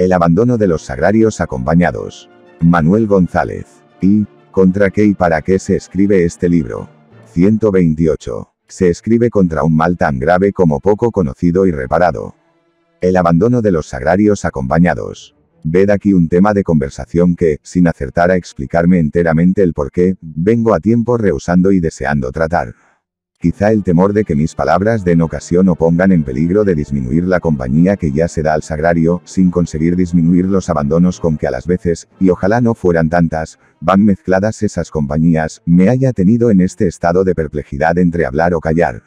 El abandono de los sagrarios acompañados. Manuel González. Y, ¿contra qué y para qué se escribe este libro? 128. Se escribe contra un mal tan grave como poco conocido y reparado. El abandono de los sagrarios acompañados. Ved aquí un tema de conversación que, sin acertar a explicarme enteramente el por qué, vengo a tiempo rehusando y deseando tratar. Quizá el temor de que mis palabras den ocasión o pongan en peligro de disminuir la compañía que ya se da al sagrario, sin conseguir disminuir los abandonos con que a las veces, y ojalá no fueran tantas, van mezcladas esas compañías, me haya tenido en este estado de perplejidad entre hablar o callar.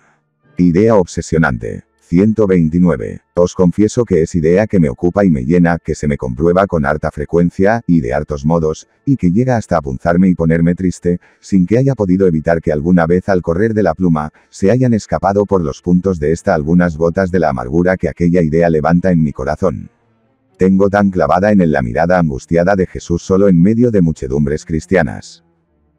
Idea obsesionante. 129. Os confieso que es idea que me ocupa y me llena, que se me comprueba con harta frecuencia, y de hartos modos, y que llega hasta apunzarme y ponerme triste, sin que haya podido evitar que alguna vez al correr de la pluma, se hayan escapado por los puntos de esta algunas gotas de la amargura que aquella idea levanta en mi corazón. Tengo tan clavada en él la mirada angustiada de Jesús solo en medio de muchedumbres cristianas.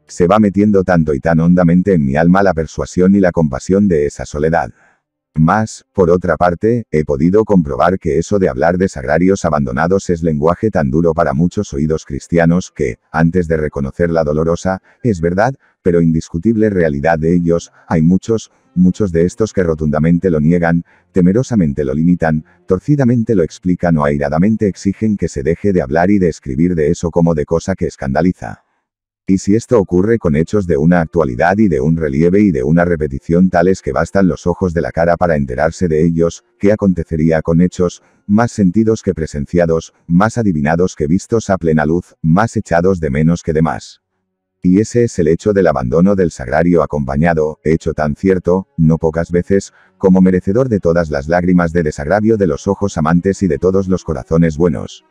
Se va metiendo tanto y tan hondamente en mi alma la persuasión y la compasión de esa soledad. Más, por otra parte, he podido comprobar que eso de hablar de sagrarios abandonados es lenguaje tan duro para muchos oídos cristianos que, antes de reconocer la dolorosa, es verdad, pero indiscutible realidad de ellos, hay muchos, muchos de estos que rotundamente lo niegan, temerosamente lo limitan, torcidamente lo explican o airadamente exigen que se deje de hablar y de escribir de eso como de cosa que escandaliza. Y si esto ocurre con hechos de una actualidad y de un relieve y de una repetición tales que bastan los ojos de la cara para enterarse de ellos, ¿qué acontecería con hechos, más sentidos que presenciados, más adivinados que vistos a plena luz, más echados de menos que de más? Y ese es el hecho del abandono del sagrario acompañado, hecho tan cierto, no pocas veces, como merecedor de todas las lágrimas de desagravio de los ojos amantes y de todos los corazones buenos.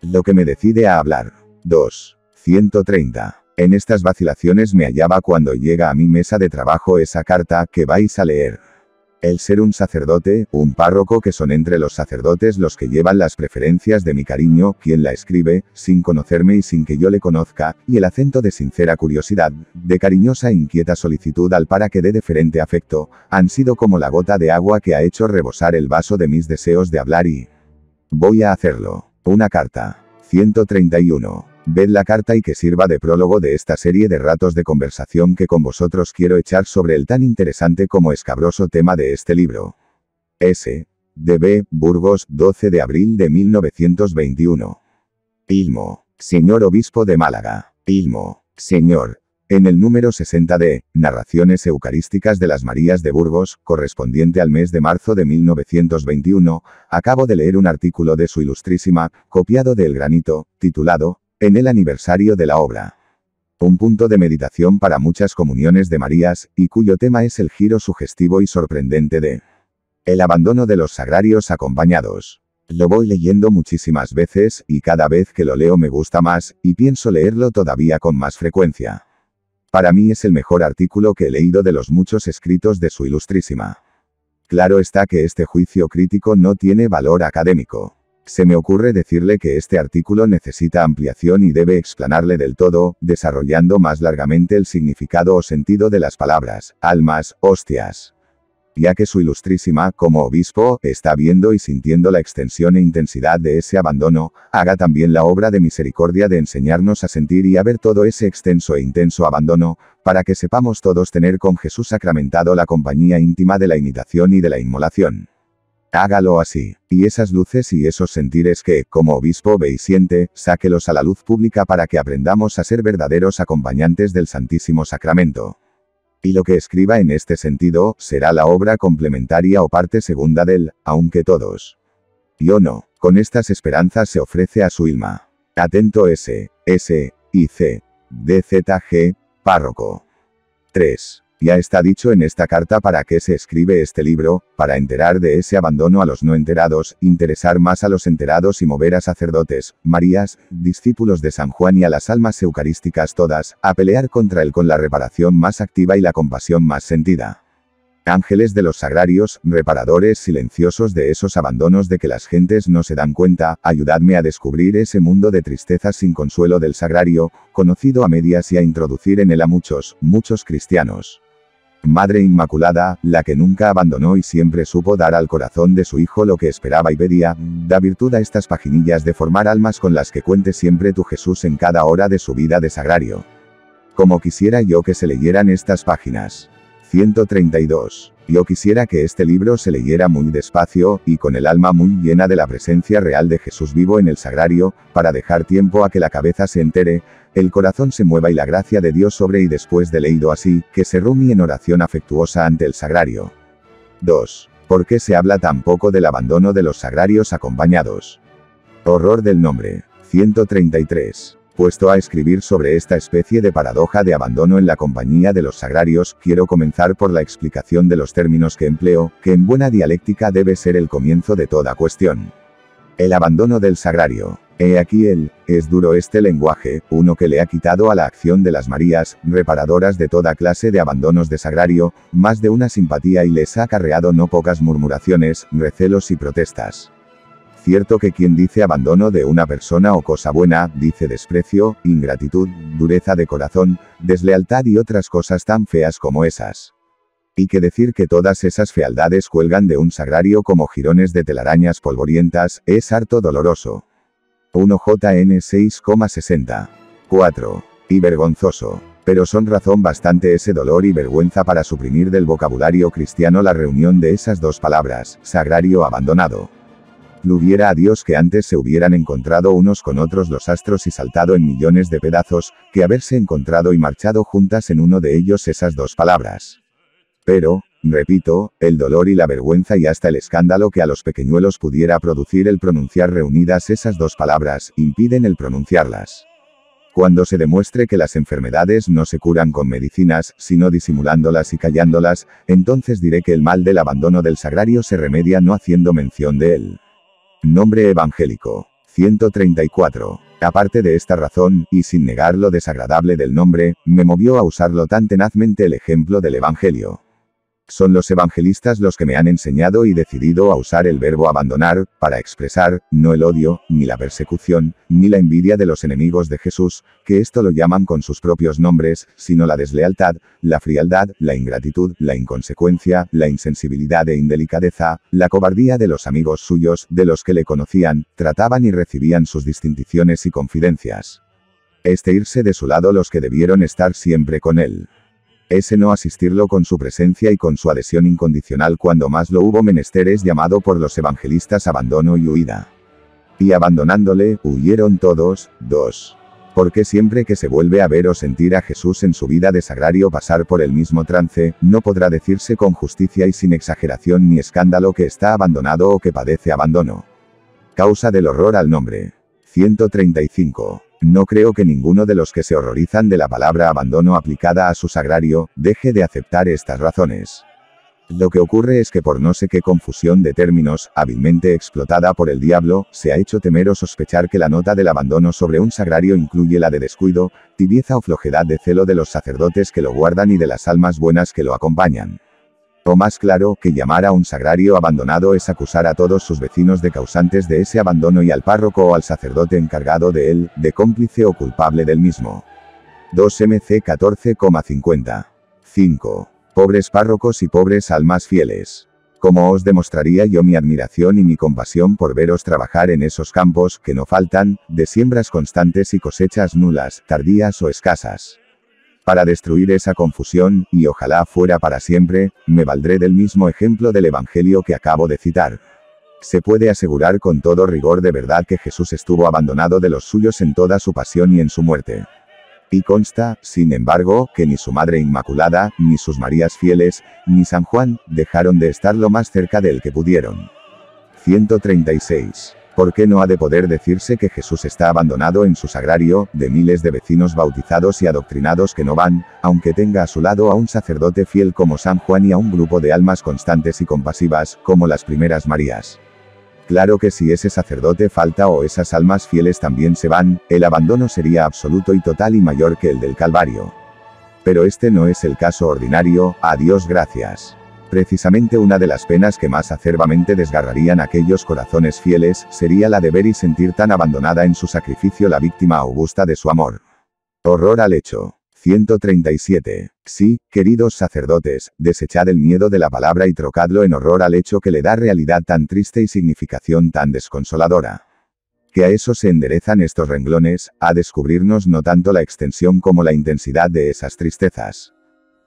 Lo que me decide a hablar. 2. 130. En estas vacilaciones me hallaba cuando llega a mi mesa de trabajo esa carta que vais a leer. El ser un sacerdote, un párroco que son entre los sacerdotes los que llevan las preferencias de mi cariño, quien la escribe, sin conocerme y sin que yo le conozca, y el acento de sincera curiosidad, de cariñosa e inquieta solicitud al para que dé deferente afecto, han sido como la gota de agua que ha hecho rebosar el vaso de mis deseos de hablar y... Voy a hacerlo. Una carta. 131. Ved la carta y que sirva de prólogo de esta serie de ratos de conversación que con vosotros quiero echar sobre el tan interesante como escabroso tema de este libro. S. D.B. Burgos, 12 de abril de 1921. Ilmo. Señor Obispo de Málaga. Ilmo. Señor. En el número 60 de Narraciones Eucarísticas de las Marías de Burgos, correspondiente al mes de marzo de 1921, acabo de leer un artículo de su ilustrísima, copiado del granito, titulado, en el aniversario de la obra. Un punto de meditación para muchas comuniones de Marías, y cuyo tema es el giro sugestivo y sorprendente de el abandono de los sagrarios acompañados. Lo voy leyendo muchísimas veces, y cada vez que lo leo me gusta más, y pienso leerlo todavía con más frecuencia. Para mí es el mejor artículo que he leído de los muchos escritos de su ilustrísima. Claro está que este juicio crítico no tiene valor académico. Se me ocurre decirle que este artículo necesita ampliación y debe explanarle del todo, desarrollando más largamente el significado o sentido de las palabras, almas, hostias. Ya que su ilustrísima, como obispo, está viendo y sintiendo la extensión e intensidad de ese abandono, haga también la obra de misericordia de enseñarnos a sentir y a ver todo ese extenso e intenso abandono, para que sepamos todos tener con Jesús sacramentado la compañía íntima de la imitación y de la inmolación. Hágalo así. Y esas luces y esos sentires que, como obispo ve y siente, sáquelos a la luz pública para que aprendamos a ser verdaderos acompañantes del Santísimo Sacramento. Y lo que escriba en este sentido, será la obra complementaria o parte segunda del, aunque todos. Yo no. Con estas esperanzas se ofrece a su Ilma. Atento S. S. I. C. D. Z. G. Párroco. 3. Ya está dicho en esta carta para qué se escribe este libro, para enterar de ese abandono a los no enterados, interesar más a los enterados y mover a sacerdotes, Marías, discípulos de San Juan y a las almas eucarísticas todas, a pelear contra él con la reparación más activa y la compasión más sentida. Ángeles de los sagrarios, reparadores silenciosos de esos abandonos de que las gentes no se dan cuenta, ayudadme a descubrir ese mundo de tristezas sin consuelo del sagrario, conocido a medias y a introducir en él a muchos, muchos cristianos. Madre Inmaculada, la que nunca abandonó y siempre supo dar al corazón de su hijo lo que esperaba y pedía, da virtud a estas paginillas de formar almas con las que cuente siempre tu Jesús en cada hora de su vida de sagrario. Como quisiera yo que se leyeran estas páginas. 132. Yo quisiera que este libro se leyera muy despacio, y con el alma muy llena de la presencia real de Jesús vivo en el sagrario, para dejar tiempo a que la cabeza se entere, el corazón se mueva y la gracia de Dios sobre y después de leído así, que se rumie en oración afectuosa ante el sagrario. 2. ¿Por qué se habla tan poco del abandono de los sagrarios acompañados? Horror del nombre. 133. Puesto a escribir sobre esta especie de paradoja de abandono en la compañía de los sagrarios, quiero comenzar por la explicación de los términos que empleo, que en buena dialéctica debe ser el comienzo de toda cuestión. El abandono del sagrario. He aquí él, es duro este lenguaje, uno que le ha quitado a la acción de las Marías, reparadoras de toda clase de abandonos de sagrario, más de una simpatía y les ha acarreado no pocas murmuraciones, recelos y protestas. Cierto que quien dice abandono de una persona o cosa buena, dice desprecio, ingratitud, dureza de corazón, deslealtad y otras cosas tan feas como esas. Y que decir que todas esas fealdades cuelgan de un sagrario como jirones de telarañas polvorientas, es harto doloroso. 1 JN 6,60. 4. Y vergonzoso. Pero son razón bastante ese dolor y vergüenza para suprimir del vocabulario cristiano la reunión de esas dos palabras, sagrario abandonado hubiera a Dios que antes se hubieran encontrado unos con otros los astros y saltado en millones de pedazos, que haberse encontrado y marchado juntas en uno de ellos esas dos palabras. Pero, repito, el dolor y la vergüenza y hasta el escándalo que a los pequeñuelos pudiera producir el pronunciar reunidas esas dos palabras, impiden el pronunciarlas. Cuando se demuestre que las enfermedades no se curan con medicinas, sino disimulándolas y callándolas, entonces diré que el mal del abandono del sagrario se remedia no haciendo mención de él. Nombre evangélico. 134. Aparte de esta razón, y sin negar lo desagradable del nombre, me movió a usarlo tan tenazmente el ejemplo del Evangelio. Son los evangelistas los que me han enseñado y decidido a usar el verbo abandonar, para expresar, no el odio, ni la persecución, ni la envidia de los enemigos de Jesús, que esto lo llaman con sus propios nombres, sino la deslealtad, la frialdad, la ingratitud, la inconsecuencia, la insensibilidad e indelicadeza, la cobardía de los amigos suyos, de los que le conocían, trataban y recibían sus distinciones y confidencias. Este irse de su lado los que debieron estar siempre con él ese no asistirlo con su presencia y con su adhesión incondicional cuando más lo hubo menester es llamado por los evangelistas abandono y huida. Y abandonándole, huyeron todos, dos. Porque siempre que se vuelve a ver o sentir a Jesús en su vida de sagrario pasar por el mismo trance, no podrá decirse con justicia y sin exageración ni escándalo que está abandonado o que padece abandono. Causa del horror al nombre. 135. No creo que ninguno de los que se horrorizan de la palabra abandono aplicada a su sagrario, deje de aceptar estas razones. Lo que ocurre es que por no sé qué confusión de términos, hábilmente explotada por el diablo, se ha hecho temer o sospechar que la nota del abandono sobre un sagrario incluye la de descuido, tibieza o flojedad de celo de los sacerdotes que lo guardan y de las almas buenas que lo acompañan. O más claro, que llamar a un sagrario abandonado es acusar a todos sus vecinos de causantes de ese abandono y al párroco o al sacerdote encargado de él, de cómplice o culpable del mismo. 2 MC 14,50. 5. Pobres párrocos y pobres almas fieles. Como os demostraría yo mi admiración y mi compasión por veros trabajar en esos campos, que no faltan, de siembras constantes y cosechas nulas, tardías o escasas. Para destruir esa confusión, y ojalá fuera para siempre, me valdré del mismo ejemplo del Evangelio que acabo de citar. Se puede asegurar con todo rigor de verdad que Jesús estuvo abandonado de los suyos en toda su pasión y en su muerte. Y consta, sin embargo, que ni su Madre Inmaculada, ni sus Marías fieles, ni San Juan, dejaron de estar lo más cerca de él que pudieron. 136. ¿Por qué no ha de poder decirse que Jesús está abandonado en su sagrario, de miles de vecinos bautizados y adoctrinados que no van, aunque tenga a su lado a un sacerdote fiel como San Juan y a un grupo de almas constantes y compasivas, como las primeras Marías? Claro que si ese sacerdote falta o esas almas fieles también se van, el abandono sería absoluto y total y mayor que el del Calvario. Pero este no es el caso ordinario, a Dios gracias. Precisamente una de las penas que más acerbamente desgarrarían aquellos corazones fieles, sería la de ver y sentir tan abandonada en su sacrificio la víctima augusta de su amor. Horror al hecho. 137. Sí, queridos sacerdotes, desechad el miedo de la palabra y trocadlo en horror al hecho que le da realidad tan triste y significación tan desconsoladora. Que a eso se enderezan estos renglones, a descubrirnos no tanto la extensión como la intensidad de esas tristezas.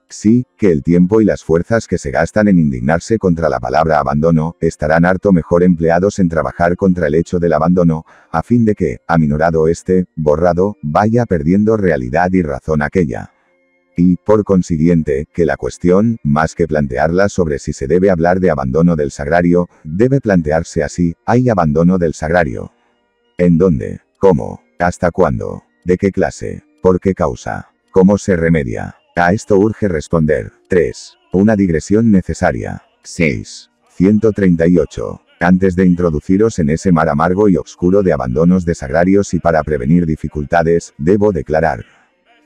Sí, que el tiempo y las fuerzas que se gastan en indignarse contra la palabra abandono, estarán harto mejor empleados en trabajar contra el hecho del abandono, a fin de que, aminorado este, borrado, vaya perdiendo realidad y razón aquella. Y, por consiguiente, que la cuestión, más que plantearla sobre si se debe hablar de abandono del sagrario, debe plantearse así, ¿hay abandono del sagrario? ¿En dónde? ¿Cómo? ¿Hasta cuándo? ¿De qué clase? ¿Por qué causa? ¿Cómo se remedia? A esto urge responder. 3. Una digresión necesaria. 6. 138. Antes de introduciros en ese mar amargo y oscuro de abandonos desagrarios y para prevenir dificultades, debo declarar.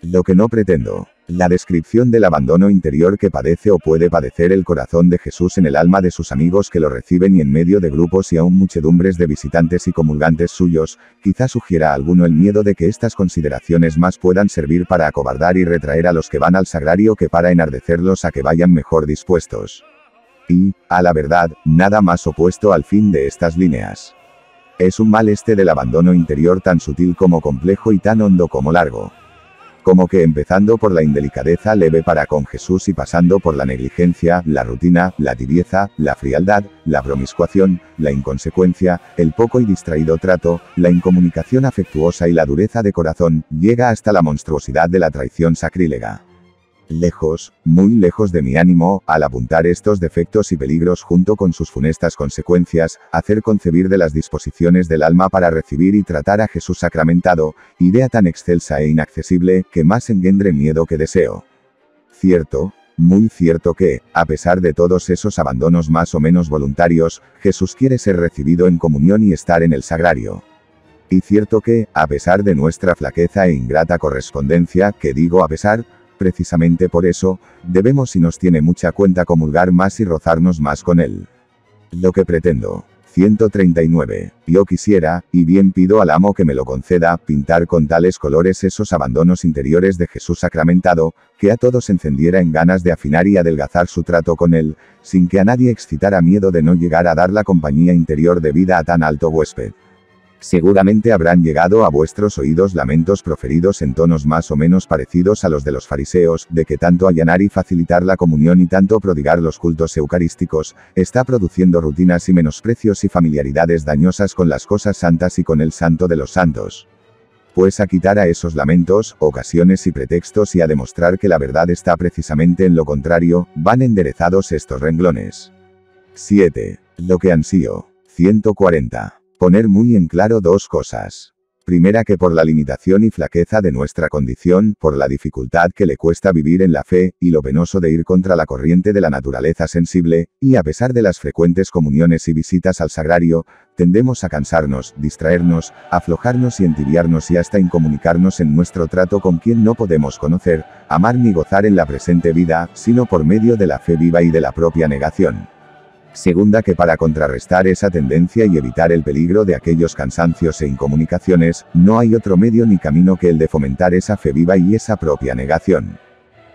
Lo que no pretendo. La descripción del abandono interior que padece o puede padecer el corazón de Jesús en el alma de sus amigos que lo reciben y en medio de grupos y aún muchedumbres de visitantes y comulgantes suyos, quizá sugiera a alguno el miedo de que estas consideraciones más puedan servir para acobardar y retraer a los que van al sagrario que para enardecerlos a que vayan mejor dispuestos. Y, a la verdad, nada más opuesto al fin de estas líneas. Es un mal este del abandono interior tan sutil como complejo y tan hondo como largo como que empezando por la indelicadeza leve para con Jesús y pasando por la negligencia, la rutina, la tibieza, la frialdad, la promiscuación, la inconsecuencia, el poco y distraído trato, la incomunicación afectuosa y la dureza de corazón, llega hasta la monstruosidad de la traición sacrílega. Lejos, muy lejos de mi ánimo, al apuntar estos defectos y peligros junto con sus funestas consecuencias, hacer concebir de las disposiciones del alma para recibir y tratar a Jesús sacramentado, idea tan excelsa e inaccesible, que más engendre miedo que deseo. Cierto, muy cierto que, a pesar de todos esos abandonos más o menos voluntarios, Jesús quiere ser recibido en comunión y estar en el sagrario. Y cierto que, a pesar de nuestra flaqueza e ingrata correspondencia, que digo a pesar, Precisamente por eso, debemos si nos tiene mucha cuenta comulgar más y rozarnos más con él. Lo que pretendo. 139. Yo quisiera, y bien pido al amo que me lo conceda, pintar con tales colores esos abandonos interiores de Jesús sacramentado, que a todos encendiera en ganas de afinar y adelgazar su trato con él, sin que a nadie excitara miedo de no llegar a dar la compañía interior de vida a tan alto huésped. Seguramente habrán llegado a vuestros oídos lamentos proferidos en tonos más o menos parecidos a los de los fariseos, de que tanto allanar y facilitar la comunión y tanto prodigar los cultos eucarísticos, está produciendo rutinas y menosprecios y familiaridades dañosas con las cosas santas y con el santo de los santos. Pues a quitar a esos lamentos, ocasiones y pretextos y a demostrar que la verdad está precisamente en lo contrario, van enderezados estos renglones. 7. Lo que ansío. 140. Poner muy en claro dos cosas. Primera que por la limitación y flaqueza de nuestra condición, por la dificultad que le cuesta vivir en la fe, y lo penoso de ir contra la corriente de la naturaleza sensible, y a pesar de las frecuentes comuniones y visitas al sagrario, tendemos a cansarnos, distraernos, aflojarnos y entibiarnos y hasta incomunicarnos en nuestro trato con quien no podemos conocer, amar ni gozar en la presente vida, sino por medio de la fe viva y de la propia negación. Segunda que para contrarrestar esa tendencia y evitar el peligro de aquellos cansancios e incomunicaciones, no hay otro medio ni camino que el de fomentar esa fe viva y esa propia negación.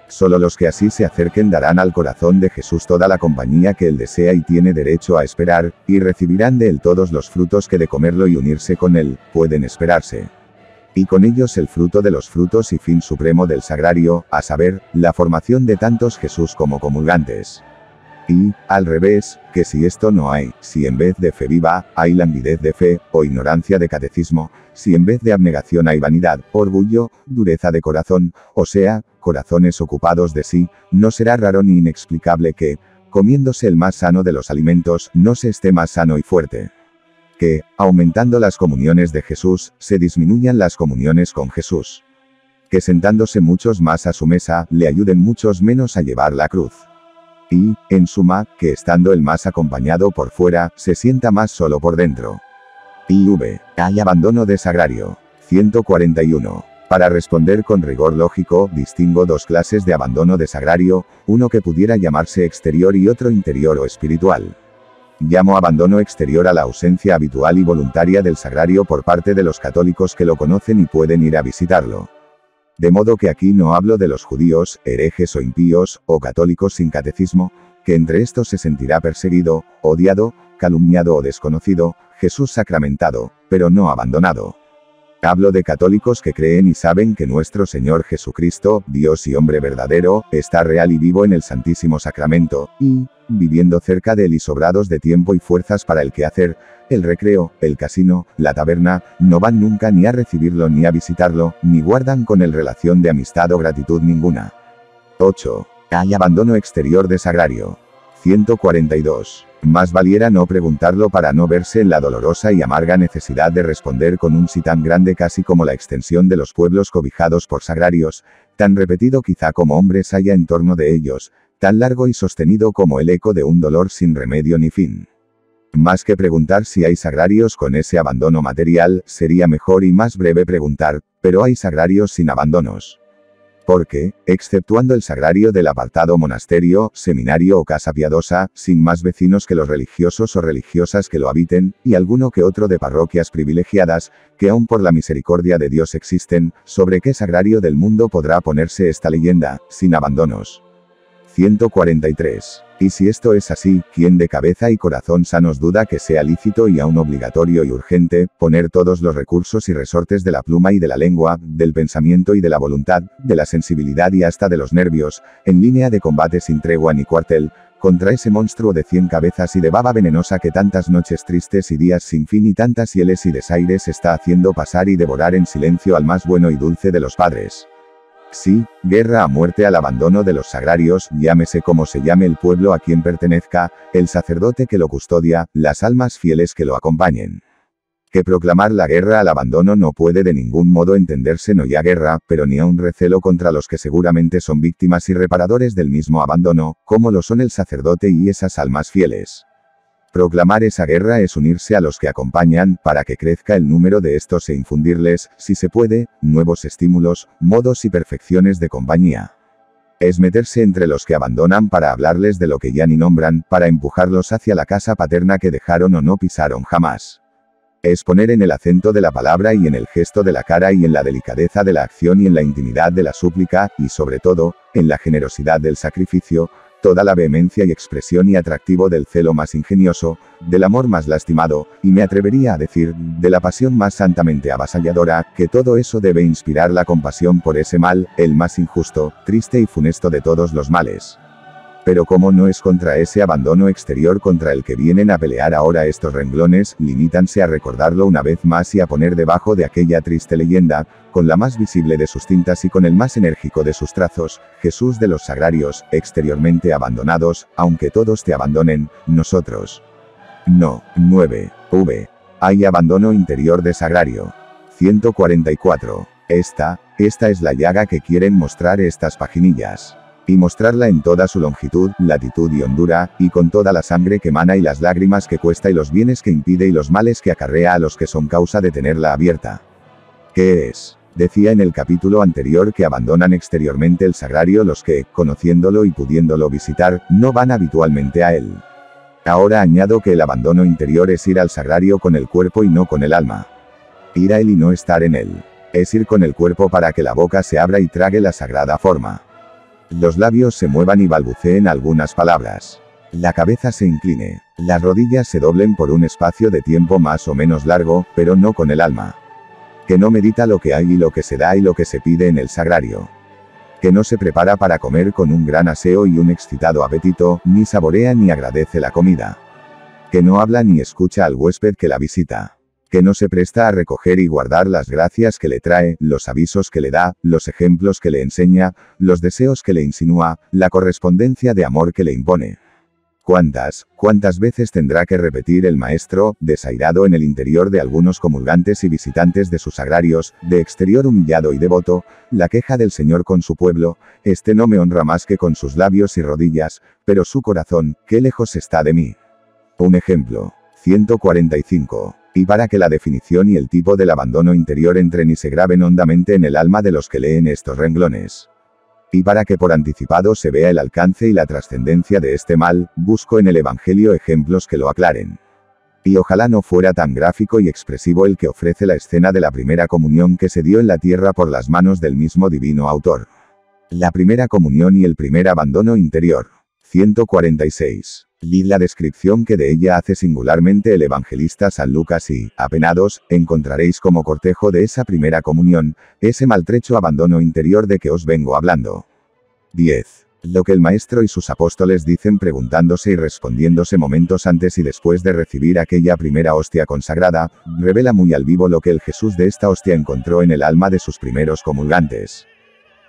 Solo los que así se acerquen darán al corazón de Jesús toda la compañía que él desea y tiene derecho a esperar, y recibirán de él todos los frutos que de comerlo y unirse con él, pueden esperarse. Y con ellos el fruto de los frutos y fin supremo del sagrario, a saber, la formación de tantos Jesús como comulgantes. Y, al revés, que si esto no hay, si en vez de fe viva, hay languidez de fe, o ignorancia de catecismo, si en vez de abnegación hay vanidad, orgullo, dureza de corazón, o sea, corazones ocupados de sí, no será raro ni inexplicable que, comiéndose el más sano de los alimentos, no se esté más sano y fuerte. Que, aumentando las comuniones de Jesús, se disminuyan las comuniones con Jesús. Que sentándose muchos más a su mesa, le ayuden muchos menos a llevar la cruz. Y, en suma, que estando el más acompañado por fuera, se sienta más solo por dentro. V. Hay abandono de sagrario. 141. Para responder con rigor lógico, distingo dos clases de abandono de sagrario, uno que pudiera llamarse exterior y otro interior o espiritual. Llamo abandono exterior a la ausencia habitual y voluntaria del sagrario por parte de los católicos que lo conocen y pueden ir a visitarlo. De modo que aquí no hablo de los judíos, herejes o impíos, o católicos sin catecismo, que entre estos se sentirá perseguido, odiado, calumniado o desconocido, Jesús sacramentado, pero no abandonado. Hablo de católicos que creen y saben que nuestro Señor Jesucristo, Dios y hombre verdadero, está real y vivo en el Santísimo Sacramento, y, viviendo cerca de él y sobrados de tiempo y fuerzas para el quehacer, el recreo, el casino, la taberna, no van nunca ni a recibirlo ni a visitarlo, ni guardan con él relación de amistad o gratitud ninguna. 8. Hay abandono exterior de sagrario. 142. Más valiera no preguntarlo para no verse en la dolorosa y amarga necesidad de responder con un sí tan grande casi como la extensión de los pueblos cobijados por sagrarios, tan repetido quizá como hombres haya en torno de ellos, tan largo y sostenido como el eco de un dolor sin remedio ni fin. Más que preguntar si hay sagrarios con ese abandono material, sería mejor y más breve preguntar, pero hay sagrarios sin abandonos. Porque, exceptuando el sagrario del apartado monasterio, seminario o casa piadosa, sin más vecinos que los religiosos o religiosas que lo habiten, y alguno que otro de parroquias privilegiadas, que aún por la misericordia de Dios existen, sobre qué sagrario del mundo podrá ponerse esta leyenda, sin abandonos. 143. Y si esto es así, ¿quién de cabeza y corazón sanos duda que sea lícito y aún obligatorio y urgente, poner todos los recursos y resortes de la pluma y de la lengua, del pensamiento y de la voluntad, de la sensibilidad y hasta de los nervios, en línea de combate sin tregua ni cuartel, contra ese monstruo de cien cabezas y de baba venenosa que tantas noches tristes y días sin fin y tantas hieles y desaires está haciendo pasar y devorar en silencio al más bueno y dulce de los padres? Sí, guerra a muerte al abandono de los sagrarios, llámese como se llame el pueblo a quien pertenezca, el sacerdote que lo custodia, las almas fieles que lo acompañen. Que proclamar la guerra al abandono no puede de ningún modo entenderse no ya guerra, pero ni a un recelo contra los que seguramente son víctimas y reparadores del mismo abandono, como lo son el sacerdote y esas almas fieles. Proclamar esa guerra es unirse a los que acompañan, para que crezca el número de estos e infundirles, si se puede, nuevos estímulos, modos y perfecciones de compañía. Es meterse entre los que abandonan para hablarles de lo que ya ni nombran, para empujarlos hacia la casa paterna que dejaron o no pisaron jamás. Es poner en el acento de la palabra y en el gesto de la cara y en la delicadeza de la acción y en la intimidad de la súplica, y sobre todo, en la generosidad del sacrificio, toda la vehemencia y expresión y atractivo del celo más ingenioso, del amor más lastimado, y me atrevería a decir, de la pasión más santamente avasalladora, que todo eso debe inspirar la compasión por ese mal, el más injusto, triste y funesto de todos los males. Pero como no es contra ese abandono exterior contra el que vienen a pelear ahora estos renglones, limítanse a recordarlo una vez más y a poner debajo de aquella triste leyenda, con la más visible de sus tintas y con el más enérgico de sus trazos, Jesús de los sagrarios, exteriormente abandonados, aunque todos te abandonen, nosotros. No, 9. V. Hay abandono interior de sagrario. 144. Esta, esta es la llaga que quieren mostrar estas paginillas y mostrarla en toda su longitud, latitud y hondura, y con toda la sangre que mana y las lágrimas que cuesta y los bienes que impide y los males que acarrea a los que son causa de tenerla abierta. ¿Qué es? Decía en el capítulo anterior que abandonan exteriormente el sagrario los que, conociéndolo y pudiéndolo visitar, no van habitualmente a él. Ahora añado que el abandono interior es ir al sagrario con el cuerpo y no con el alma. Ir a él y no estar en él. Es ir con el cuerpo para que la boca se abra y trague la sagrada forma. Los labios se muevan y balbuceen algunas palabras. La cabeza se incline. Las rodillas se doblen por un espacio de tiempo más o menos largo, pero no con el alma. Que no medita lo que hay y lo que se da y lo que se pide en el sagrario. Que no se prepara para comer con un gran aseo y un excitado apetito, ni saborea ni agradece la comida. Que no habla ni escucha al huésped que la visita que no se presta a recoger y guardar las gracias que le trae, los avisos que le da, los ejemplos que le enseña, los deseos que le insinúa, la correspondencia de amor que le impone. ¿Cuántas, cuántas veces tendrá que repetir el maestro, desairado en el interior de algunos comulgantes y visitantes de sus agrarios, de exterior humillado y devoto, la queja del Señor con su pueblo, este no me honra más que con sus labios y rodillas, pero su corazón, qué lejos está de mí. Un ejemplo. 145 y para que la definición y el tipo del abandono interior entren y se graben hondamente en el alma de los que leen estos renglones. Y para que por anticipado se vea el alcance y la trascendencia de este mal, busco en el Evangelio ejemplos que lo aclaren. Y ojalá no fuera tan gráfico y expresivo el que ofrece la escena de la primera comunión que se dio en la tierra por las manos del mismo divino autor. La primera comunión y el primer abandono interior. 146. Lid la descripción que de ella hace singularmente el evangelista San Lucas y, apenados, encontraréis como cortejo de esa primera comunión, ese maltrecho abandono interior de que os vengo hablando. 10. Lo que el Maestro y sus apóstoles dicen preguntándose y respondiéndose momentos antes y después de recibir aquella primera hostia consagrada, revela muy al vivo lo que el Jesús de esta hostia encontró en el alma de sus primeros comulgantes.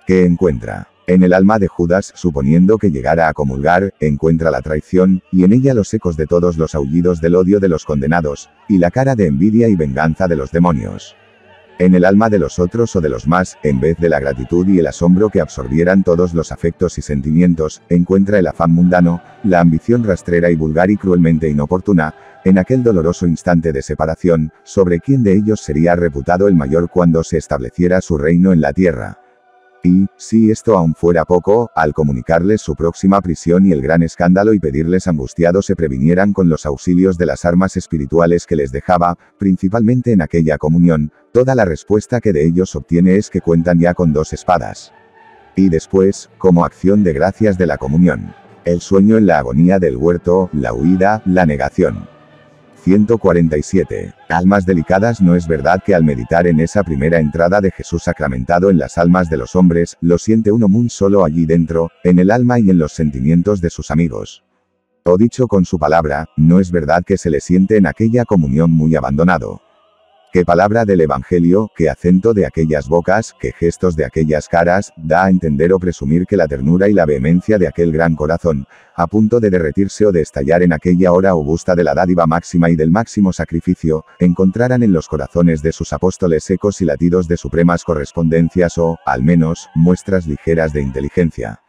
¿Qué encuentra? En el alma de Judas, suponiendo que llegara a comulgar, encuentra la traición, y en ella los ecos de todos los aullidos del odio de los condenados, y la cara de envidia y venganza de los demonios en el alma de los otros o de los más, en vez de la gratitud y el asombro que absorbieran todos los afectos y sentimientos, encuentra el afán mundano, la ambición rastrera y vulgar y cruelmente inoportuna, en aquel doloroso instante de separación, sobre quién de ellos sería reputado el mayor cuando se estableciera su reino en la tierra. Y, si esto aún fuera poco, al comunicarles su próxima prisión y el gran escándalo y pedirles angustiados se previnieran con los auxilios de las armas espirituales que les dejaba, principalmente en aquella comunión, toda la respuesta que de ellos obtiene es que cuentan ya con dos espadas. Y después, como acción de gracias de la comunión. El sueño en la agonía del huerto, la huida, la negación. 147. Almas delicadas no es verdad que al meditar en esa primera entrada de Jesús sacramentado en las almas de los hombres, lo siente uno muy solo allí dentro, en el alma y en los sentimientos de sus amigos. O dicho con su palabra, no es verdad que se le siente en aquella comunión muy abandonado. Qué palabra del Evangelio, qué acento de aquellas bocas, qué gestos de aquellas caras, da a entender o presumir que la ternura y la vehemencia de aquel gran corazón, a punto de derretirse o de estallar en aquella hora augusta de la dádiva máxima y del máximo sacrificio, encontraran en los corazones de sus apóstoles ecos y latidos de supremas correspondencias o, al menos, muestras ligeras de inteligencia.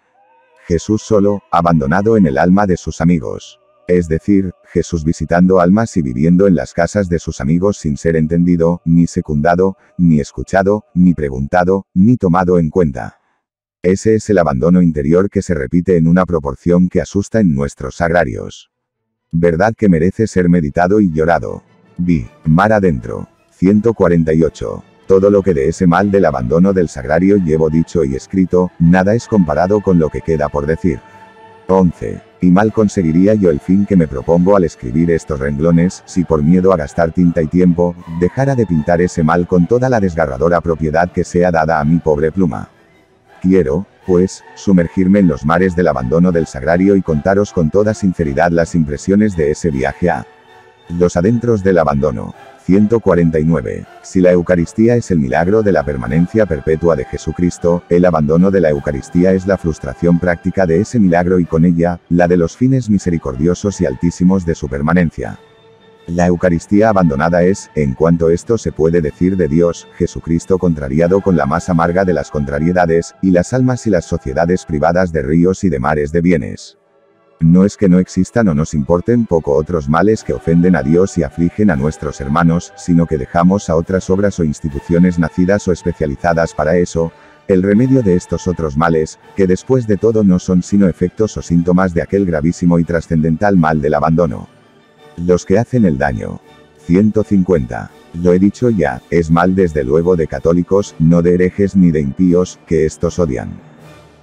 Jesús solo, abandonado en el alma de sus amigos. Es decir, Jesús visitando almas y viviendo en las casas de sus amigos sin ser entendido, ni secundado, ni escuchado, ni preguntado, ni tomado en cuenta. Ese es el abandono interior que se repite en una proporción que asusta en nuestros sagrarios. Verdad que merece ser meditado y llorado. Vi, mar adentro. 148. Todo lo que de ese mal del abandono del sagrario llevo dicho y escrito, nada es comparado con lo que queda por decir. 11. Y mal conseguiría yo el fin que me propongo al escribir estos renglones, si por miedo a gastar tinta y tiempo, dejara de pintar ese mal con toda la desgarradora propiedad que sea dada a mi pobre pluma. Quiero, pues, sumergirme en los mares del abandono del sagrario y contaros con toda sinceridad las impresiones de ese viaje a los adentros del abandono. 149. Si la Eucaristía es el milagro de la permanencia perpetua de Jesucristo, el abandono de la Eucaristía es la frustración práctica de ese milagro y con ella, la de los fines misericordiosos y altísimos de su permanencia. La Eucaristía abandonada es, en cuanto esto se puede decir de Dios, Jesucristo contrariado con la más amarga de las contrariedades, y las almas y las sociedades privadas de ríos y de mares de bienes. No es que no existan o nos importen poco otros males que ofenden a Dios y afligen a nuestros hermanos, sino que dejamos a otras obras o instituciones nacidas o especializadas para eso, el remedio de estos otros males, que después de todo no son sino efectos o síntomas de aquel gravísimo y trascendental mal del abandono. Los que hacen el daño. 150. Lo he dicho ya, es mal desde luego de católicos, no de herejes ni de impíos, que estos odian.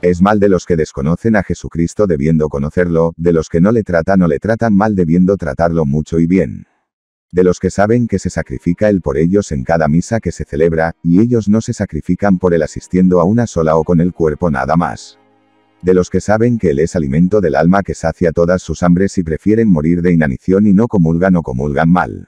Es mal de los que desconocen a Jesucristo debiendo conocerlo, de los que no le tratan o le tratan mal debiendo tratarlo mucho y bien. De los que saben que se sacrifica Él por ellos en cada misa que se celebra, y ellos no se sacrifican por Él asistiendo a una sola o con el cuerpo nada más. De los que saben que Él es alimento del alma que sacia todas sus hambres y prefieren morir de inanición y no comulgan o comulgan mal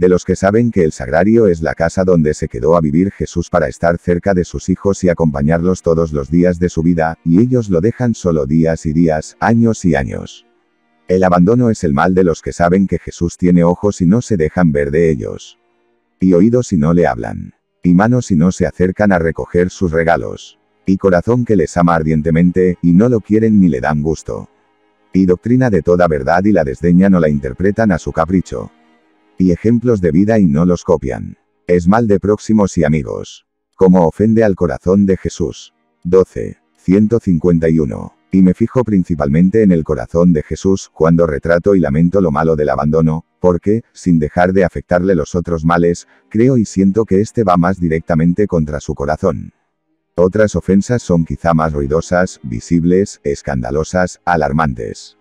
de los que saben que el sagrario es la casa donde se quedó a vivir Jesús para estar cerca de sus hijos y acompañarlos todos los días de su vida, y ellos lo dejan solo días y días, años y años. El abandono es el mal de los que saben que Jesús tiene ojos y no se dejan ver de ellos. Y oídos y no le hablan. Y manos y no se acercan a recoger sus regalos. Y corazón que les ama ardientemente, y no lo quieren ni le dan gusto. Y doctrina de toda verdad y la desdeñan o la interpretan a su capricho y ejemplos de vida y no los copian. Es mal de próximos y amigos. Como ofende al corazón de Jesús. 12. 151. Y me fijo principalmente en el corazón de Jesús, cuando retrato y lamento lo malo del abandono, Porque, sin dejar de afectarle los otros males, creo y siento que este va más directamente contra su corazón. Otras ofensas son quizá más ruidosas, visibles, escandalosas, alarmantes.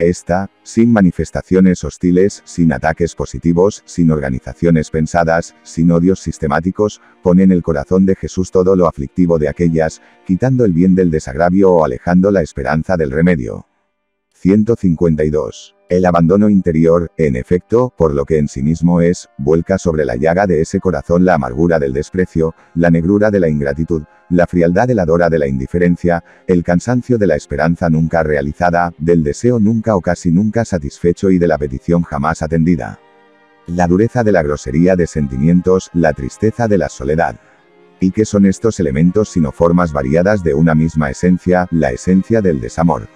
Esta, sin manifestaciones hostiles, sin ataques positivos, sin organizaciones pensadas, sin odios sistemáticos, pone en el corazón de Jesús todo lo aflictivo de aquellas, quitando el bien del desagravio o alejando la esperanza del remedio. 152. El abandono interior, en efecto, por lo que en sí mismo es, vuelca sobre la llaga de ese corazón la amargura del desprecio, la negrura de la ingratitud, la frialdad heladora de la indiferencia, el cansancio de la esperanza nunca realizada, del deseo nunca o casi nunca satisfecho y de la petición jamás atendida. La dureza de la grosería de sentimientos, la tristeza de la soledad. ¿Y qué son estos elementos sino formas variadas de una misma esencia, la esencia del desamor?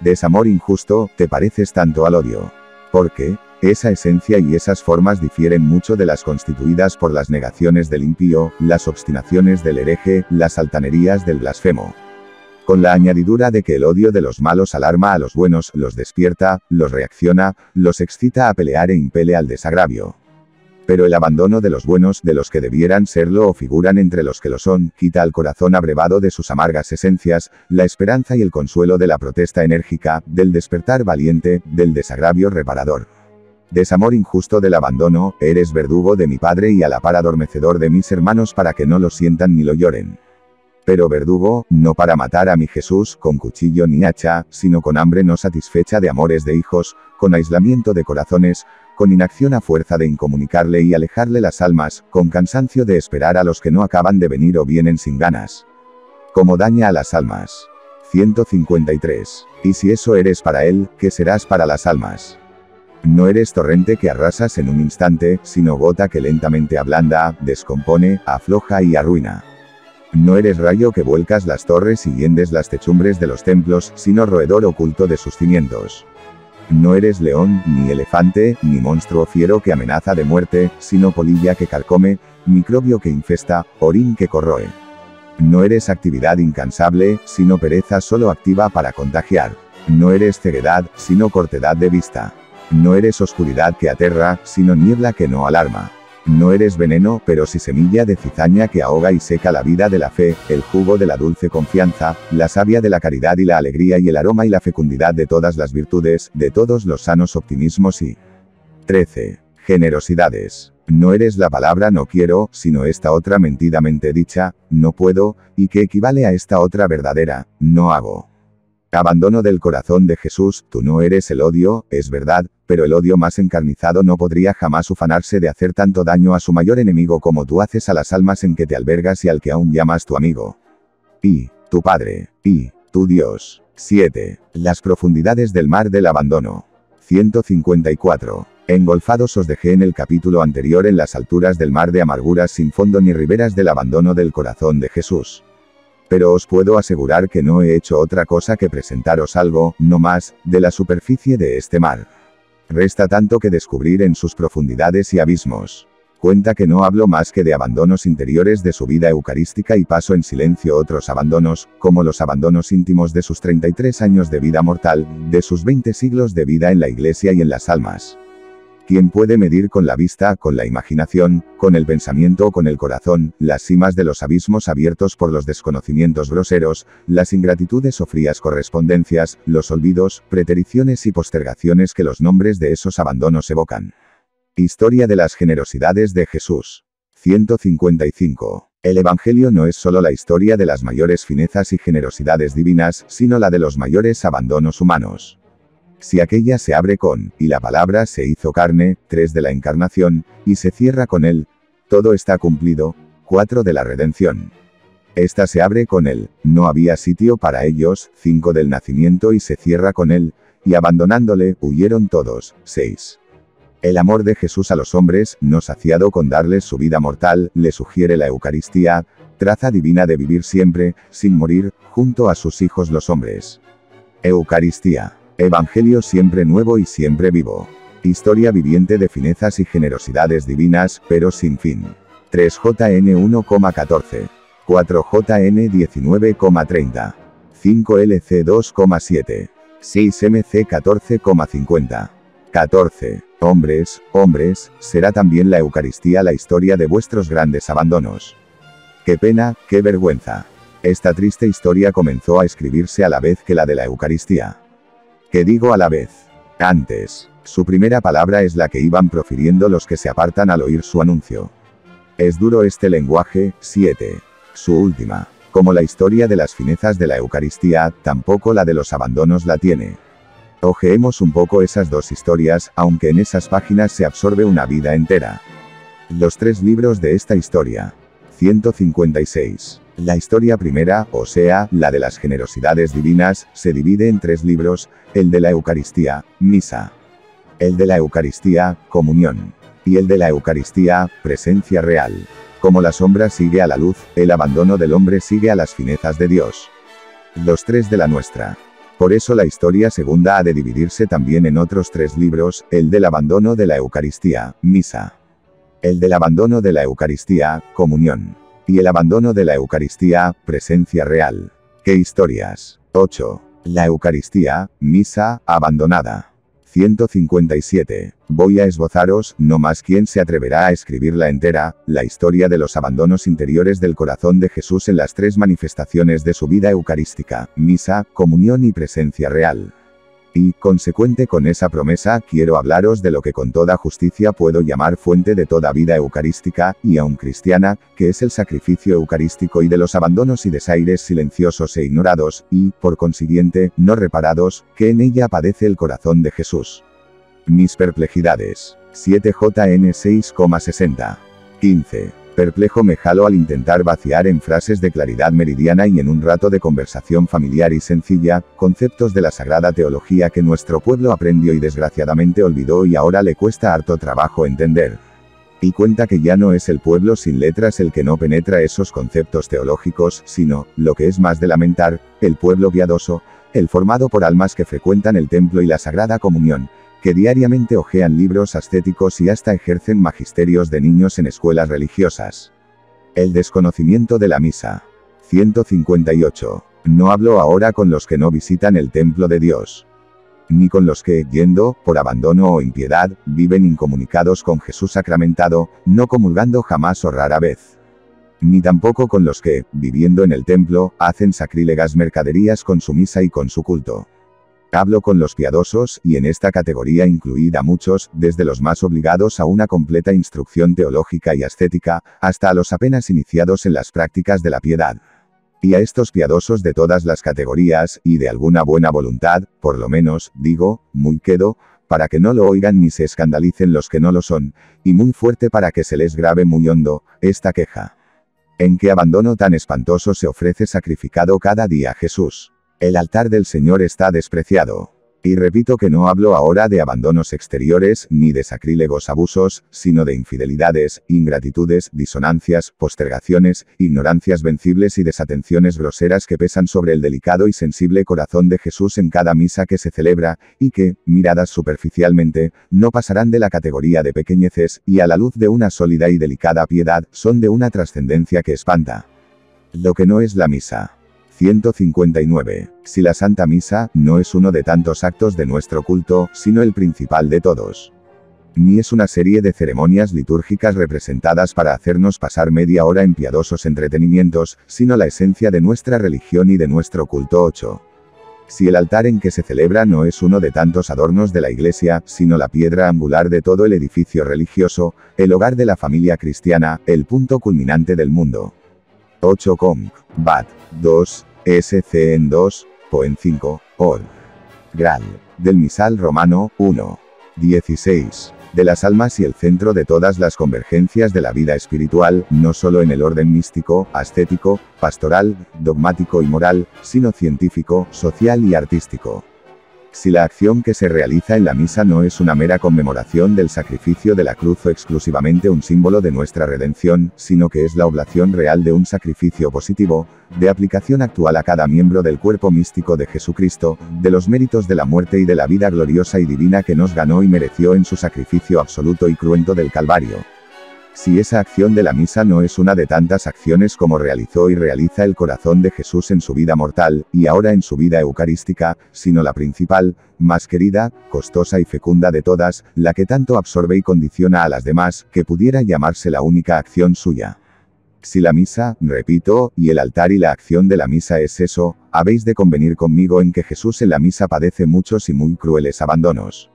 Desamor injusto, te pareces tanto al odio. Porque, esa esencia y esas formas difieren mucho de las constituidas por las negaciones del impío, las obstinaciones del hereje, las altanerías del blasfemo. Con la añadidura de que el odio de los malos alarma a los buenos, los despierta, los reacciona, los excita a pelear e impele al desagravio pero el abandono de los buenos, de los que debieran serlo o figuran entre los que lo son, quita al corazón abrevado de sus amargas esencias, la esperanza y el consuelo de la protesta enérgica, del despertar valiente, del desagravio reparador. Desamor injusto del abandono, eres verdugo de mi padre y a la par adormecedor de mis hermanos para que no lo sientan ni lo lloren. Pero verdugo, no para matar a mi Jesús con cuchillo ni hacha, sino con hambre no satisfecha de amores de hijos, con aislamiento de corazones, con inacción a fuerza de incomunicarle y alejarle las almas, con cansancio de esperar a los que no acaban de venir o vienen sin ganas. Como daña a las almas. 153. Y si eso eres para él, ¿qué serás para las almas? No eres torrente que arrasas en un instante, sino gota que lentamente ablanda, descompone, afloja y arruina. No eres rayo que vuelcas las torres y hiendes las techumbres de los templos, sino roedor oculto de sus cimientos. No eres león, ni elefante, ni monstruo fiero que amenaza de muerte, sino polilla que carcome, microbio que infesta, orín que corroe. No eres actividad incansable, sino pereza solo activa para contagiar. No eres ceguedad, sino cortedad de vista. No eres oscuridad que aterra, sino niebla que no alarma. No eres veneno, pero sí semilla de cizaña que ahoga y seca la vida de la fe, el jugo de la dulce confianza, la savia de la caridad y la alegría y el aroma y la fecundidad de todas las virtudes, de todos los sanos optimismos y 13. Generosidades. No eres la palabra no quiero, sino esta otra mentidamente dicha, no puedo, y que equivale a esta otra verdadera, no hago. Abandono del corazón de Jesús, tú no eres el odio, es verdad, pero el odio más encarnizado no podría jamás ufanarse de hacer tanto daño a su mayor enemigo como tú haces a las almas en que te albergas y al que aún llamas tu amigo. Y, tu Padre, y, tu Dios. 7. Las profundidades del mar del abandono. 154. Engolfados os dejé en el capítulo anterior en las alturas del mar de amarguras sin fondo ni riberas del abandono del corazón de Jesús. Pero os puedo asegurar que no he hecho otra cosa que presentaros algo, no más, de la superficie de este mar. Resta tanto que descubrir en sus profundidades y abismos. Cuenta que no hablo más que de abandonos interiores de su vida eucarística y paso en silencio otros abandonos, como los abandonos íntimos de sus 33 años de vida mortal, de sus 20 siglos de vida en la iglesia y en las almas. ¿Quién puede medir con la vista, con la imaginación, con el pensamiento o con el corazón, las cimas de los abismos abiertos por los desconocimientos groseros, las ingratitudes o frías correspondencias, los olvidos, pretericiones y postergaciones que los nombres de esos abandonos evocan? Historia de las generosidades de Jesús. 155. El Evangelio no es solo la historia de las mayores finezas y generosidades divinas, sino la de los mayores abandonos humanos. Si aquella se abre con, y la palabra se hizo carne, 3 de la encarnación, y se cierra con él, todo está cumplido, 4 de la redención. Esta se abre con él, no había sitio para ellos, 5 del nacimiento y se cierra con él, y abandonándole, huyeron todos, 6. El amor de Jesús a los hombres, no saciado con darles su vida mortal, le sugiere la Eucaristía, traza divina de vivir siempre, sin morir, junto a sus hijos los hombres. Eucaristía. Evangelio siempre nuevo y siempre vivo. Historia viviente de finezas y generosidades divinas, pero sin fin. 3JN 1,14. 4JN 19,30. 5LC 2,7. 6MC 14,50. 14. Hombres, hombres, será también la Eucaristía la historia de vuestros grandes abandonos. Qué pena, qué vergüenza. Esta triste historia comenzó a escribirse a la vez que la de la Eucaristía. ¿Qué digo a la vez? Antes, su primera palabra es la que iban profiriendo los que se apartan al oír su anuncio. Es duro este lenguaje, 7. Su última. Como la historia de las finezas de la Eucaristía, tampoco la de los abandonos la tiene. Ojeemos un poco esas dos historias, aunque en esas páginas se absorbe una vida entera. Los tres libros de esta historia. 156. La historia primera, o sea, la de las generosidades divinas, se divide en tres libros, el de la Eucaristía, Misa. El de la Eucaristía, Comunión. Y el de la Eucaristía, Presencia Real. Como la sombra sigue a la luz, el abandono del hombre sigue a las finezas de Dios. Los tres de la nuestra. Por eso la historia segunda ha de dividirse también en otros tres libros, el del abandono de la Eucaristía, Misa. El del abandono de la Eucaristía, Comunión y el abandono de la Eucaristía, presencia real. ¿Qué historias? 8. La Eucaristía, misa, abandonada. 157. Voy a esbozaros, no más quien se atreverá a escribirla entera, la historia de los abandonos interiores del corazón de Jesús en las tres manifestaciones de su vida eucarística, misa, comunión y presencia real. Y, consecuente con esa promesa, quiero hablaros de lo que con toda justicia puedo llamar fuente de toda vida eucarística, y aun cristiana, que es el sacrificio eucarístico y de los abandonos y desaires silenciosos e ignorados, y, por consiguiente, no reparados, que en ella padece el corazón de Jesús. Mis perplejidades. 7JN 6,60. 15. Perplejo me jalo al intentar vaciar en frases de claridad meridiana y en un rato de conversación familiar y sencilla, conceptos de la sagrada teología que nuestro pueblo aprendió y desgraciadamente olvidó y ahora le cuesta harto trabajo entender. Y cuenta que ya no es el pueblo sin letras el que no penetra esos conceptos teológicos, sino, lo que es más de lamentar, el pueblo piadoso, el formado por almas que frecuentan el templo y la sagrada comunión, que diariamente hojean libros ascéticos y hasta ejercen magisterios de niños en escuelas religiosas. El desconocimiento de la misa. 158. No hablo ahora con los que no visitan el templo de Dios. Ni con los que, yendo, por abandono o impiedad, viven incomunicados con Jesús sacramentado, no comulgando jamás o rara vez. Ni tampoco con los que, viviendo en el templo, hacen sacrílegas mercaderías con su misa y con su culto. Hablo con los piadosos, y en esta categoría incluida muchos, desde los más obligados a una completa instrucción teológica y ascética, hasta a los apenas iniciados en las prácticas de la piedad. Y a estos piadosos de todas las categorías, y de alguna buena voluntad, por lo menos, digo, muy quedo, para que no lo oigan ni se escandalicen los que no lo son, y muy fuerte para que se les grabe muy hondo, esta queja. ¿En qué abandono tan espantoso se ofrece sacrificado cada día Jesús? El altar del Señor está despreciado. Y repito que no hablo ahora de abandonos exteriores, ni de sacrílegos abusos, sino de infidelidades, ingratitudes, disonancias, postergaciones, ignorancias vencibles y desatenciones groseras que pesan sobre el delicado y sensible corazón de Jesús en cada misa que se celebra, y que, miradas superficialmente, no pasarán de la categoría de pequeñeces, y a la luz de una sólida y delicada piedad, son de una trascendencia que espanta. Lo que no es la misa. 159. Si la Santa Misa, no es uno de tantos actos de nuestro culto, sino el principal de todos. Ni es una serie de ceremonias litúrgicas representadas para hacernos pasar media hora en piadosos entretenimientos, sino la esencia de nuestra religión y de nuestro culto 8. Si el altar en que se celebra no es uno de tantos adornos de la iglesia, sino la piedra angular de todo el edificio religioso, el hogar de la familia cristiana, el punto culminante del mundo. 8 com. Bat. 2. SC en 2, Po en 5, Or. Gral. Del Misal Romano, 1. 16. De las almas y el centro de todas las convergencias de la vida espiritual, no solo en el orden místico, ascético, pastoral, dogmático y moral, sino científico, social y artístico. Si la acción que se realiza en la misa no es una mera conmemoración del sacrificio de la cruz o exclusivamente un símbolo de nuestra redención, sino que es la oblación real de un sacrificio positivo, de aplicación actual a cada miembro del cuerpo místico de Jesucristo, de los méritos de la muerte y de la vida gloriosa y divina que nos ganó y mereció en su sacrificio absoluto y cruento del Calvario. Si esa acción de la misa no es una de tantas acciones como realizó y realiza el corazón de Jesús en su vida mortal, y ahora en su vida eucarística, sino la principal, más querida, costosa y fecunda de todas, la que tanto absorbe y condiciona a las demás, que pudiera llamarse la única acción suya. Si la misa, repito, y el altar y la acción de la misa es eso, habéis de convenir conmigo en que Jesús en la misa padece muchos y muy crueles abandonos.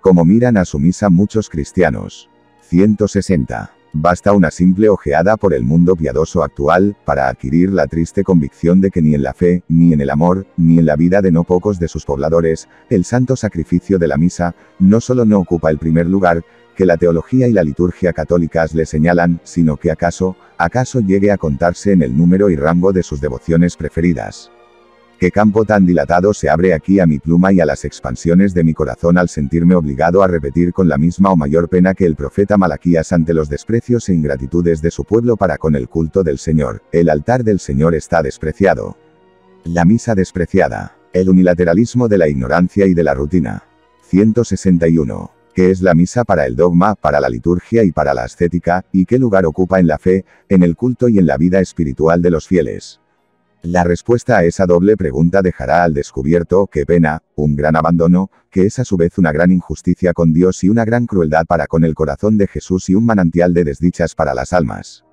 Como miran a su misa muchos cristianos. 160. Basta una simple ojeada por el mundo piadoso actual, para adquirir la triste convicción de que ni en la fe, ni en el amor, ni en la vida de no pocos de sus pobladores, el santo sacrificio de la misa, no solo no ocupa el primer lugar, que la teología y la liturgia católicas le señalan, sino que acaso, acaso llegue a contarse en el número y rango de sus devociones preferidas. Qué campo tan dilatado se abre aquí a mi pluma y a las expansiones de mi corazón al sentirme obligado a repetir con la misma o mayor pena que el profeta Malaquías ante los desprecios e ingratitudes de su pueblo para con el culto del Señor. El altar del Señor está despreciado. La misa despreciada. El unilateralismo de la ignorancia y de la rutina. 161 qué es la misa para el dogma, para la liturgia y para la ascética, y qué lugar ocupa en la fe, en el culto y en la vida espiritual de los fieles. La respuesta a esa doble pregunta dejará al descubierto, qué pena, un gran abandono, que es a su vez una gran injusticia con Dios y una gran crueldad para con el corazón de Jesús y un manantial de desdichas para las almas.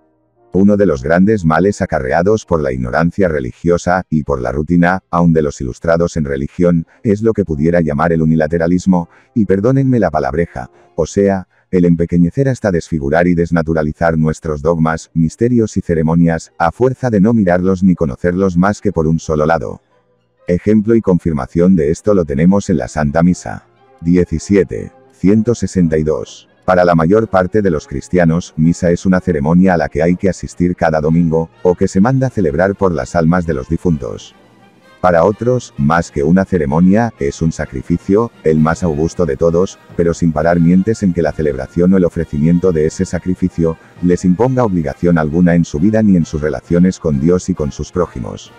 Uno de los grandes males acarreados por la ignorancia religiosa, y por la rutina, aun de los ilustrados en religión, es lo que pudiera llamar el unilateralismo, y perdónenme la palabreja, o sea, el empequeñecer hasta desfigurar y desnaturalizar nuestros dogmas, misterios y ceremonias, a fuerza de no mirarlos ni conocerlos más que por un solo lado. Ejemplo y confirmación de esto lo tenemos en la Santa Misa. 17. 162. Para la mayor parte de los cristianos, misa es una ceremonia a la que hay que asistir cada domingo, o que se manda celebrar por las almas de los difuntos. Para otros, más que una ceremonia, es un sacrificio, el más augusto de todos, pero sin parar mientes en que la celebración o el ofrecimiento de ese sacrificio, les imponga obligación alguna en su vida ni en sus relaciones con Dios y con sus prójimos.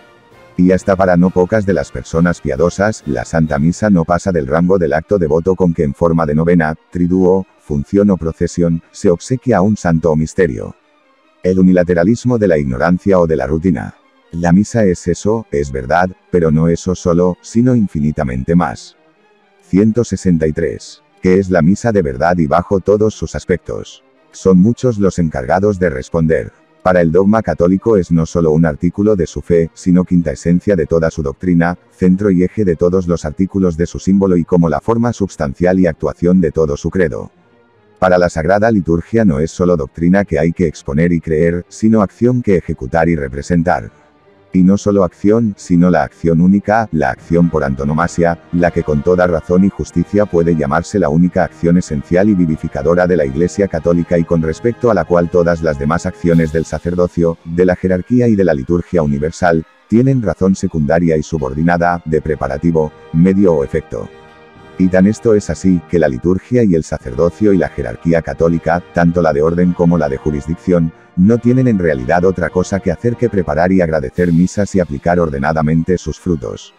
Y hasta para no pocas de las personas piadosas, la Santa Misa no pasa del rango del acto devoto con que en forma de novena, triduo, función o procesión, se obsequia a un santo o misterio. El unilateralismo de la ignorancia o de la rutina. La misa es eso, es verdad, pero no eso solo, sino infinitamente más. 163. ¿Qué es la misa de verdad y bajo todos sus aspectos? Son muchos los encargados de responder. Para el dogma católico es no solo un artículo de su fe, sino quinta esencia de toda su doctrina, centro y eje de todos los artículos de su símbolo y como la forma substancial y actuación de todo su credo. Para la Sagrada Liturgia no es solo doctrina que hay que exponer y creer, sino acción que ejecutar y representar. Y no solo acción, sino la acción única, la acción por antonomasia, la que con toda razón y justicia puede llamarse la única acción esencial y vivificadora de la Iglesia Católica y con respecto a la cual todas las demás acciones del sacerdocio, de la jerarquía y de la liturgia universal, tienen razón secundaria y subordinada, de preparativo, medio o efecto. Y tan esto es así, que la liturgia y el sacerdocio y la jerarquía católica, tanto la de orden como la de jurisdicción, no tienen en realidad otra cosa que hacer que preparar y agradecer misas y aplicar ordenadamente sus frutos.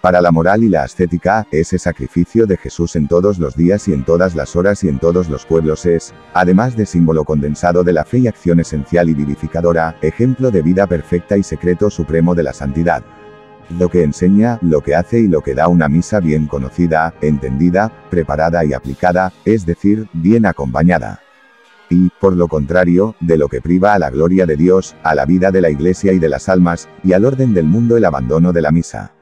Para la moral y la ascética, ese sacrificio de Jesús en todos los días y en todas las horas y en todos los pueblos es, además de símbolo condensado de la fe y acción esencial y vivificadora, ejemplo de vida perfecta y secreto supremo de la santidad. Lo que enseña, lo que hace y lo que da una misa bien conocida, entendida, preparada y aplicada, es decir, bien acompañada y, por lo contrario, de lo que priva a la gloria de Dios, a la vida de la Iglesia y de las almas, y al orden del mundo el abandono de la misa.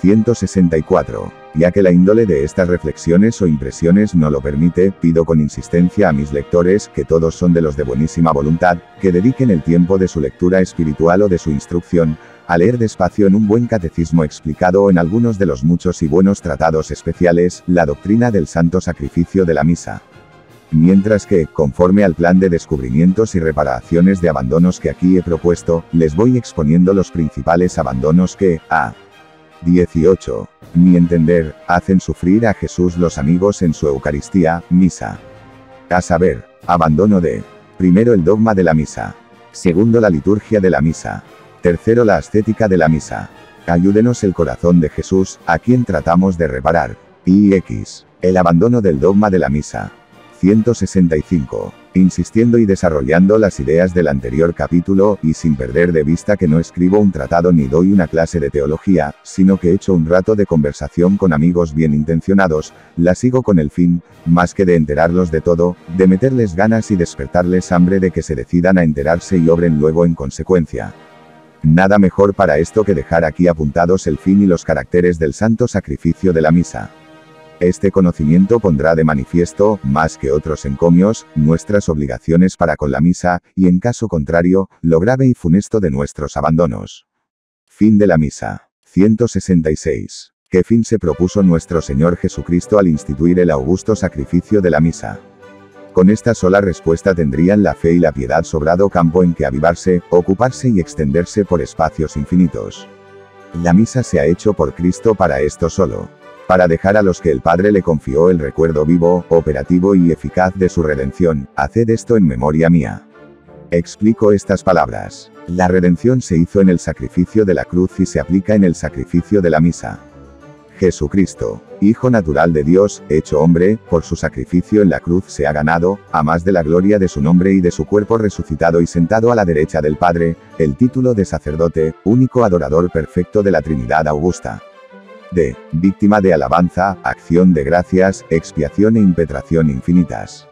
164. Ya que la índole de estas reflexiones o impresiones no lo permite, pido con insistencia a mis lectores, que todos son de los de buenísima voluntad, que dediquen el tiempo de su lectura espiritual o de su instrucción, a leer despacio en un buen catecismo explicado o en algunos de los muchos y buenos tratados especiales, la doctrina del santo sacrificio de la misa. Mientras que, conforme al plan de descubrimientos y reparaciones de abandonos que aquí he propuesto, les voy exponiendo los principales abandonos que, a 18. Mi entender, hacen sufrir a Jesús los amigos en su Eucaristía, misa. A saber, abandono de, primero el dogma de la misa. Segundo la liturgia de la misa. Tercero la ascética de la misa. Ayúdenos el corazón de Jesús, a quien tratamos de reparar. Y X. El abandono del dogma de la misa. 165. Insistiendo y desarrollando las ideas del anterior capítulo, y sin perder de vista que no escribo un tratado ni doy una clase de teología, sino que echo un rato de conversación con amigos bien intencionados, la sigo con el fin, más que de enterarlos de todo, de meterles ganas y despertarles hambre de que se decidan a enterarse y obren luego en consecuencia. Nada mejor para esto que dejar aquí apuntados el fin y los caracteres del santo sacrificio de la misa. Este conocimiento pondrá de manifiesto, más que otros encomios, nuestras obligaciones para con la misa, y en caso contrario, lo grave y funesto de nuestros abandonos. Fin de la misa. 166. ¿Qué fin se propuso nuestro Señor Jesucristo al instituir el augusto sacrificio de la misa? Con esta sola respuesta tendrían la fe y la piedad sobrado campo en que avivarse, ocuparse y extenderse por espacios infinitos. La misa se ha hecho por Cristo para esto solo para dejar a los que el Padre le confió el recuerdo vivo, operativo y eficaz de su redención, haced esto en memoria mía. Explico estas palabras. La redención se hizo en el sacrificio de la cruz y se aplica en el sacrificio de la misa. Jesucristo, Hijo natural de Dios, hecho hombre, por su sacrificio en la cruz se ha ganado, a más de la gloria de su nombre y de su cuerpo resucitado y sentado a la derecha del Padre, el título de sacerdote, único adorador perfecto de la Trinidad Augusta. D. Víctima de alabanza, acción de gracias, expiación e impetración infinitas.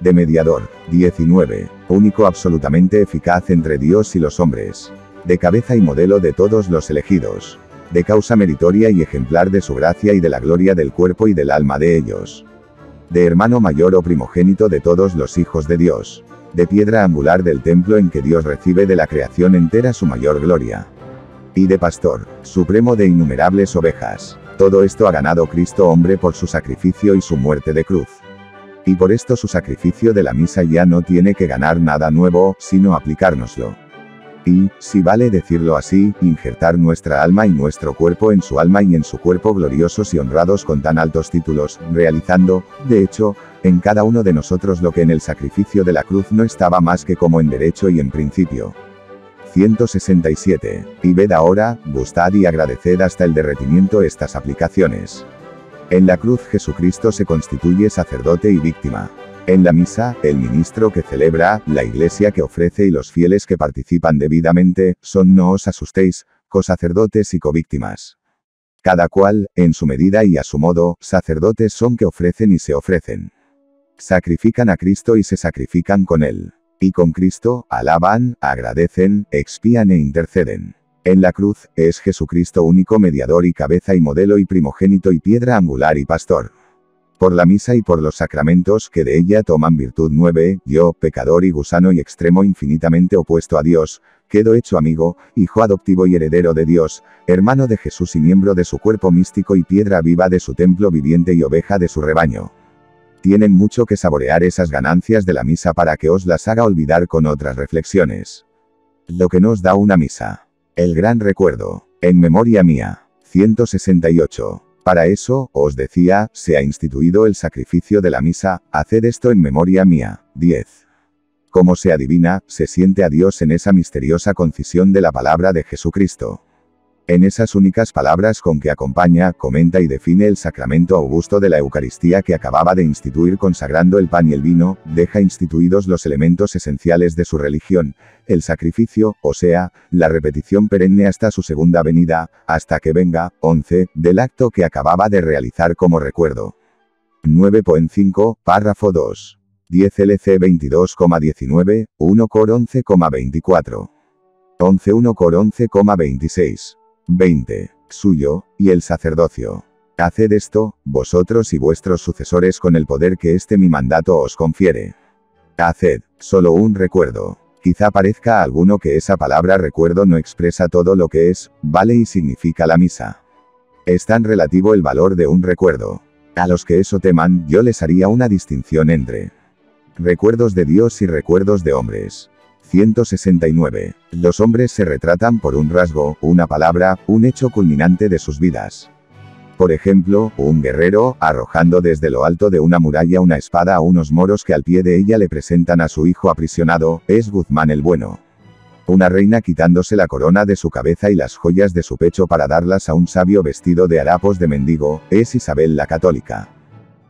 De mediador. 19. Único absolutamente eficaz entre Dios y los hombres. De cabeza y modelo de todos los elegidos. De causa meritoria y ejemplar de su gracia y de la gloria del cuerpo y del alma de ellos. De hermano mayor o primogénito de todos los hijos de Dios. De piedra angular del templo en que Dios recibe de la creación entera su mayor gloria y de pastor, supremo de innumerables ovejas. Todo esto ha ganado Cristo hombre por su sacrificio y su muerte de cruz. Y por esto su sacrificio de la misa ya no tiene que ganar nada nuevo, sino aplicárnoslo. Y, si vale decirlo así, injertar nuestra alma y nuestro cuerpo en su alma y en su cuerpo gloriosos y honrados con tan altos títulos, realizando, de hecho, en cada uno de nosotros lo que en el sacrificio de la cruz no estaba más que como en derecho y en principio. 167. Y ved ahora, gustad y agradeced hasta el derretimiento estas aplicaciones. En la cruz Jesucristo se constituye sacerdote y víctima. En la misa, el ministro que celebra, la iglesia que ofrece y los fieles que participan debidamente, son no os asustéis, cosacerdotes y covíctimas. Cada cual, en su medida y a su modo, sacerdotes son que ofrecen y se ofrecen. Sacrifican a Cristo y se sacrifican con él y con Cristo, alaban, agradecen, expían e interceden. En la cruz, es Jesucristo único mediador y cabeza y modelo y primogénito y piedra angular y pastor. Por la misa y por los sacramentos que de ella toman virtud nueve, yo, pecador y gusano y extremo infinitamente opuesto a Dios, quedo hecho amigo, hijo adoptivo y heredero de Dios, hermano de Jesús y miembro de su cuerpo místico y piedra viva de su templo viviente y oveja de su rebaño tienen mucho que saborear esas ganancias de la misa para que os las haga olvidar con otras reflexiones. Lo que nos da una misa. El gran recuerdo. En memoria mía. 168. Para eso, os decía, se ha instituido el sacrificio de la misa, haced esto en memoria mía. 10. Como se adivina, se siente a Dios en esa misteriosa concisión de la palabra de Jesucristo. En esas únicas palabras con que acompaña, comenta y define el sacramento augusto de la Eucaristía que acababa de instituir consagrando el pan y el vino, deja instituidos los elementos esenciales de su religión, el sacrificio, o sea, la repetición perenne hasta su segunda venida, hasta que venga, 11, del acto que acababa de realizar como recuerdo. 9.5, párrafo 2. 10 LC 22,19, 1 Cor 11,24. 11 1 Cor 11,26. 20. Suyo, y el sacerdocio. Haced esto, vosotros y vuestros sucesores con el poder que este mi mandato os confiere. Haced, solo un recuerdo. Quizá parezca a alguno que esa palabra recuerdo no expresa todo lo que es, vale y significa la misa. Es tan relativo el valor de un recuerdo. A los que eso teman, yo les haría una distinción entre recuerdos de Dios y recuerdos de hombres. 169. Los hombres se retratan por un rasgo, una palabra, un hecho culminante de sus vidas. Por ejemplo, un guerrero, arrojando desde lo alto de una muralla una espada a unos moros que al pie de ella le presentan a su hijo aprisionado, es Guzmán el Bueno. Una reina quitándose la corona de su cabeza y las joyas de su pecho para darlas a un sabio vestido de harapos de mendigo, es Isabel la Católica.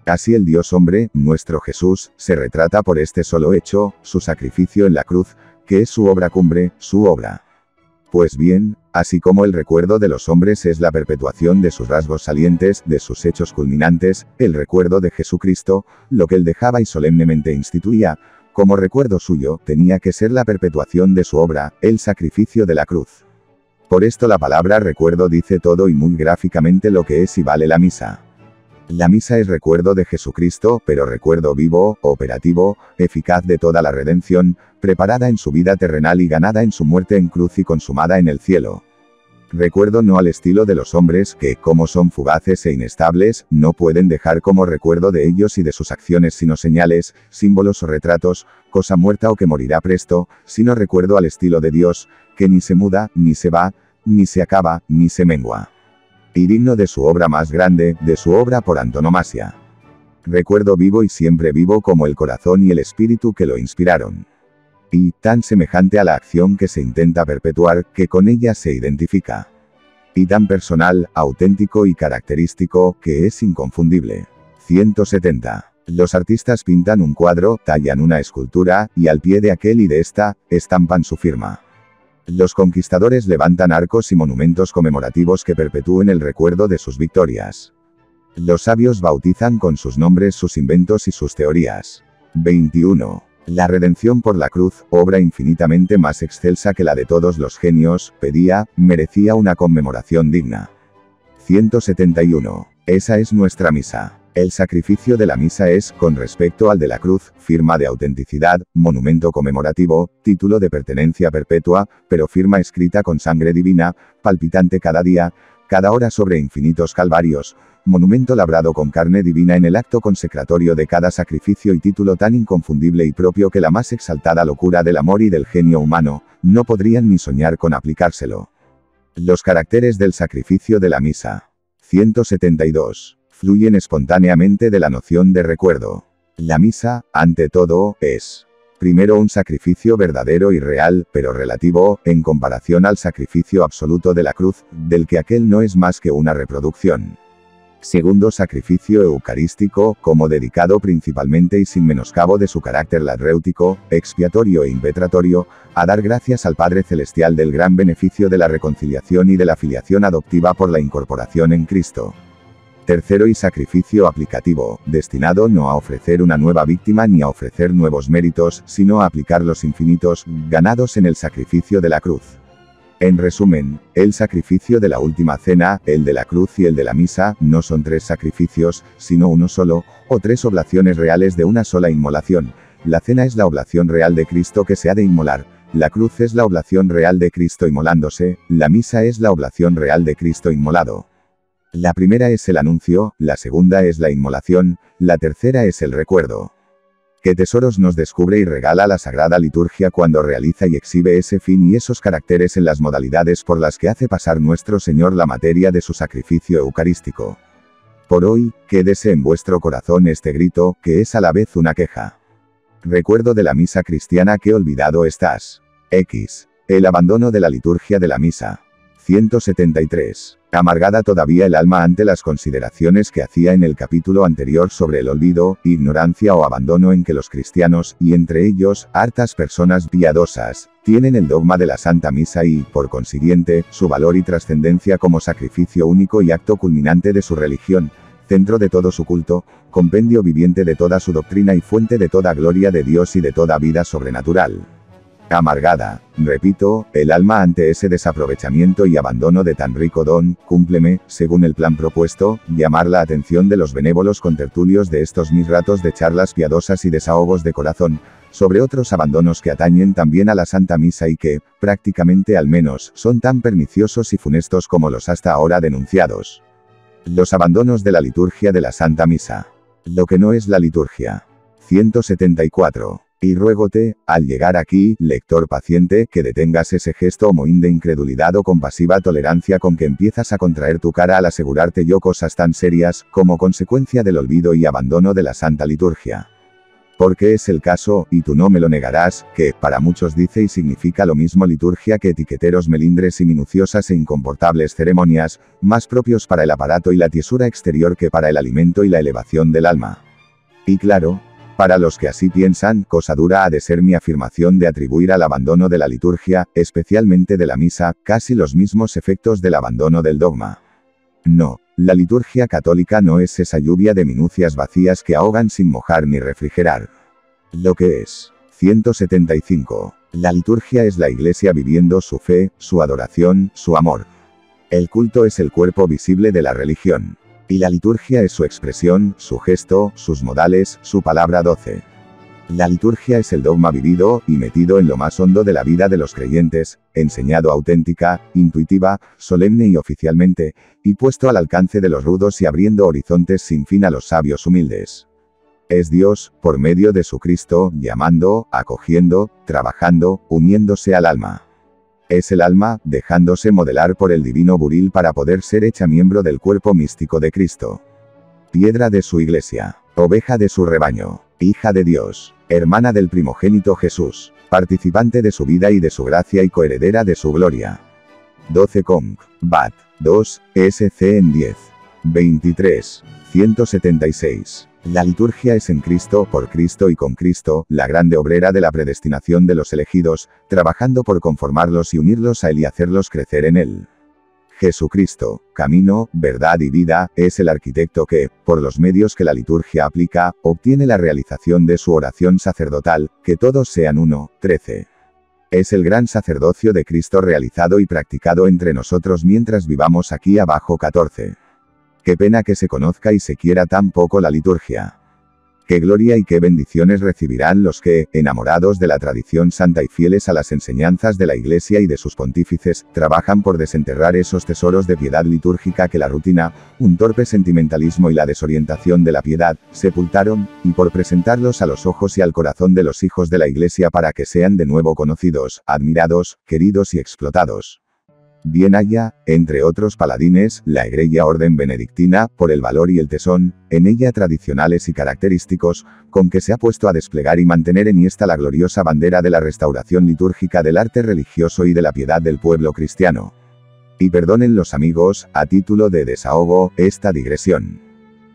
Así el Dios hombre, nuestro Jesús, se retrata por este solo hecho, su sacrificio en la cruz, que es su obra cumbre, su obra. Pues bien, así como el recuerdo de los hombres es la perpetuación de sus rasgos salientes, de sus hechos culminantes, el recuerdo de Jesucristo, lo que él dejaba y solemnemente instituía, como recuerdo suyo, tenía que ser la perpetuación de su obra, el sacrificio de la cruz. Por esto la palabra recuerdo dice todo y muy gráficamente lo que es y vale la misa. La misa es recuerdo de Jesucristo, pero recuerdo vivo, operativo, eficaz de toda la redención, preparada en su vida terrenal y ganada en su muerte en cruz y consumada en el cielo. Recuerdo no al estilo de los hombres que, como son fugaces e inestables, no pueden dejar como recuerdo de ellos y de sus acciones sino señales, símbolos o retratos, cosa muerta o que morirá presto, sino recuerdo al estilo de Dios, que ni se muda, ni se va, ni se acaba, ni se mengua y digno de su obra más grande, de su obra por antonomasia. Recuerdo vivo y siempre vivo como el corazón y el espíritu que lo inspiraron. Y, tan semejante a la acción que se intenta perpetuar, que con ella se identifica. Y tan personal, auténtico y característico, que es inconfundible. 170. Los artistas pintan un cuadro, tallan una escultura, y al pie de aquel y de esta, estampan su firma. Los conquistadores levantan arcos y monumentos conmemorativos que perpetúen el recuerdo de sus victorias. Los sabios bautizan con sus nombres sus inventos y sus teorías. 21. La redención por la cruz, obra infinitamente más excelsa que la de todos los genios, pedía, merecía una conmemoración digna. 171. Esa es nuestra misa. El sacrificio de la misa es, con respecto al de la cruz, firma de autenticidad, monumento conmemorativo, título de pertenencia perpetua, pero firma escrita con sangre divina, palpitante cada día, cada hora sobre infinitos calvarios, monumento labrado con carne divina en el acto consecratorio de cada sacrificio y título tan inconfundible y propio que la más exaltada locura del amor y del genio humano, no podrían ni soñar con aplicárselo. Los caracteres del sacrificio de la misa. 172 fluyen espontáneamente de la noción de recuerdo. La misa, ante todo, es primero un sacrificio verdadero y real, pero relativo, en comparación al sacrificio absoluto de la cruz, del que aquel no es más que una reproducción. Segundo sacrificio eucarístico, como dedicado principalmente y sin menoscabo de su carácter ladréutico, expiatorio e impetratorio, a dar gracias al Padre Celestial del gran beneficio de la reconciliación y de la filiación adoptiva por la incorporación en Cristo. Tercero y sacrificio aplicativo, destinado no a ofrecer una nueva víctima ni a ofrecer nuevos méritos, sino a aplicar los infinitos, ganados en el sacrificio de la cruz. En resumen, el sacrificio de la última cena, el de la cruz y el de la misa, no son tres sacrificios, sino uno solo, o tres oblaciones reales de una sola inmolación. La cena es la oblación real de Cristo que se ha de inmolar, la cruz es la oblación real de Cristo inmolándose, la misa es la oblación real de Cristo inmolado. La primera es el anuncio, la segunda es la inmolación, la tercera es el recuerdo. ¿Qué tesoros nos descubre y regala la Sagrada Liturgia cuando realiza y exhibe ese fin y esos caracteres en las modalidades por las que hace pasar nuestro Señor la materia de su sacrificio eucarístico? Por hoy, quédese en vuestro corazón este grito, que es a la vez una queja. Recuerdo de la misa cristiana que olvidado estás. X. El abandono de la liturgia de la misa. 173. Amargada todavía el alma ante las consideraciones que hacía en el capítulo anterior sobre el olvido, ignorancia o abandono en que los cristianos, y entre ellos, hartas personas piadosas, tienen el dogma de la Santa Misa y, por consiguiente, su valor y trascendencia como sacrificio único y acto culminante de su religión, centro de todo su culto, compendio viviente de toda su doctrina y fuente de toda gloria de Dios y de toda vida sobrenatural. Amargada, repito, el alma ante ese desaprovechamiento y abandono de tan rico don, cúmpleme, según el plan propuesto, llamar la atención de los benévolos contertulios de estos mis ratos de charlas piadosas y desahogos de corazón, sobre otros abandonos que atañen también a la Santa Misa y que, prácticamente al menos, son tan perniciosos y funestos como los hasta ahora denunciados. Los abandonos de la liturgia de la Santa Misa. Lo que no es la liturgia. 174. Y ruégote, al llegar aquí, lector paciente, que detengas ese gesto mohín de incredulidad o compasiva tolerancia con que empiezas a contraer tu cara al asegurarte yo cosas tan serias, como consecuencia del olvido y abandono de la Santa Liturgia. Porque es el caso, y tú no me lo negarás, que, para muchos dice y significa lo mismo liturgia que etiqueteros melindres y minuciosas e incomportables ceremonias, más propios para el aparato y la tiesura exterior que para el alimento y la elevación del alma. Y claro, para los que así piensan, cosa dura ha de ser mi afirmación de atribuir al abandono de la liturgia, especialmente de la misa, casi los mismos efectos del abandono del dogma. No, la liturgia católica no es esa lluvia de minucias vacías que ahogan sin mojar ni refrigerar. Lo que es. 175. La liturgia es la iglesia viviendo su fe, su adoración, su amor. El culto es el cuerpo visible de la religión. Y la liturgia es su expresión, su gesto, sus modales, su palabra doce. La liturgia es el dogma vivido y metido en lo más hondo de la vida de los creyentes, enseñado auténtica, intuitiva, solemne y oficialmente, y puesto al alcance de los rudos y abriendo horizontes sin fin a los sabios humildes. Es Dios, por medio de su Cristo, llamando, acogiendo, trabajando, uniéndose al alma. Es el alma, dejándose modelar por el divino buril para poder ser hecha miembro del cuerpo místico de Cristo. Piedra de su iglesia, oveja de su rebaño, hija de Dios, hermana del primogénito Jesús, participante de su vida y de su gracia y coheredera de su gloria. 12 Kong, Bat, 2, SC en 10. 23. 176. La liturgia es en Cristo, por Cristo y con Cristo, la grande obrera de la predestinación de los elegidos, trabajando por conformarlos y unirlos a Él y hacerlos crecer en Él. Jesucristo, camino, verdad y vida, es el arquitecto que, por los medios que la liturgia aplica, obtiene la realización de su oración sacerdotal, que todos sean uno. 13. Es el gran sacerdocio de Cristo realizado y practicado entre nosotros mientras vivamos aquí abajo 14. Qué pena que se conozca y se quiera tan poco la liturgia. Qué gloria y qué bendiciones recibirán los que, enamorados de la tradición santa y fieles a las enseñanzas de la Iglesia y de sus pontífices, trabajan por desenterrar esos tesoros de piedad litúrgica que la rutina, un torpe sentimentalismo y la desorientación de la piedad, sepultaron, y por presentarlos a los ojos y al corazón de los hijos de la Iglesia para que sean de nuevo conocidos, admirados, queridos y explotados bien haya, entre otros paladines, la egregia orden benedictina, por el valor y el tesón, en ella tradicionales y característicos, con que se ha puesto a desplegar y mantener en esta la gloriosa bandera de la restauración litúrgica del arte religioso y de la piedad del pueblo cristiano. Y perdonen los amigos, a título de desahogo, esta digresión.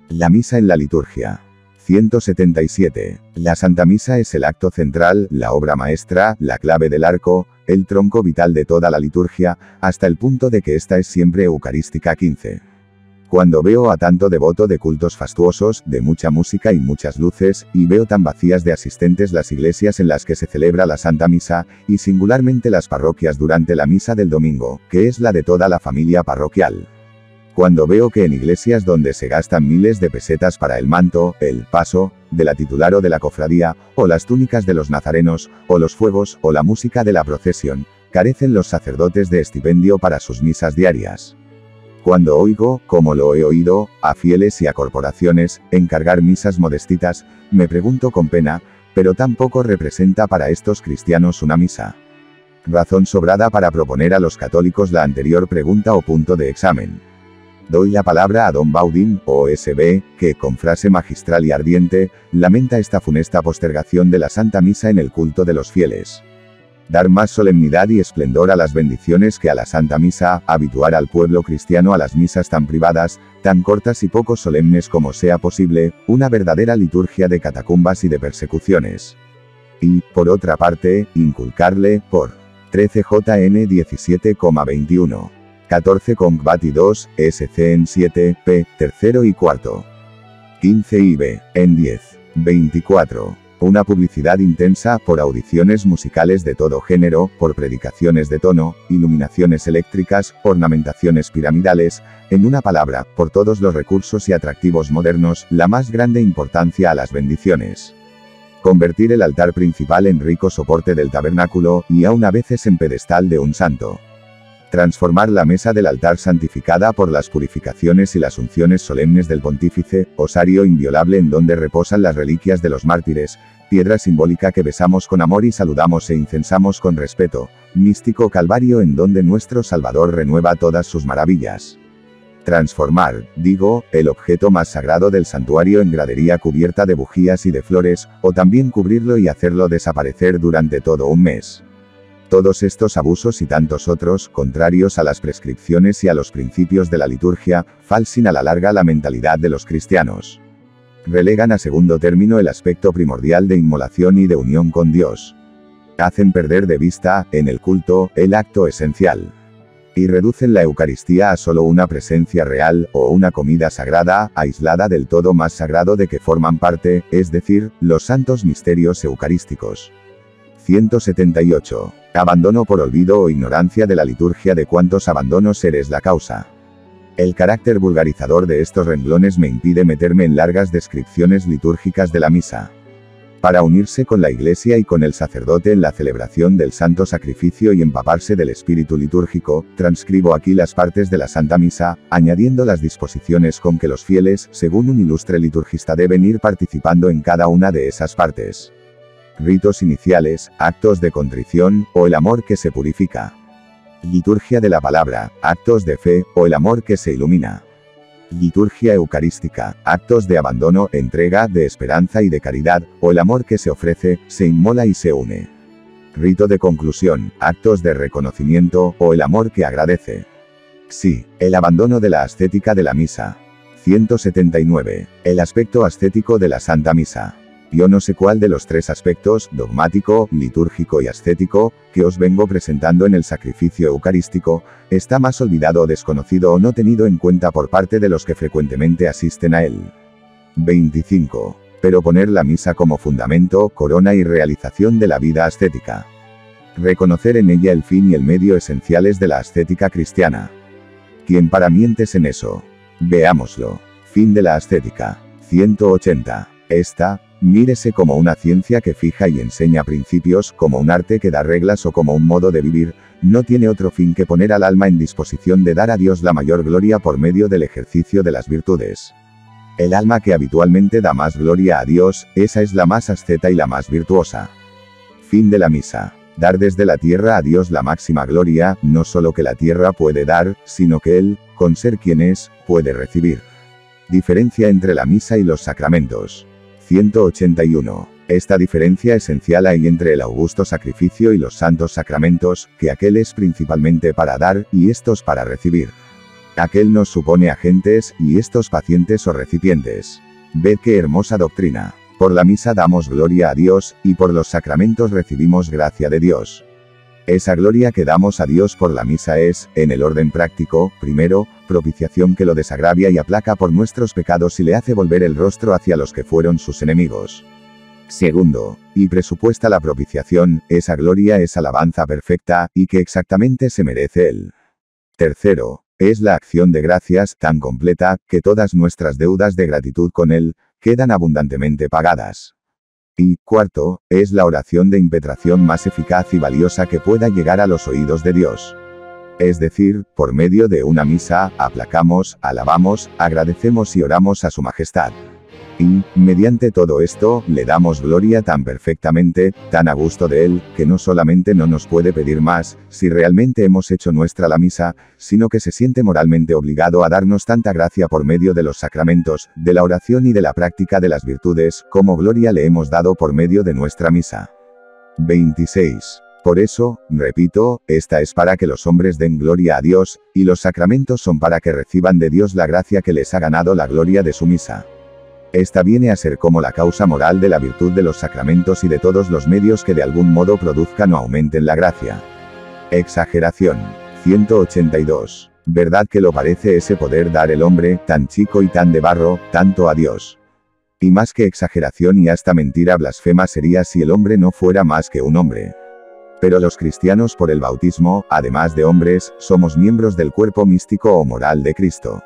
La misa en la liturgia. 177. La Santa Misa es el acto central, la obra maestra, la clave del arco, el tronco vital de toda la liturgia, hasta el punto de que esta es siempre eucarística 15. Cuando veo a tanto devoto de cultos fastuosos, de mucha música y muchas luces, y veo tan vacías de asistentes las iglesias en las que se celebra la Santa Misa, y singularmente las parroquias durante la Misa del Domingo, que es la de toda la familia parroquial. Cuando veo que en iglesias donde se gastan miles de pesetas para el manto, el paso, de la titular o de la cofradía, o las túnicas de los nazarenos, o los fuegos, o la música de la procesión, carecen los sacerdotes de estipendio para sus misas diarias. Cuando oigo, como lo he oído, a fieles y a corporaciones, encargar misas modestitas, me pregunto con pena, pero tampoco representa para estos cristianos una misa. Razón sobrada para proponer a los católicos la anterior pregunta o punto de examen. Doy la palabra a don Baudin, OSB, que, con frase magistral y ardiente, lamenta esta funesta postergación de la Santa Misa en el culto de los fieles. Dar más solemnidad y esplendor a las bendiciones que a la Santa Misa, habituar al pueblo cristiano a las misas tan privadas, tan cortas y poco solemnes como sea posible, una verdadera liturgia de catacumbas y de persecuciones. Y, por otra parte, inculcarle, por 13 JN 17,21. 14 Combat y 2, SC en 7, P, tercero y cuarto. 15 IB, en 10. 24. Una publicidad intensa por audiciones musicales de todo género, por predicaciones de tono, iluminaciones eléctricas, ornamentaciones piramidales, en una palabra, por todos los recursos y atractivos modernos, la más grande importancia a las bendiciones. Convertir el altar principal en rico soporte del tabernáculo, y aún a veces en pedestal de un santo transformar la mesa del altar santificada por las purificaciones y las unciones solemnes del pontífice, osario inviolable en donde reposan las reliquias de los mártires, piedra simbólica que besamos con amor y saludamos e incensamos con respeto, místico calvario en donde nuestro Salvador renueva todas sus maravillas. Transformar, digo, el objeto más sagrado del santuario en gradería cubierta de bujías y de flores, o también cubrirlo y hacerlo desaparecer durante todo un mes. Todos estos abusos y tantos otros, contrarios a las prescripciones y a los principios de la liturgia, falsin a la larga la mentalidad de los cristianos. Relegan a segundo término el aspecto primordial de inmolación y de unión con Dios. Hacen perder de vista, en el culto, el acto esencial. Y reducen la Eucaristía a solo una presencia real, o una comida sagrada, aislada del todo más sagrado de que forman parte, es decir, los santos misterios eucarísticos. 178. Abandono por olvido o ignorancia de la liturgia de cuantos abandonos eres la causa. El carácter vulgarizador de estos renglones me impide meterme en largas descripciones litúrgicas de la misa. Para unirse con la Iglesia y con el sacerdote en la celebración del santo sacrificio y empaparse del espíritu litúrgico, transcribo aquí las partes de la Santa Misa, añadiendo las disposiciones con que los fieles, según un ilustre liturgista, deben ir participando en cada una de esas partes ritos iniciales, actos de contrición, o el amor que se purifica. Liturgia de la palabra, actos de fe, o el amor que se ilumina. Liturgia eucarística, actos de abandono, entrega, de esperanza y de caridad, o el amor que se ofrece, se inmola y se une. Rito de conclusión, actos de reconocimiento, o el amor que agradece. Sí, el abandono de la ascética de la misa. 179. El aspecto ascético de la Santa Misa. Yo no sé cuál de los tres aspectos, dogmático, litúrgico y ascético, que os vengo presentando en el sacrificio eucarístico, está más olvidado o desconocido o no tenido en cuenta por parte de los que frecuentemente asisten a él. 25. Pero poner la misa como fundamento, corona y realización de la vida ascética. Reconocer en ella el fin y el medio esenciales de la ascética cristiana. ¿Quién para mientes en eso? Veámoslo. Fin de la ascética. 180. Esta, Mírese como una ciencia que fija y enseña principios, como un arte que da reglas o como un modo de vivir, no tiene otro fin que poner al alma en disposición de dar a Dios la mayor gloria por medio del ejercicio de las virtudes. El alma que habitualmente da más gloria a Dios, esa es la más asceta y la más virtuosa. Fin de la misa. Dar desde la tierra a Dios la máxima gloria, no solo que la tierra puede dar, sino que Él, con ser quien es, puede recibir. Diferencia entre la misa y los sacramentos. 181. Esta diferencia esencial hay entre el augusto sacrificio y los santos sacramentos, que aquel es principalmente para dar, y estos para recibir. Aquel nos supone agentes, y estos pacientes o recipientes. Ved qué hermosa doctrina. Por la misa damos gloria a Dios, y por los sacramentos recibimos gracia de Dios. Esa gloria que damos a Dios por la misa es, en el orden práctico, primero, propiciación que lo desagravia y aplaca por nuestros pecados y le hace volver el rostro hacia los que fueron sus enemigos. Segundo, y presupuesta la propiciación, esa gloria es alabanza perfecta, y que exactamente se merece él. Tercero, es la acción de gracias tan completa, que todas nuestras deudas de gratitud con él, quedan abundantemente pagadas. Y, cuarto, es la oración de impetración más eficaz y valiosa que pueda llegar a los oídos de Dios. Es decir, por medio de una misa, aplacamos, alabamos, agradecemos y oramos a Su Majestad. Y, mediante todo esto, le damos gloria tan perfectamente, tan a gusto de Él, que no solamente no nos puede pedir más, si realmente hemos hecho nuestra la misa, sino que se siente moralmente obligado a darnos tanta gracia por medio de los sacramentos, de la oración y de la práctica de las virtudes, como gloria le hemos dado por medio de nuestra misa. 26. Por eso, repito, esta es para que los hombres den gloria a Dios, y los sacramentos son para que reciban de Dios la gracia que les ha ganado la gloria de su misa. Esta viene a ser como la causa moral de la virtud de los sacramentos y de todos los medios que de algún modo produzcan o aumenten la gracia. Exageración. 182. ¿Verdad que lo parece ese poder dar el hombre, tan chico y tan de barro, tanto a Dios? Y más que exageración y hasta mentira blasfema sería si el hombre no fuera más que un hombre. Pero los cristianos por el bautismo, además de hombres, somos miembros del cuerpo místico o moral de Cristo.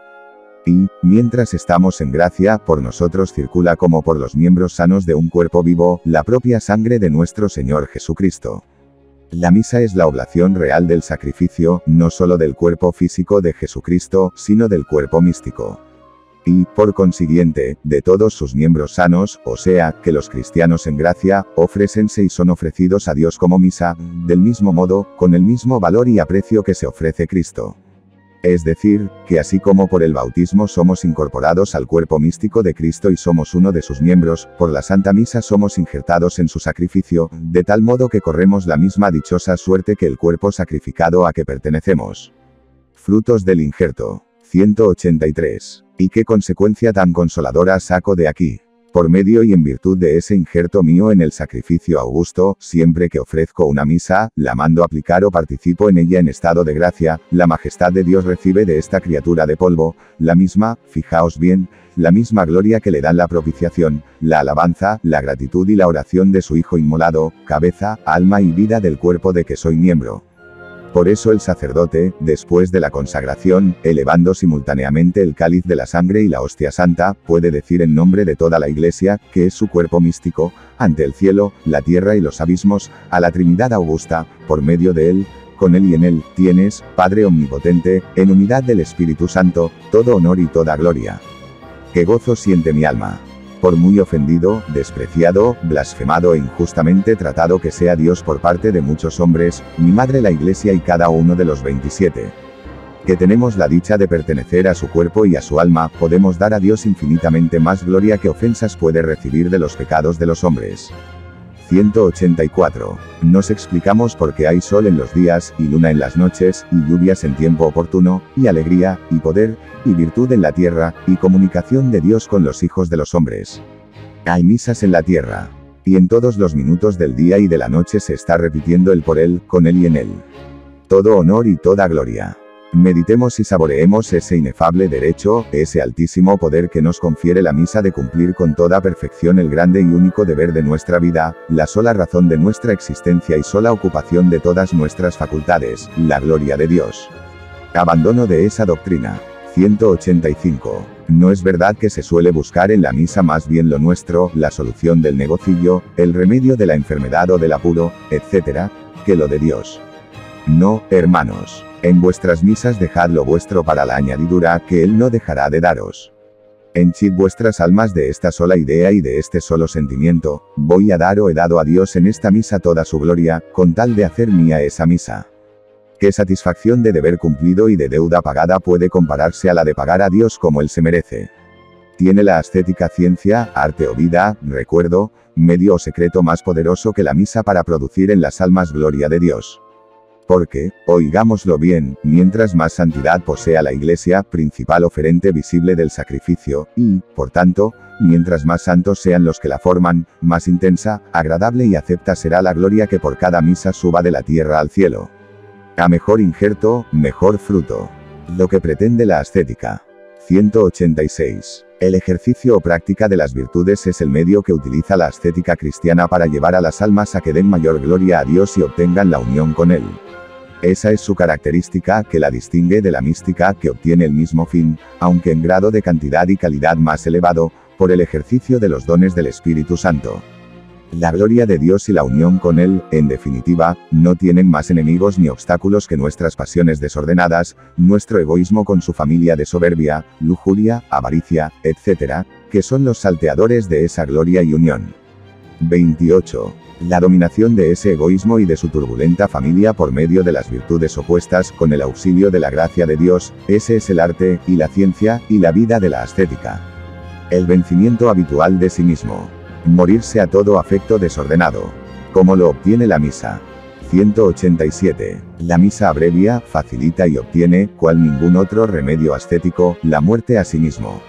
Y, mientras estamos en gracia, por nosotros circula como por los miembros sanos de un cuerpo vivo, la propia sangre de nuestro Señor Jesucristo. La misa es la oblación real del sacrificio, no solo del cuerpo físico de Jesucristo, sino del cuerpo místico. Y, por consiguiente, de todos sus miembros sanos, o sea, que los cristianos en gracia, ofrécense y son ofrecidos a Dios como misa, del mismo modo, con el mismo valor y aprecio que se ofrece Cristo. Es decir, que así como por el bautismo somos incorporados al cuerpo místico de Cristo y somos uno de sus miembros, por la Santa Misa somos injertados en su sacrificio, de tal modo que corremos la misma dichosa suerte que el cuerpo sacrificado a que pertenecemos. Frutos del injerto. 183. ¿Y qué consecuencia tan consoladora saco de aquí? Por medio y en virtud de ese injerto mío en el sacrificio augusto, siempre que ofrezco una misa, la mando aplicar o participo en ella en estado de gracia, la majestad de Dios recibe de esta criatura de polvo, la misma, fijaos bien, la misma gloria que le dan la propiciación, la alabanza, la gratitud y la oración de su Hijo inmolado, cabeza, alma y vida del cuerpo de que soy miembro. Por eso el sacerdote, después de la consagración, elevando simultáneamente el cáliz de la sangre y la hostia santa, puede decir en nombre de toda la Iglesia, que es su cuerpo místico, ante el cielo, la tierra y los abismos, a la Trinidad Augusta, por medio de él, con él y en él, tienes, Padre Omnipotente, en unidad del Espíritu Santo, todo honor y toda gloria. Qué gozo siente mi alma por muy ofendido, despreciado, blasfemado e injustamente tratado que sea Dios por parte de muchos hombres, mi madre la Iglesia y cada uno de los 27. Que tenemos la dicha de pertenecer a su cuerpo y a su alma, podemos dar a Dios infinitamente más gloria que ofensas puede recibir de los pecados de los hombres. 184. Nos explicamos por qué hay sol en los días, y luna en las noches, y lluvias en tiempo oportuno, y alegría, y poder, y virtud en la tierra, y comunicación de Dios con los hijos de los hombres. Hay misas en la tierra. Y en todos los minutos del día y de la noche se está repitiendo el por él, con él y en él. Todo honor y toda gloria. Meditemos y saboreemos ese inefable derecho, ese altísimo poder que nos confiere la misa de cumplir con toda perfección el grande y único deber de nuestra vida, la sola razón de nuestra existencia y sola ocupación de todas nuestras facultades, la gloria de Dios. Abandono de esa doctrina. 185. No es verdad que se suele buscar en la misa más bien lo nuestro, la solución del negocillo, el remedio de la enfermedad o del apuro, etc., que lo de Dios. No, hermanos. En vuestras misas dejad lo vuestro para la añadidura que Él no dejará de daros. Henchid vuestras almas de esta sola idea y de este solo sentimiento, voy a dar o he dado a Dios en esta misa toda su gloria, con tal de hacer mía esa misa. ¿Qué satisfacción de deber cumplido y de deuda pagada puede compararse a la de pagar a Dios como Él se merece? ¿Tiene la ascética ciencia, arte o vida, recuerdo, medio o secreto más poderoso que la misa para producir en las almas gloria de Dios? Porque, oigámoslo bien, mientras más santidad posea la Iglesia, principal oferente visible del sacrificio, y, por tanto, mientras más santos sean los que la forman, más intensa, agradable y acepta será la gloria que por cada misa suba de la tierra al cielo. A mejor injerto, mejor fruto. Lo que pretende la ascética. 186. El ejercicio o práctica de las virtudes es el medio que utiliza la ascética cristiana para llevar a las almas a que den mayor gloria a Dios y obtengan la unión con Él. Esa es su característica que la distingue de la mística que obtiene el mismo fin, aunque en grado de cantidad y calidad más elevado, por el ejercicio de los dones del Espíritu Santo. La gloria de Dios y la unión con Él, en definitiva, no tienen más enemigos ni obstáculos que nuestras pasiones desordenadas, nuestro egoísmo con su familia de soberbia, lujuria, avaricia, etc., que son los salteadores de esa gloria y unión. 28. La dominación de ese egoísmo y de su turbulenta familia por medio de las virtudes opuestas con el auxilio de la gracia de Dios, ese es el arte, y la ciencia, y la vida de la ascética. El vencimiento habitual de sí mismo. Morirse a todo afecto desordenado. Como lo obtiene la misa. 187. La misa abrevia, facilita y obtiene, cual ningún otro remedio ascético, la muerte a sí mismo.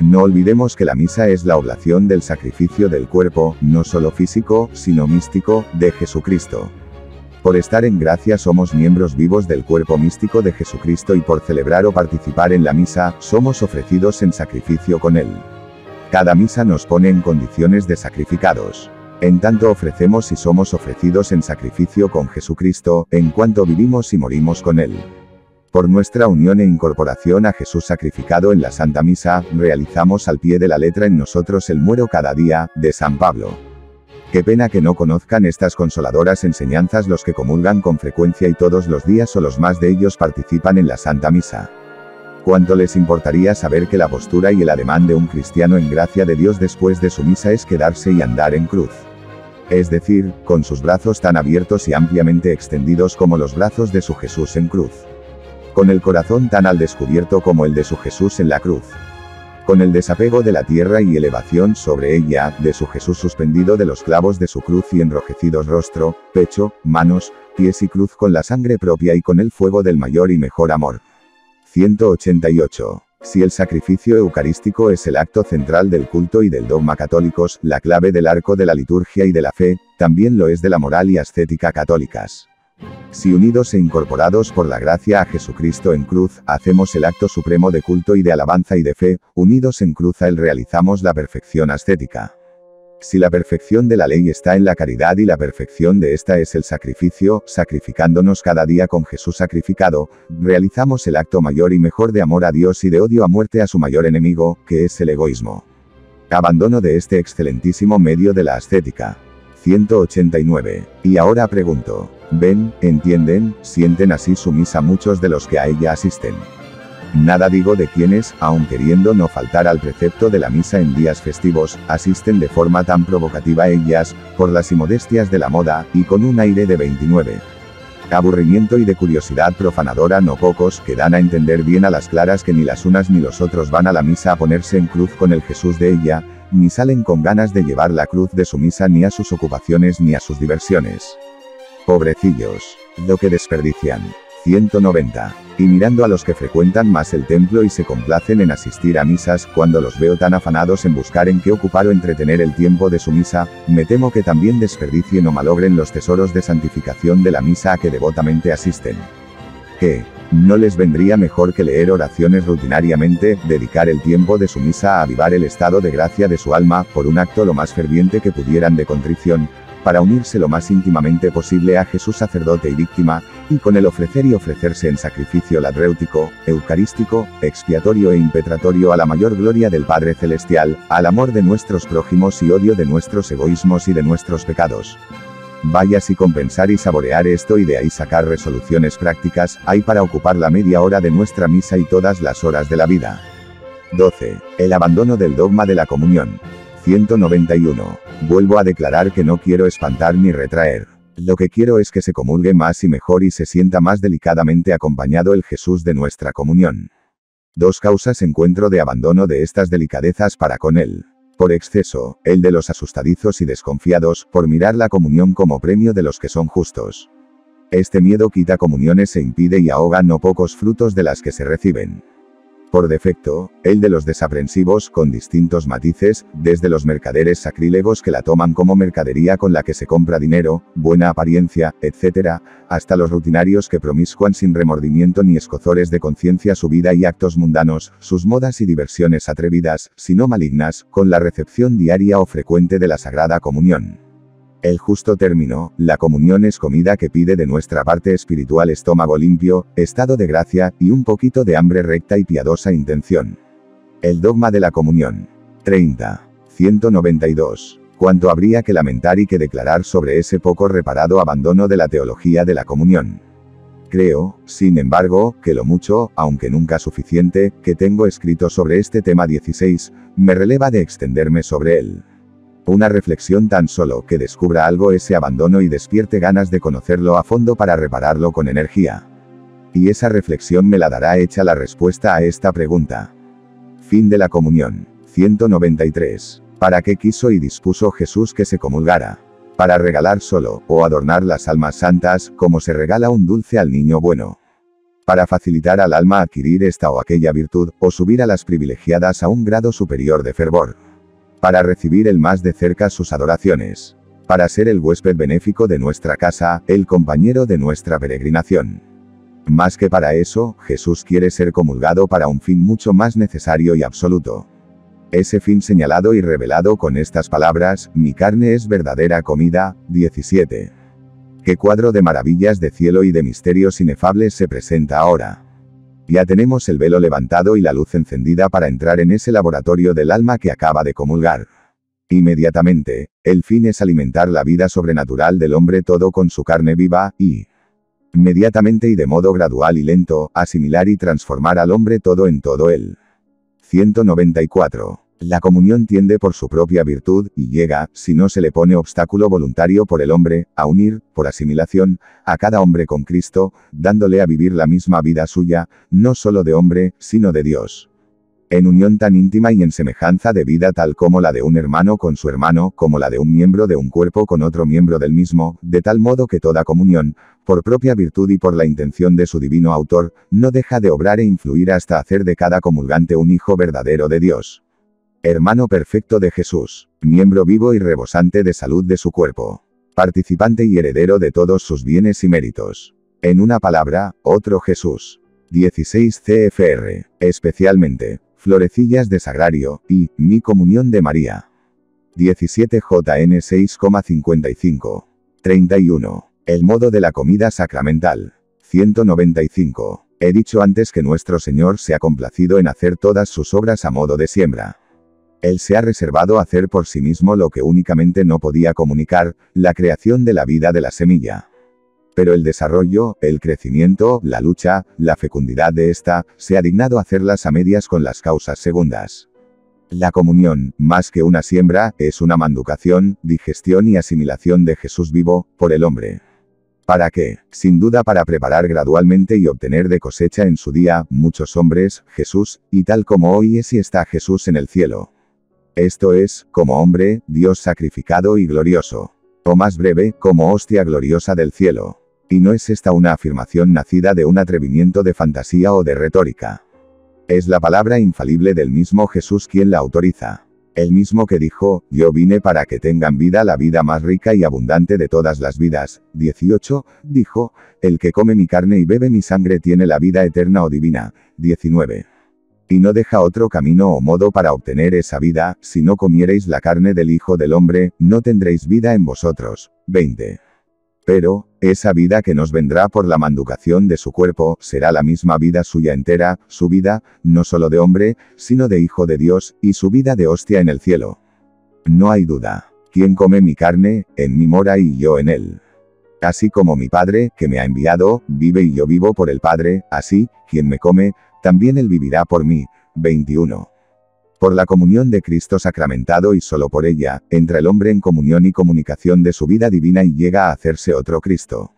No olvidemos que la misa es la oblación del sacrificio del cuerpo, no solo físico, sino místico, de Jesucristo. Por estar en gracia somos miembros vivos del cuerpo místico de Jesucristo y por celebrar o participar en la misa, somos ofrecidos en sacrificio con Él. Cada misa nos pone en condiciones de sacrificados. En tanto ofrecemos y somos ofrecidos en sacrificio con Jesucristo, en cuanto vivimos y morimos con Él. Por nuestra unión e incorporación a Jesús sacrificado en la Santa Misa, realizamos al pie de la letra en nosotros el muero cada día, de San Pablo. Qué pena que no conozcan estas consoladoras enseñanzas los que comulgan con frecuencia y todos los días o los más de ellos participan en la Santa Misa. ¿Cuánto les importaría saber que la postura y el ademán de un cristiano en gracia de Dios después de su misa es quedarse y andar en cruz? Es decir, con sus brazos tan abiertos y ampliamente extendidos como los brazos de su Jesús en cruz. Con el corazón tan al descubierto como el de su Jesús en la cruz. Con el desapego de la tierra y elevación sobre ella, de su Jesús suspendido de los clavos de su cruz y enrojecidos rostro, pecho, manos, pies y cruz con la sangre propia y con el fuego del mayor y mejor amor. 188. Si el sacrificio eucarístico es el acto central del culto y del dogma católicos, la clave del arco de la liturgia y de la fe, también lo es de la moral y ascética católicas. Si unidos e incorporados por la gracia a Jesucristo en cruz, hacemos el acto supremo de culto y de alabanza y de fe, unidos en cruz a Él realizamos la perfección ascética. Si la perfección de la ley está en la caridad y la perfección de esta es el sacrificio, sacrificándonos cada día con Jesús sacrificado, realizamos el acto mayor y mejor de amor a Dios y de odio a muerte a su mayor enemigo, que es el egoísmo. Abandono de este excelentísimo medio de la ascética. 189. Y ahora pregunto, ven, entienden, sienten así su misa muchos de los que a ella asisten. Nada digo de quienes, aun queriendo no faltar al precepto de la misa en días festivos, asisten de forma tan provocativa ellas, por las inmodestias de la moda, y con un aire de 29. Aburrimiento y de curiosidad profanadora no pocos que dan a entender bien a las claras que ni las unas ni los otros van a la misa a ponerse en cruz con el Jesús de ella, ni salen con ganas de llevar la cruz de su misa ni a sus ocupaciones ni a sus diversiones. Pobrecillos. Lo que desperdician. 190. Y mirando a los que frecuentan más el templo y se complacen en asistir a misas, cuando los veo tan afanados en buscar en qué ocupar o entretener el tiempo de su misa, me temo que también desperdicien o malogren los tesoros de santificación de la misa a que devotamente asisten. ¿Qué? ¿No les vendría mejor que leer oraciones rutinariamente, dedicar el tiempo de su misa a avivar el estado de gracia de su alma, por un acto lo más ferviente que pudieran de contrición, para unirse lo más íntimamente posible a Jesús sacerdote y víctima, y con el ofrecer y ofrecerse en sacrificio ladréutico, eucarístico, expiatorio e impetratorio a la mayor gloria del Padre Celestial, al amor de nuestros prójimos y odio de nuestros egoísmos y de nuestros pecados. Vaya si compensar y saborear esto y de ahí sacar resoluciones prácticas, hay para ocupar la media hora de nuestra misa y todas las horas de la vida. 12. El abandono del dogma de la comunión. 191. Vuelvo a declarar que no quiero espantar ni retraer. Lo que quiero es que se comulgue más y mejor y se sienta más delicadamente acompañado el Jesús de nuestra comunión. Dos causas encuentro de abandono de estas delicadezas para con él. Por exceso, el de los asustadizos y desconfiados, por mirar la comunión como premio de los que son justos. Este miedo quita comuniones e impide y ahoga no pocos frutos de las que se reciben. Por defecto, el de los desaprensivos con distintos matices, desde los mercaderes sacrílegos que la toman como mercadería con la que se compra dinero, buena apariencia, etc., hasta los rutinarios que promiscuan sin remordimiento ni escozores de conciencia su vida y actos mundanos, sus modas y diversiones atrevidas, sino malignas, con la recepción diaria o frecuente de la Sagrada Comunión. El justo término, la comunión es comida que pide de nuestra parte espiritual estómago limpio, estado de gracia, y un poquito de hambre recta y piadosa intención. El dogma de la comunión. 30. 192. Cuánto habría que lamentar y que declarar sobre ese poco reparado abandono de la teología de la comunión. Creo, sin embargo, que lo mucho, aunque nunca suficiente, que tengo escrito sobre este tema 16, me releva de extenderme sobre él. Una reflexión tan solo que descubra algo ese abandono y despierte ganas de conocerlo a fondo para repararlo con energía. Y esa reflexión me la dará hecha la respuesta a esta pregunta. Fin de la comunión. 193. ¿Para qué quiso y dispuso Jesús que se comulgara? Para regalar solo, o adornar las almas santas, como se regala un dulce al niño bueno. Para facilitar al alma adquirir esta o aquella virtud, o subir a las privilegiadas a un grado superior de fervor para recibir el más de cerca sus adoraciones, para ser el huésped benéfico de nuestra casa, el compañero de nuestra peregrinación. Más que para eso, Jesús quiere ser comulgado para un fin mucho más necesario y absoluto. Ese fin señalado y revelado con estas palabras, mi carne es verdadera comida, 17. Qué cuadro de maravillas de cielo y de misterios inefables se presenta ahora. Ya tenemos el velo levantado y la luz encendida para entrar en ese laboratorio del alma que acaba de comulgar. Inmediatamente, el fin es alimentar la vida sobrenatural del hombre todo con su carne viva, y, inmediatamente y de modo gradual y lento, asimilar y transformar al hombre todo en todo él. 194. La comunión tiende por su propia virtud, y llega, si no se le pone obstáculo voluntario por el hombre, a unir, por asimilación, a cada hombre con Cristo, dándole a vivir la misma vida suya, no solo de hombre, sino de Dios. En unión tan íntima y en semejanza de vida tal como la de un hermano con su hermano, como la de un miembro de un cuerpo con otro miembro del mismo, de tal modo que toda comunión, por propia virtud y por la intención de su divino autor, no deja de obrar e influir hasta hacer de cada comulgante un hijo verdadero de Dios. Hermano perfecto de Jesús, miembro vivo y rebosante de salud de su cuerpo. Participante y heredero de todos sus bienes y méritos. En una palabra, otro Jesús. 16 CFR. Especialmente, Florecillas de Sagrario, y, Mi Comunión de María. 17 JN 6,55. 31. El modo de la comida sacramental. 195. He dicho antes que nuestro Señor se ha complacido en hacer todas sus obras a modo de siembra. Él se ha reservado hacer por sí mismo lo que únicamente no podía comunicar, la creación de la vida de la semilla. Pero el desarrollo, el crecimiento, la lucha, la fecundidad de esta, se ha dignado hacerlas a medias con las causas segundas. La comunión, más que una siembra, es una manducación, digestión y asimilación de Jesús vivo, por el hombre. ¿Para qué? Sin duda para preparar gradualmente y obtener de cosecha en su día, muchos hombres, Jesús, y tal como hoy es y está Jesús en el cielo. Esto es, como hombre, Dios sacrificado y glorioso. O más breve, como hostia gloriosa del cielo. Y no es esta una afirmación nacida de un atrevimiento de fantasía o de retórica. Es la palabra infalible del mismo Jesús quien la autoriza. El mismo que dijo, yo vine para que tengan vida la vida más rica y abundante de todas las vidas. 18, dijo, el que come mi carne y bebe mi sangre tiene la vida eterna o divina. 19 y no deja otro camino o modo para obtener esa vida, si no comiereis la carne del Hijo del Hombre, no tendréis vida en vosotros. 20. Pero, esa vida que nos vendrá por la manducación de su cuerpo, será la misma vida suya entera, su vida, no solo de hombre, sino de Hijo de Dios, y su vida de hostia en el cielo. No hay duda. Quien come mi carne, en mí mora y yo en él. Así como mi Padre, que me ha enviado, vive y yo vivo por el Padre, así, quien me come, también él vivirá por mí. 21. Por la comunión de Cristo sacramentado y solo por ella, entra el hombre en comunión y comunicación de su vida divina y llega a hacerse otro Cristo.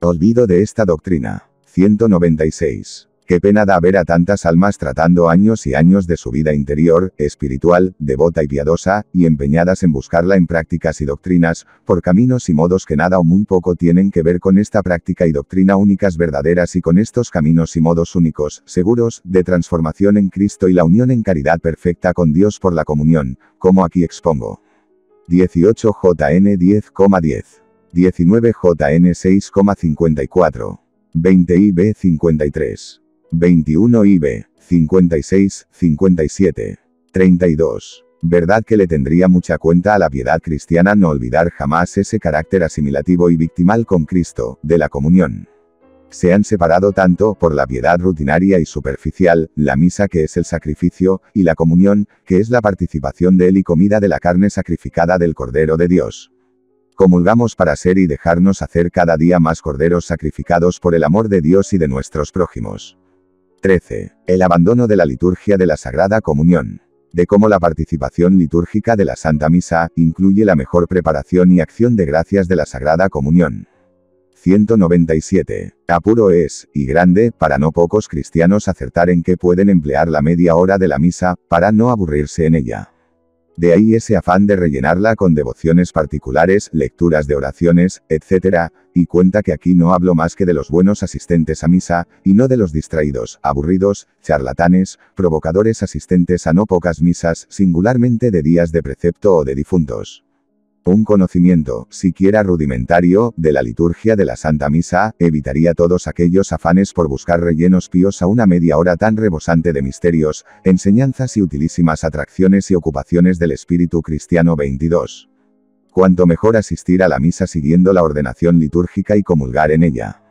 Olvido de esta doctrina. 196. Qué pena da ver a tantas almas tratando años y años de su vida interior, espiritual, devota y piadosa, y empeñadas en buscarla en prácticas y doctrinas, por caminos y modos que nada o muy poco tienen que ver con esta práctica y doctrina únicas verdaderas y con estos caminos y modos únicos, seguros, de transformación en Cristo y la unión en caridad perfecta con Dios por la comunión, como aquí expongo. 18 JN 10,10. 19 JN 6,54. 20 IB 53. 21 IB, 56, 57. 32. Verdad que le tendría mucha cuenta a la piedad cristiana no olvidar jamás ese carácter asimilativo y victimal con Cristo, de la comunión. Se han separado tanto, por la piedad rutinaria y superficial, la misa que es el sacrificio, y la comunión, que es la participación de él y comida de la carne sacrificada del Cordero de Dios. Comulgamos para ser y dejarnos hacer cada día más corderos sacrificados por el amor de Dios y de nuestros prójimos. 13. El abandono de la liturgia de la Sagrada Comunión. De cómo la participación litúrgica de la Santa Misa incluye la mejor preparación y acción de gracias de la Sagrada Comunión. 197. Apuro es, y grande, para no pocos cristianos acertar en que pueden emplear la media hora de la misa, para no aburrirse en ella. De ahí ese afán de rellenarla con devociones particulares, lecturas de oraciones, etc., y cuenta que aquí no hablo más que de los buenos asistentes a misa, y no de los distraídos, aburridos, charlatanes, provocadores asistentes a no pocas misas, singularmente de días de precepto o de difuntos. Un conocimiento, siquiera rudimentario, de la liturgia de la Santa Misa, evitaría todos aquellos afanes por buscar rellenos píos a una media hora tan rebosante de misterios, enseñanzas y utilísimas atracciones y ocupaciones del espíritu cristiano 22. Cuanto mejor asistir a la misa siguiendo la ordenación litúrgica y comulgar en ella.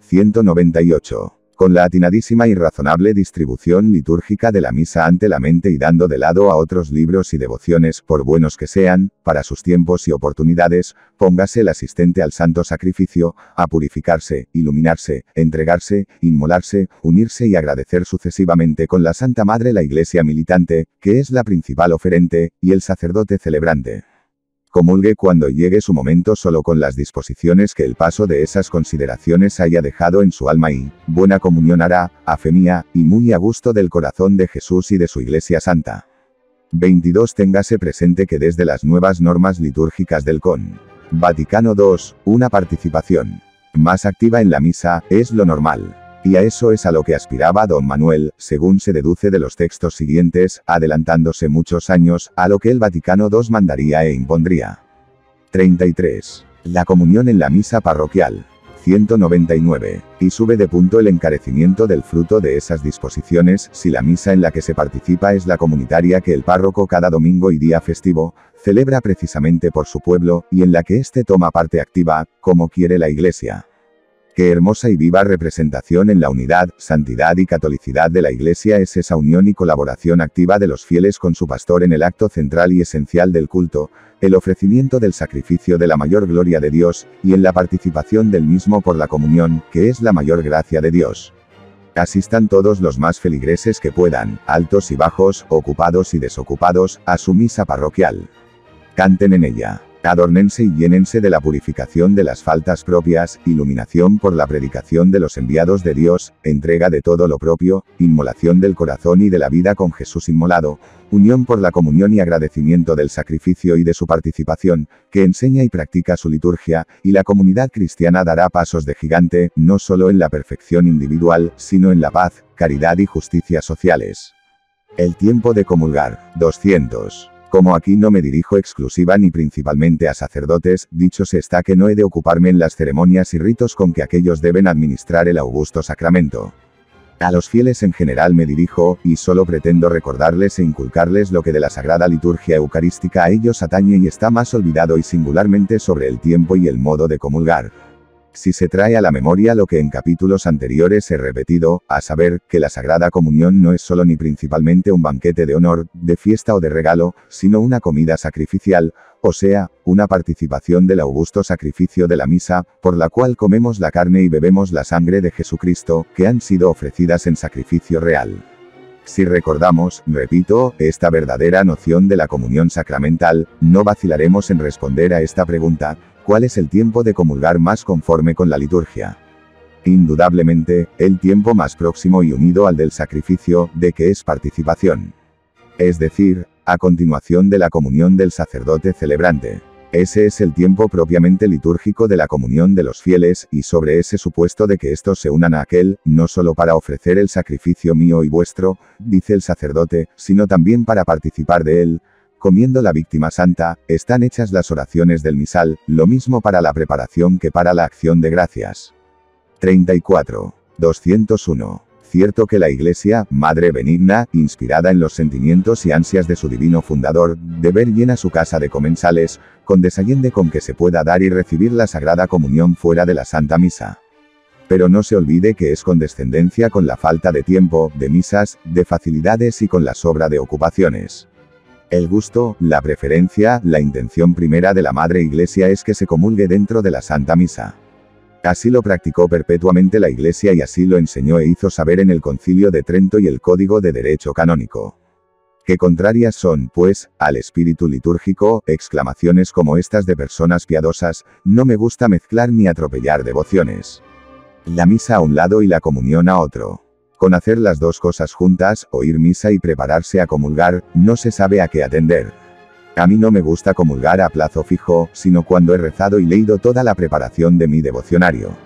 198 con la atinadísima y razonable distribución litúrgica de la misa ante la mente y dando de lado a otros libros y devociones, por buenos que sean, para sus tiempos y oportunidades, póngase el asistente al santo sacrificio, a purificarse, iluminarse, entregarse, inmolarse, unirse y agradecer sucesivamente con la Santa Madre la Iglesia militante, que es la principal oferente, y el sacerdote celebrante comulgue cuando llegue su momento solo con las disposiciones que el paso de esas consideraciones haya dejado en su alma y, buena comunión hará, a fe mía, y muy a gusto del corazón de Jesús y de su Iglesia Santa. 22. Téngase presente que desde las nuevas normas litúrgicas del CON. Vaticano II, una participación más activa en la misa, es lo normal. Y a eso es a lo que aspiraba don Manuel, según se deduce de los textos siguientes, adelantándose muchos años, a lo que el Vaticano II mandaría e impondría. 33. La comunión en la misa parroquial. 199. Y sube de punto el encarecimiento del fruto de esas disposiciones, si la misa en la que se participa es la comunitaria que el párroco cada domingo y día festivo, celebra precisamente por su pueblo, y en la que éste toma parte activa, como quiere la Iglesia. Qué hermosa y viva representación en la unidad, santidad y catolicidad de la Iglesia es esa unión y colaboración activa de los fieles con su pastor en el acto central y esencial del culto, el ofrecimiento del sacrificio de la mayor gloria de Dios, y en la participación del mismo por la comunión, que es la mayor gracia de Dios. Asistan todos los más feligreses que puedan, altos y bajos, ocupados y desocupados, a su misa parroquial. Canten en ella. Adornense y llénense de la purificación de las faltas propias, iluminación por la predicación de los enviados de Dios, entrega de todo lo propio, inmolación del corazón y de la vida con Jesús inmolado, unión por la comunión y agradecimiento del sacrificio y de su participación, que enseña y practica su liturgia, y la comunidad cristiana dará pasos de gigante, no solo en la perfección individual, sino en la paz, caridad y justicia sociales. El tiempo de comulgar. 200. Como aquí no me dirijo exclusiva ni principalmente a sacerdotes, dicho se está que no he de ocuparme en las ceremonias y ritos con que aquellos deben administrar el augusto sacramento. A los fieles en general me dirijo, y solo pretendo recordarles e inculcarles lo que de la sagrada liturgia eucarística a ellos atañe y está más olvidado y singularmente sobre el tiempo y el modo de comulgar. Si se trae a la memoria lo que en capítulos anteriores he repetido, a saber, que la Sagrada Comunión no es solo ni principalmente un banquete de honor, de fiesta o de regalo, sino una comida sacrificial, o sea, una participación del augusto sacrificio de la misa, por la cual comemos la carne y bebemos la sangre de Jesucristo, que han sido ofrecidas en sacrificio real. Si recordamos, repito, esta verdadera noción de la comunión sacramental, no vacilaremos en responder a esta pregunta, ¿Cuál es el tiempo de comulgar más conforme con la liturgia? Indudablemente, el tiempo más próximo y unido al del sacrificio, de que es participación. Es decir, a continuación de la comunión del sacerdote celebrante. Ese es el tiempo propiamente litúrgico de la comunión de los fieles, y sobre ese supuesto de que estos se unan a aquel, no solo para ofrecer el sacrificio mío y vuestro, dice el sacerdote, sino también para participar de él, comiendo la víctima santa, están hechas las oraciones del misal, lo mismo para la preparación que para la acción de gracias. 34. 201. Cierto que la Iglesia, Madre benigna, inspirada en los sentimientos y ansias de su divino fundador, de ver llena su casa de comensales, con desallende con que se pueda dar y recibir la Sagrada Comunión fuera de la Santa Misa. Pero no se olvide que es condescendencia con la falta de tiempo, de misas, de facilidades y con la sobra de ocupaciones. El gusto, la preferencia, la intención primera de la Madre Iglesia es que se comulgue dentro de la Santa Misa. Así lo practicó perpetuamente la Iglesia y así lo enseñó e hizo saber en el Concilio de Trento y el Código de Derecho Canónico. Que contrarias son, pues, al espíritu litúrgico, exclamaciones como estas de personas piadosas, no me gusta mezclar ni atropellar devociones. La misa a un lado y la comunión a otro. Con hacer las dos cosas juntas, oír misa y prepararse a comulgar, no se sabe a qué atender. A mí no me gusta comulgar a plazo fijo, sino cuando he rezado y leído toda la preparación de mi devocionario.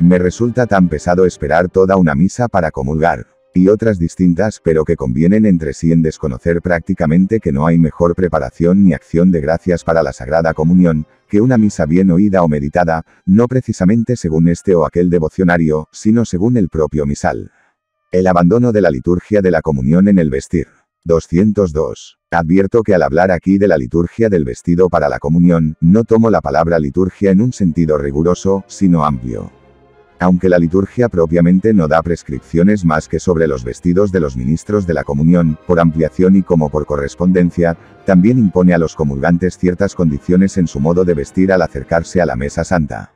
Me resulta tan pesado esperar toda una misa para comulgar. Y otras distintas pero que convienen entre sí en desconocer prácticamente que no hay mejor preparación ni acción de gracias para la Sagrada Comunión, que una misa bien oída o meditada, no precisamente según este o aquel devocionario, sino según el propio misal. El abandono de la liturgia de la comunión en el vestir. 202. Advierto que al hablar aquí de la liturgia del vestido para la comunión, no tomo la palabra liturgia en un sentido riguroso, sino amplio. Aunque la liturgia propiamente no da prescripciones más que sobre los vestidos de los ministros de la comunión, por ampliación y como por correspondencia, también impone a los comulgantes ciertas condiciones en su modo de vestir al acercarse a la mesa santa.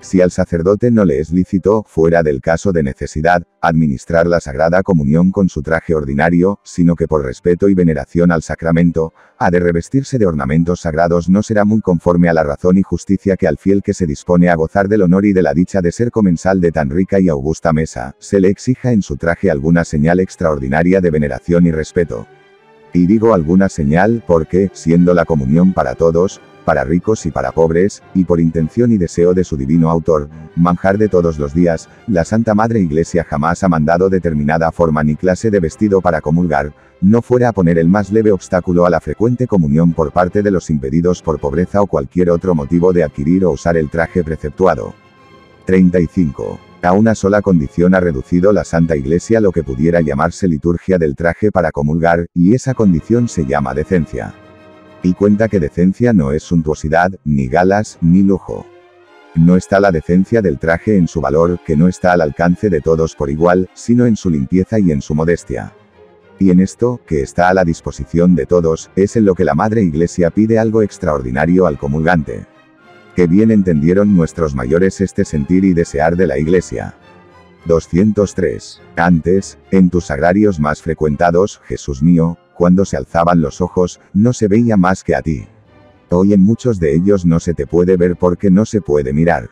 Si al sacerdote no le es lícito, fuera del caso de necesidad, administrar la Sagrada Comunión con su traje ordinario, sino que por respeto y veneración al sacramento, ha de revestirse de ornamentos sagrados no será muy conforme a la razón y justicia que al fiel que se dispone a gozar del honor y de la dicha de ser comensal de tan rica y augusta mesa, se le exija en su traje alguna señal extraordinaria de veneración y respeto. Y digo alguna señal porque, siendo la comunión para todos, para ricos y para pobres, y por intención y deseo de su divino autor, manjar de todos los días, la Santa Madre Iglesia jamás ha mandado determinada forma ni clase de vestido para comulgar, no fuera a poner el más leve obstáculo a la frecuente comunión por parte de los impedidos por pobreza o cualquier otro motivo de adquirir o usar el traje preceptuado. 35. A una sola condición ha reducido la Santa Iglesia lo que pudiera llamarse liturgia del traje para comulgar, y esa condición se llama decencia. Y cuenta que decencia no es suntuosidad, ni galas, ni lujo. No está la decencia del traje en su valor, que no está al alcance de todos por igual, sino en su limpieza y en su modestia. Y en esto, que está a la disposición de todos, es en lo que la Madre Iglesia pide algo extraordinario al comulgante. Que bien entendieron nuestros mayores este sentir y desear de la Iglesia. 203. Antes, en tus sagrarios más frecuentados, Jesús mío, cuando se alzaban los ojos, no se veía más que a ti. Hoy en muchos de ellos no se te puede ver porque no se puede mirar.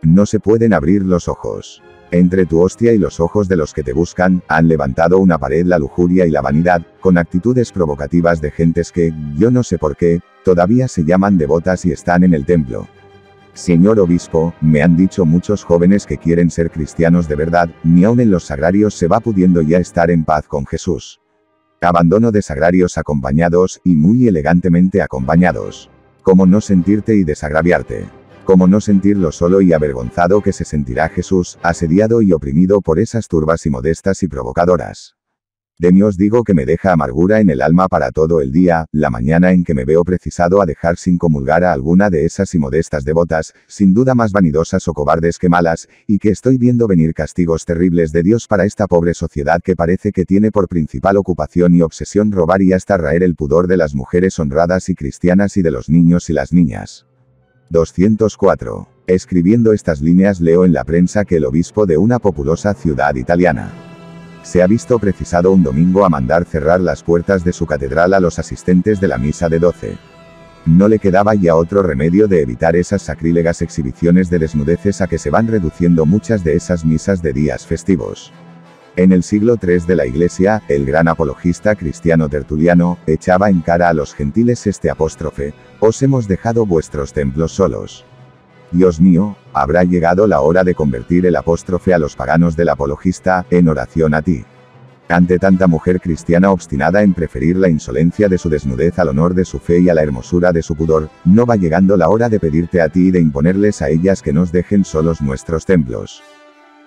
No se pueden abrir los ojos. Entre tu hostia y los ojos de los que te buscan, han levantado una pared la lujuria y la vanidad, con actitudes provocativas de gentes que, yo no sé por qué, todavía se llaman devotas y están en el templo. Señor obispo, me han dicho muchos jóvenes que quieren ser cristianos de verdad, ni aun en los sagrarios se va pudiendo ya estar en paz con Jesús. Abandono de sagrarios acompañados, y muy elegantemente acompañados. Cómo no sentirte y desagraviarte. Cómo no sentir lo solo y avergonzado que se sentirá Jesús, asediado y oprimido por esas turbas y modestas y provocadoras. De os digo que me deja amargura en el alma para todo el día, la mañana en que me veo precisado a dejar sin comulgar a alguna de esas y modestas devotas, sin duda más vanidosas o cobardes que malas, y que estoy viendo venir castigos terribles de Dios para esta pobre sociedad que parece que tiene por principal ocupación y obsesión robar y hasta raer el pudor de las mujeres honradas y cristianas y de los niños y las niñas. 204. Escribiendo estas líneas leo en la prensa que el obispo de una populosa ciudad italiana se ha visto precisado un domingo a mandar cerrar las puertas de su catedral a los asistentes de la misa de 12. No le quedaba ya otro remedio de evitar esas sacrílegas exhibiciones de desnudeces a que se van reduciendo muchas de esas misas de días festivos. En el siglo III de la Iglesia, el gran apologista cristiano Tertuliano, echaba en cara a los gentiles este apóstrofe, os hemos dejado vuestros templos solos. Dios mío, habrá llegado la hora de convertir el apóstrofe a los paganos del apologista, en oración a ti. Ante tanta mujer cristiana obstinada en preferir la insolencia de su desnudez al honor de su fe y a la hermosura de su pudor, no va llegando la hora de pedirte a ti y de imponerles a ellas que nos dejen solos nuestros templos.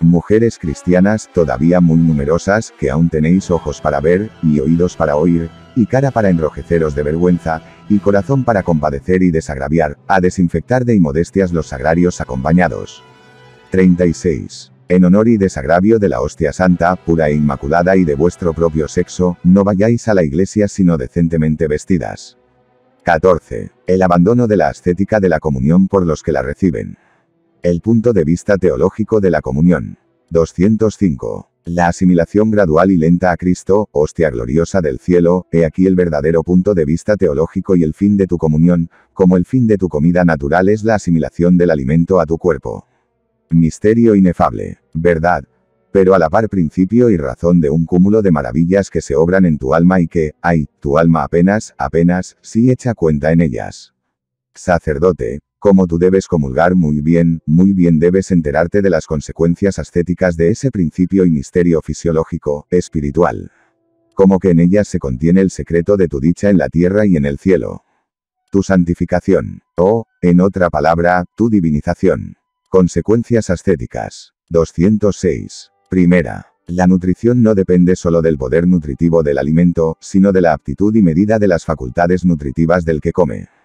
Mujeres cristianas, todavía muy numerosas, que aún tenéis ojos para ver, y oídos para oír, y cara para enrojeceros de vergüenza, y corazón para compadecer y desagraviar, a desinfectar de inmodestias los sagrarios acompañados. 36. En honor y desagravio de la hostia santa, pura e inmaculada y de vuestro propio sexo, no vayáis a la iglesia sino decentemente vestidas. 14. El abandono de la ascética de la comunión por los que la reciben. El punto de vista teológico de la comunión. 205. La asimilación gradual y lenta a Cristo, hostia gloriosa del cielo, he aquí el verdadero punto de vista teológico y el fin de tu comunión, como el fin de tu comida natural es la asimilación del alimento a tu cuerpo. Misterio inefable, verdad, pero a la par principio y razón de un cúmulo de maravillas que se obran en tu alma y que, ay, tu alma apenas, apenas, sí echa cuenta en ellas. Sacerdote, como tú debes comulgar muy bien, muy bien debes enterarte de las consecuencias ascéticas de ese principio y misterio fisiológico, espiritual. Como que en ellas se contiene el secreto de tu dicha en la tierra y en el cielo. Tu santificación, o, en otra palabra, tu divinización. Consecuencias ascéticas. 206. Primera. La nutrición no depende solo del poder nutritivo del alimento, sino de la aptitud y medida de las facultades nutritivas del que come.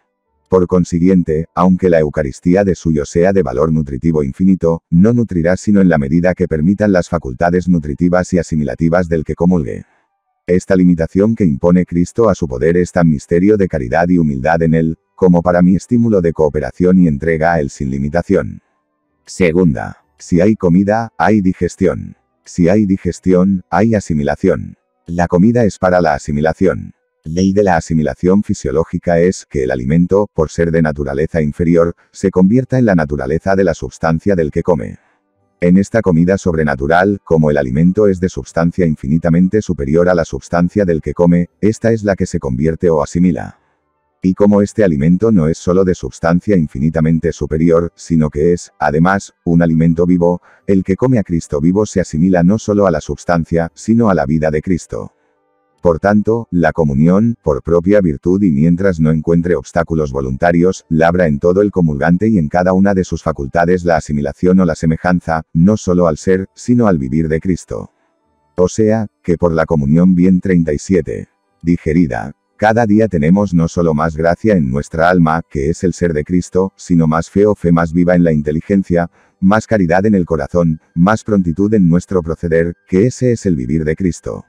Por consiguiente, aunque la Eucaristía de suyo sea de valor nutritivo infinito, no nutrirá sino en la medida que permitan las facultades nutritivas y asimilativas del que comulgue. Esta limitación que impone Cristo a su poder es tan misterio de caridad y humildad en él, como para mi estímulo de cooperación y entrega a él sin limitación. Segunda. Si hay comida, hay digestión. Si hay digestión, hay asimilación. La comida es para la asimilación. Ley de la asimilación fisiológica es que el alimento, por ser de naturaleza inferior, se convierta en la naturaleza de la sustancia del que come. En esta comida sobrenatural, como el alimento es de sustancia infinitamente superior a la sustancia del que come, esta es la que se convierte o asimila. Y como este alimento no es solo de sustancia infinitamente superior, sino que es, además, un alimento vivo, el que come a Cristo vivo se asimila no solo a la sustancia, sino a la vida de Cristo. Por tanto, la comunión, por propia virtud y mientras no encuentre obstáculos voluntarios, labra en todo el comulgante y en cada una de sus facultades la asimilación o la semejanza, no solo al ser, sino al vivir de Cristo. O sea, que por la comunión bien 37. Digerida. Cada día tenemos no solo más gracia en nuestra alma, que es el ser de Cristo, sino más fe o fe más viva en la inteligencia, más caridad en el corazón, más prontitud en nuestro proceder, que ese es el vivir de Cristo.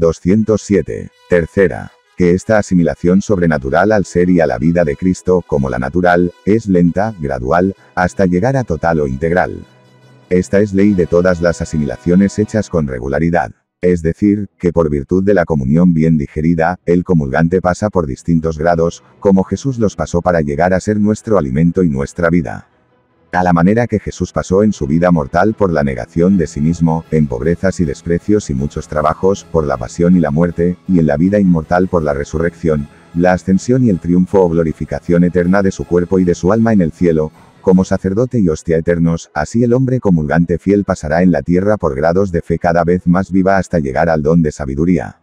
207. Tercera. Que esta asimilación sobrenatural al ser y a la vida de Cristo, como la natural, es lenta, gradual, hasta llegar a total o integral. Esta es ley de todas las asimilaciones hechas con regularidad. Es decir, que por virtud de la comunión bien digerida, el comulgante pasa por distintos grados, como Jesús los pasó para llegar a ser nuestro alimento y nuestra vida. A la manera que Jesús pasó en su vida mortal por la negación de sí mismo, en pobrezas y desprecios y muchos trabajos, por la pasión y la muerte, y en la vida inmortal por la resurrección, la ascensión y el triunfo o glorificación eterna de su cuerpo y de su alma en el cielo, como sacerdote y hostia eternos, así el hombre comulgante fiel pasará en la tierra por grados de fe cada vez más viva hasta llegar al don de sabiduría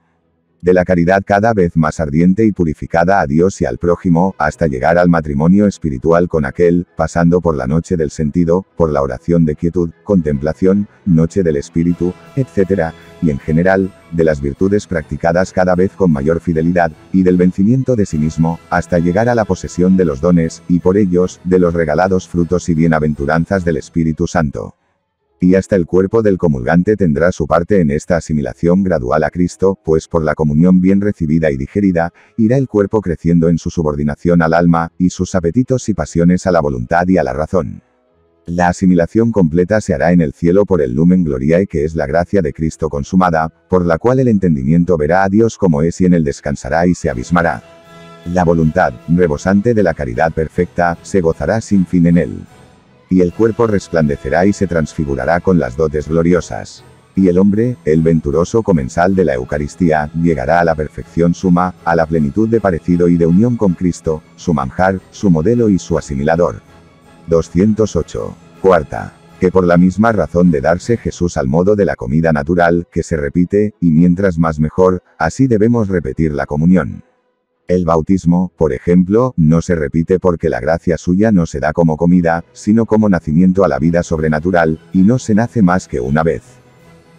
de la caridad cada vez más ardiente y purificada a Dios y al prójimo, hasta llegar al matrimonio espiritual con aquel, pasando por la noche del sentido, por la oración de quietud, contemplación, noche del espíritu, etc., y en general, de las virtudes practicadas cada vez con mayor fidelidad, y del vencimiento de sí mismo, hasta llegar a la posesión de los dones, y por ellos, de los regalados frutos y bienaventuranzas del Espíritu Santo. Y hasta el cuerpo del comulgante tendrá su parte en esta asimilación gradual a Cristo, pues por la comunión bien recibida y digerida, irá el cuerpo creciendo en su subordinación al alma, y sus apetitos y pasiones a la voluntad y a la razón. La asimilación completa se hará en el cielo por el lumen gloriae que es la gracia de Cristo consumada, por la cual el entendimiento verá a Dios como es y en él descansará y se abismará. La voluntad, rebosante de la caridad perfecta, se gozará sin fin en él y el cuerpo resplandecerá y se transfigurará con las dotes gloriosas. Y el hombre, el venturoso comensal de la Eucaristía, llegará a la perfección suma, a la plenitud de parecido y de unión con Cristo, su manjar, su modelo y su asimilador. 208. Cuarta. Que por la misma razón de darse Jesús al modo de la comida natural, que se repite, y mientras más mejor, así debemos repetir la comunión. El bautismo, por ejemplo, no se repite porque la gracia suya no se da como comida, sino como nacimiento a la vida sobrenatural, y no se nace más que una vez.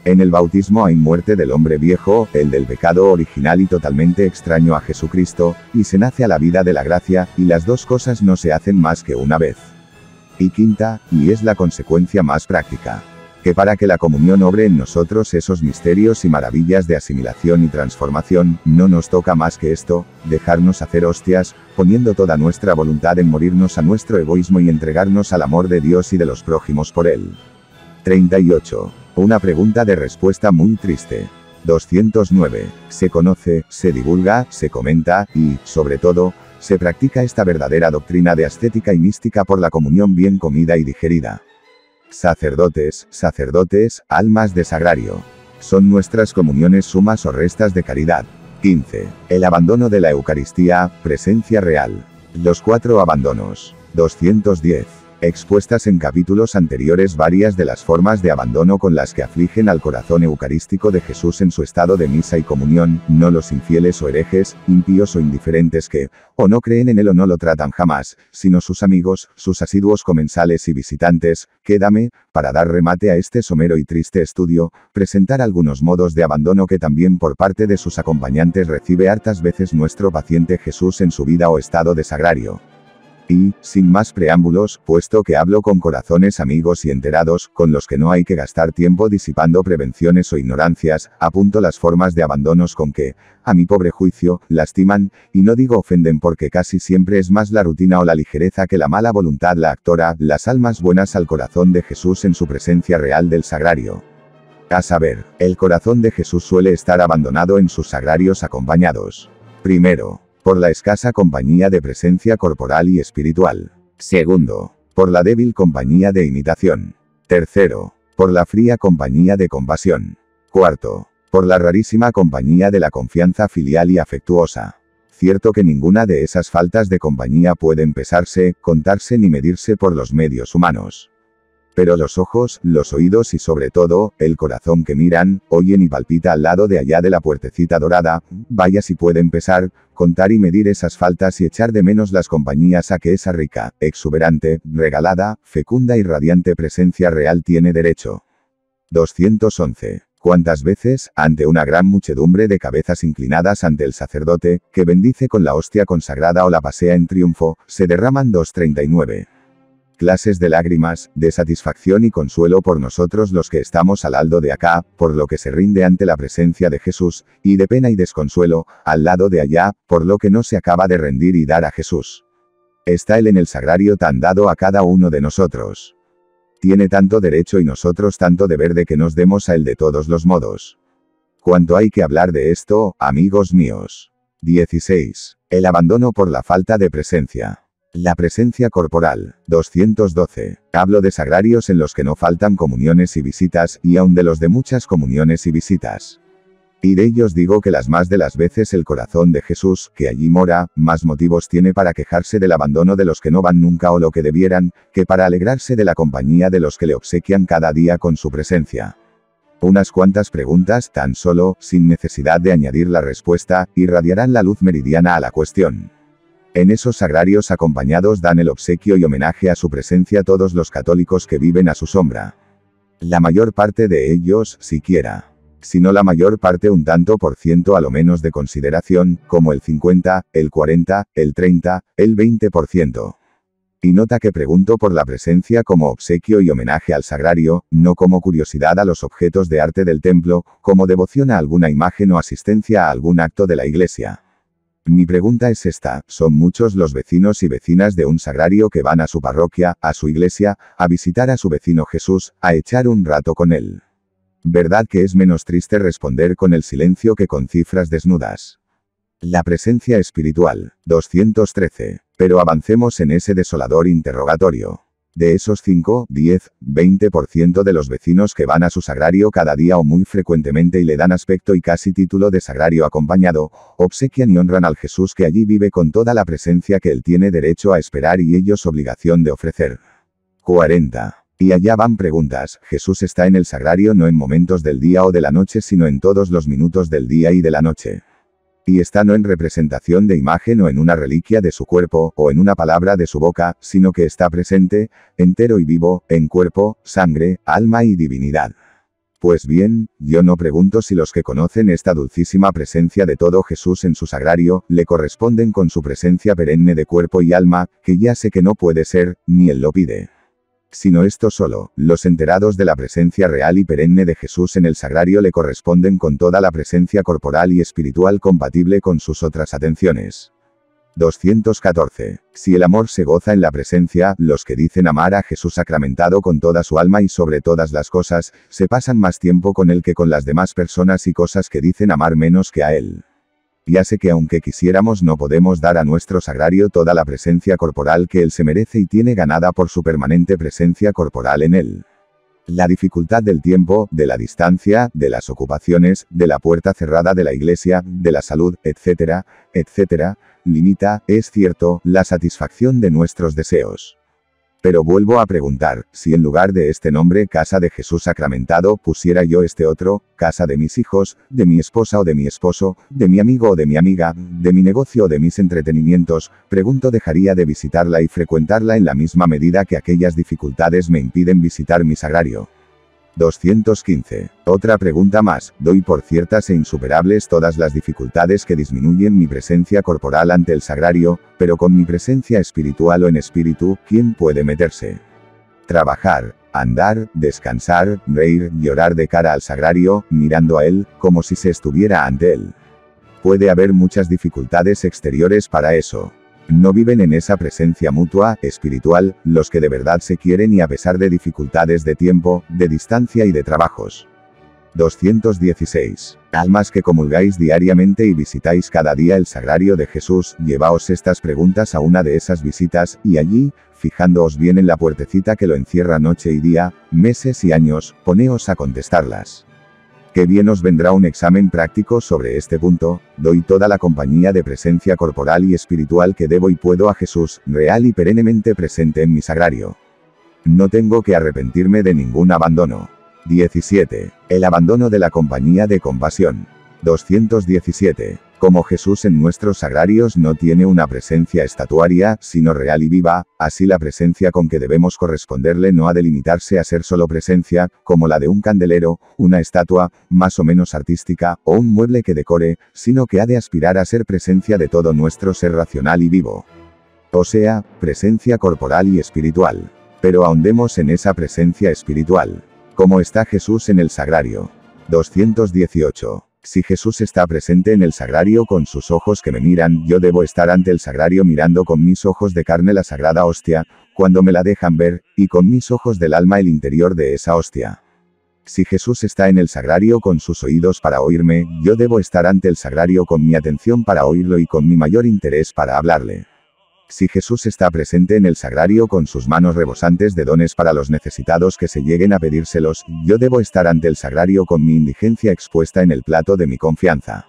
En el bautismo hay muerte del hombre viejo, el del pecado original y totalmente extraño a Jesucristo, y se nace a la vida de la gracia, y las dos cosas no se hacen más que una vez. Y quinta, y es la consecuencia más práctica que para que la comunión obre en nosotros esos misterios y maravillas de asimilación y transformación, no nos toca más que esto, dejarnos hacer hostias, poniendo toda nuestra voluntad en morirnos a nuestro egoísmo y entregarnos al amor de Dios y de los prójimos por él. 38. Una pregunta de respuesta muy triste. 209. Se conoce, se divulga, se comenta, y, sobre todo, se practica esta verdadera doctrina de ascética y mística por la comunión bien comida y digerida. Sacerdotes, sacerdotes, almas de sagrario. Son nuestras comuniones sumas o restas de caridad. 15. El abandono de la Eucaristía, presencia real. Los cuatro abandonos. 210 expuestas en capítulos anteriores varias de las formas de abandono con las que afligen al corazón eucarístico de Jesús en su estado de misa y comunión, no los infieles o herejes, impíos o indiferentes que, o no creen en él o no lo tratan jamás, sino sus amigos, sus asiduos comensales y visitantes, quédame, para dar remate a este somero y triste estudio, presentar algunos modos de abandono que también por parte de sus acompañantes recibe hartas veces nuestro paciente Jesús en su vida o estado de sagrario. Y, sin más preámbulos, puesto que hablo con corazones amigos y enterados, con los que no hay que gastar tiempo disipando prevenciones o ignorancias, apunto las formas de abandonos con que, a mi pobre juicio, lastiman, y no digo ofenden porque casi siempre es más la rutina o la ligereza que la mala voluntad la actora, las almas buenas al corazón de Jesús en su presencia real del sagrario. A saber, el corazón de Jesús suele estar abandonado en sus sagrarios acompañados. Primero, por la escasa compañía de presencia corporal y espiritual. Segundo, por la débil compañía de imitación. Tercero, por la fría compañía de compasión. Cuarto, por la rarísima compañía de la confianza filial y afectuosa. Cierto que ninguna de esas faltas de compañía pueden pesarse, contarse ni medirse por los medios humanos. Pero los ojos, los oídos y sobre todo, el corazón que miran, oyen y palpita al lado de allá de la puertecita dorada, vaya si pueden pesar, contar y medir esas faltas y echar de menos las compañías a que esa rica, exuberante, regalada, fecunda y radiante presencia real tiene derecho. 211. ¿Cuántas veces, ante una gran muchedumbre de cabezas inclinadas ante el sacerdote, que bendice con la hostia consagrada o la pasea en triunfo, se derraman 239? Clases de lágrimas, de satisfacción y consuelo por nosotros los que estamos al aldo de acá, por lo que se rinde ante la presencia de Jesús, y de pena y desconsuelo, al lado de allá, por lo que no se acaba de rendir y dar a Jesús. Está Él en el sagrario tan dado a cada uno de nosotros. Tiene tanto derecho y nosotros tanto deber de que nos demos a Él de todos los modos. ¿Cuánto hay que hablar de esto, amigos míos? 16. El abandono por la falta de presencia. La presencia corporal. 212. Hablo de sagrarios en los que no faltan comuniones y visitas, y aun de los de muchas comuniones y visitas. Y de ellos digo que las más de las veces el corazón de Jesús, que allí mora, más motivos tiene para quejarse del abandono de los que no van nunca o lo que debieran, que para alegrarse de la compañía de los que le obsequian cada día con su presencia. Unas cuantas preguntas, tan solo, sin necesidad de añadir la respuesta, irradiarán la luz meridiana a la cuestión. En esos sagrarios acompañados dan el obsequio y homenaje a su presencia todos los católicos que viven a su sombra. La mayor parte de ellos, siquiera. Si no la mayor parte un tanto por ciento a lo menos de consideración, como el 50, el 40, el 30, el 20%. Y nota que pregunto por la presencia como obsequio y homenaje al sagrario, no como curiosidad a los objetos de arte del templo, como devoción a alguna imagen o asistencia a algún acto de la iglesia. Mi pregunta es esta, ¿son muchos los vecinos y vecinas de un sagrario que van a su parroquia, a su iglesia, a visitar a su vecino Jesús, a echar un rato con él? ¿Verdad que es menos triste responder con el silencio que con cifras desnudas? La presencia espiritual, 213. Pero avancemos en ese desolador interrogatorio. De esos 5, 10, 20% de los vecinos que van a su sagrario cada día o muy frecuentemente y le dan aspecto y casi título de sagrario acompañado, obsequian y honran al Jesús que allí vive con toda la presencia que él tiene derecho a esperar y ellos obligación de ofrecer. 40. Y allá van preguntas, Jesús está en el sagrario no en momentos del día o de la noche sino en todos los minutos del día y de la noche y está no en representación de imagen o en una reliquia de su cuerpo, o en una palabra de su boca, sino que está presente, entero y vivo, en cuerpo, sangre, alma y divinidad. Pues bien, yo no pregunto si los que conocen esta dulcísima presencia de todo Jesús en su sagrario, le corresponden con su presencia perenne de cuerpo y alma, que ya sé que no puede ser, ni él lo pide sino esto solo, los enterados de la presencia real y perenne de Jesús en el sagrario le corresponden con toda la presencia corporal y espiritual compatible con sus otras atenciones. 214. Si el amor se goza en la presencia, los que dicen amar a Jesús sacramentado con toda su alma y sobre todas las cosas, se pasan más tiempo con él que con las demás personas y cosas que dicen amar menos que a él. Sé que aunque quisiéramos no podemos dar a nuestro sagrario toda la presencia corporal que él se merece y tiene ganada por su permanente presencia corporal en él. La dificultad del tiempo, de la distancia, de las ocupaciones, de la puerta cerrada de la iglesia, de la salud, etcétera, etcétera, limita, es cierto, la satisfacción de nuestros deseos. Pero vuelvo a preguntar, si en lugar de este nombre Casa de Jesús Sacramentado pusiera yo este otro, Casa de mis hijos, de mi esposa o de mi esposo, de mi amigo o de mi amiga, de mi negocio o de mis entretenimientos, pregunto dejaría de visitarla y frecuentarla en la misma medida que aquellas dificultades me impiden visitar mi sagrario. 215. Otra pregunta más, doy por ciertas e insuperables todas las dificultades que disminuyen mi presencia corporal ante el sagrario, pero con mi presencia espiritual o en espíritu, ¿quién puede meterse? Trabajar, andar, descansar, reír, llorar de cara al sagrario, mirando a él, como si se estuviera ante él. Puede haber muchas dificultades exteriores para eso. No viven en esa presencia mutua, espiritual, los que de verdad se quieren y a pesar de dificultades de tiempo, de distancia y de trabajos. 216. Almas que comulgáis diariamente y visitáis cada día el sagrario de Jesús, llevaos estas preguntas a una de esas visitas, y allí, fijándoos bien en la puertecita que lo encierra noche y día, meses y años, poneos a contestarlas. Qué bien os vendrá un examen práctico sobre este punto, doy toda la compañía de presencia corporal y espiritual que debo y puedo a Jesús, real y perennemente presente en mi sagrario. No tengo que arrepentirme de ningún abandono. 17. El abandono de la compañía de compasión. 217. Como Jesús en nuestros sagrarios no tiene una presencia estatuaria, sino real y viva, así la presencia con que debemos corresponderle no ha de limitarse a ser solo presencia, como la de un candelero, una estatua, más o menos artística, o un mueble que decore, sino que ha de aspirar a ser presencia de todo nuestro ser racional y vivo. O sea, presencia corporal y espiritual. Pero ahondemos en esa presencia espiritual. ¿Cómo está Jesús en el sagrario? 218. Si Jesús está presente en el sagrario con sus ojos que me miran, yo debo estar ante el sagrario mirando con mis ojos de carne la sagrada hostia, cuando me la dejan ver, y con mis ojos del alma el interior de esa hostia. Si Jesús está en el sagrario con sus oídos para oírme, yo debo estar ante el sagrario con mi atención para oírlo y con mi mayor interés para hablarle. Si Jesús está presente en el sagrario con sus manos rebosantes de dones para los necesitados que se lleguen a pedírselos, yo debo estar ante el sagrario con mi indigencia expuesta en el plato de mi confianza.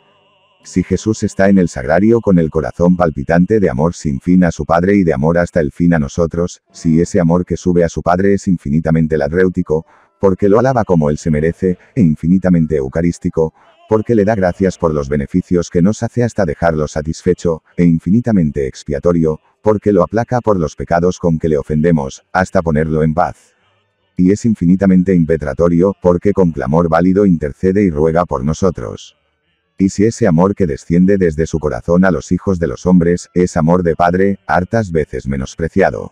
Si Jesús está en el sagrario con el corazón palpitante de amor sin fin a su Padre y de amor hasta el fin a nosotros, si ese amor que sube a su Padre es infinitamente ladréutico, porque lo alaba como él se merece, e infinitamente eucarístico, porque le da gracias por los beneficios que nos hace hasta dejarlo satisfecho, e infinitamente expiatorio, porque lo aplaca por los pecados con que le ofendemos, hasta ponerlo en paz. Y es infinitamente impetratorio, porque con clamor válido intercede y ruega por nosotros. Y si ese amor que desciende desde su corazón a los hijos de los hombres, es amor de padre, hartas veces menospreciado.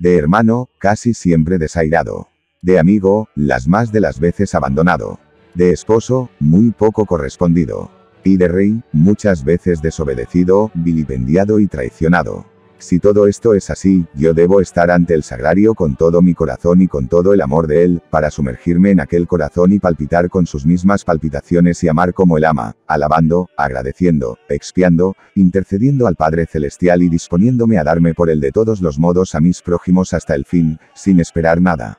De hermano, casi siempre desairado. De amigo, las más de las veces abandonado de esposo, muy poco correspondido. Y de rey, muchas veces desobedecido, vilipendiado y traicionado. Si todo esto es así, yo debo estar ante el sagrario con todo mi corazón y con todo el amor de él, para sumergirme en aquel corazón y palpitar con sus mismas palpitaciones y amar como él ama, alabando, agradeciendo, expiando, intercediendo al Padre Celestial y disponiéndome a darme por el de todos los modos a mis prójimos hasta el fin, sin esperar nada.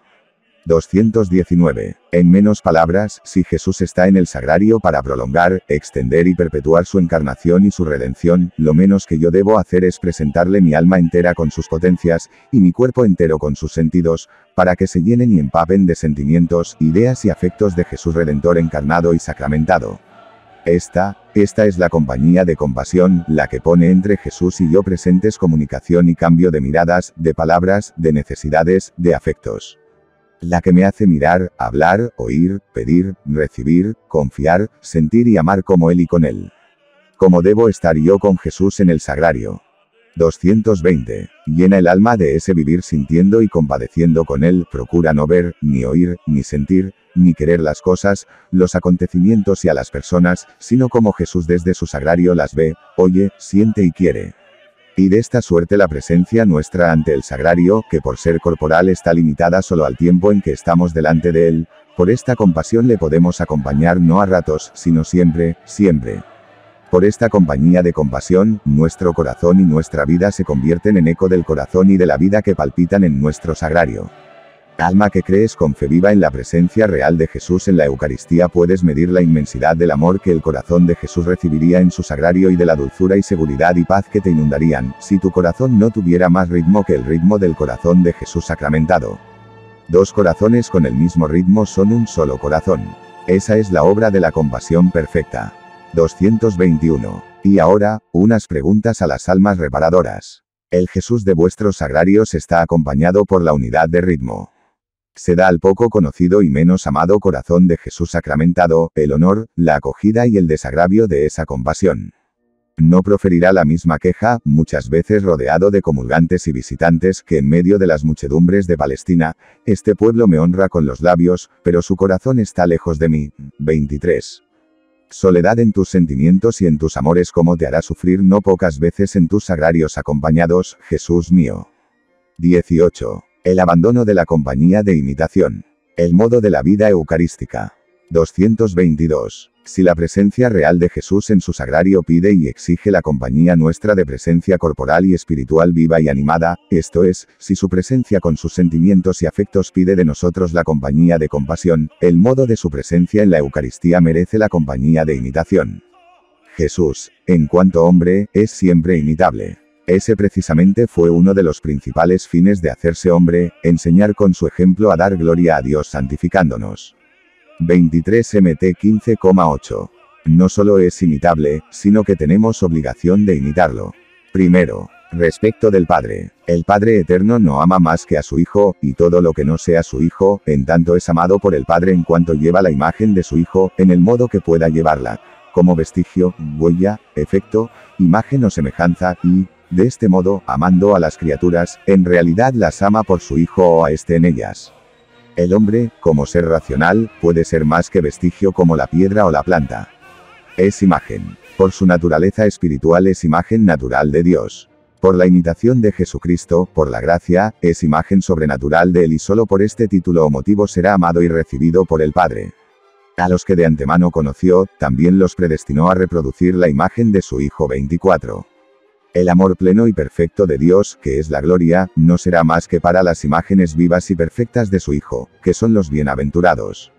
219. En menos palabras, si Jesús está en el sagrario para prolongar, extender y perpetuar su encarnación y su redención, lo menos que yo debo hacer es presentarle mi alma entera con sus potencias, y mi cuerpo entero con sus sentidos, para que se llenen y empapen de sentimientos, ideas y afectos de Jesús Redentor encarnado y sacramentado. Esta, esta es la compañía de compasión, la que pone entre Jesús y yo presentes comunicación y cambio de miradas, de palabras, de necesidades, de afectos la que me hace mirar, hablar, oír, pedir, recibir, confiar, sentir y amar como Él y con Él. Como debo estar yo con Jesús en el sagrario. 220. Llena el alma de ese vivir sintiendo y compadeciendo con Él, procura no ver, ni oír, ni sentir, ni querer las cosas, los acontecimientos y a las personas, sino como Jesús desde su sagrario las ve, oye, siente y quiere. Y de esta suerte la presencia nuestra ante el sagrario, que por ser corporal está limitada solo al tiempo en que estamos delante de él, por esta compasión le podemos acompañar no a ratos, sino siempre, siempre. Por esta compañía de compasión, nuestro corazón y nuestra vida se convierten en eco del corazón y de la vida que palpitan en nuestro sagrario. Alma que crees con fe viva en la presencia real de Jesús en la Eucaristía puedes medir la inmensidad del amor que el corazón de Jesús recibiría en su sagrario y de la dulzura y seguridad y paz que te inundarían, si tu corazón no tuviera más ritmo que el ritmo del corazón de Jesús sacramentado. Dos corazones con el mismo ritmo son un solo corazón. Esa es la obra de la compasión perfecta. 221. Y ahora, unas preguntas a las almas reparadoras. El Jesús de vuestros sagrarios está acompañado por la unidad de ritmo. Se da al poco conocido y menos amado corazón de Jesús sacramentado, el honor, la acogida y el desagravio de esa compasión. No proferirá la misma queja, muchas veces rodeado de comulgantes y visitantes, que en medio de las muchedumbres de Palestina, este pueblo me honra con los labios, pero su corazón está lejos de mí. 23. Soledad en tus sentimientos y en tus amores como te hará sufrir no pocas veces en tus sagrarios acompañados, Jesús mío. 18. El abandono de la compañía de imitación. El modo de la vida eucarística. 222. Si la presencia real de Jesús en su sagrario pide y exige la compañía nuestra de presencia corporal y espiritual viva y animada, esto es, si su presencia con sus sentimientos y afectos pide de nosotros la compañía de compasión, el modo de su presencia en la Eucaristía merece la compañía de imitación. Jesús, en cuanto hombre, es siempre imitable. Ese precisamente fue uno de los principales fines de hacerse hombre, enseñar con su ejemplo a dar gloria a Dios santificándonos. 23 MT 15,8. No solo es imitable, sino que tenemos obligación de imitarlo. Primero, respecto del Padre. El Padre Eterno no ama más que a su Hijo, y todo lo que no sea su Hijo, en tanto es amado por el Padre en cuanto lleva la imagen de su Hijo, en el modo que pueda llevarla, como vestigio, huella, efecto, imagen o semejanza, y, de este modo, amando a las criaturas, en realidad las ama por su Hijo o a este en ellas. El hombre, como ser racional, puede ser más que vestigio como la piedra o la planta. Es imagen. Por su naturaleza espiritual es imagen natural de Dios. Por la imitación de Jesucristo, por la gracia, es imagen sobrenatural de Él y solo por este título o motivo será amado y recibido por el Padre. A los que de antemano conoció, también los predestinó a reproducir la imagen de su Hijo 24. El amor pleno y perfecto de Dios, que es la gloria, no será más que para las imágenes vivas y perfectas de su Hijo, que son los bienaventurados.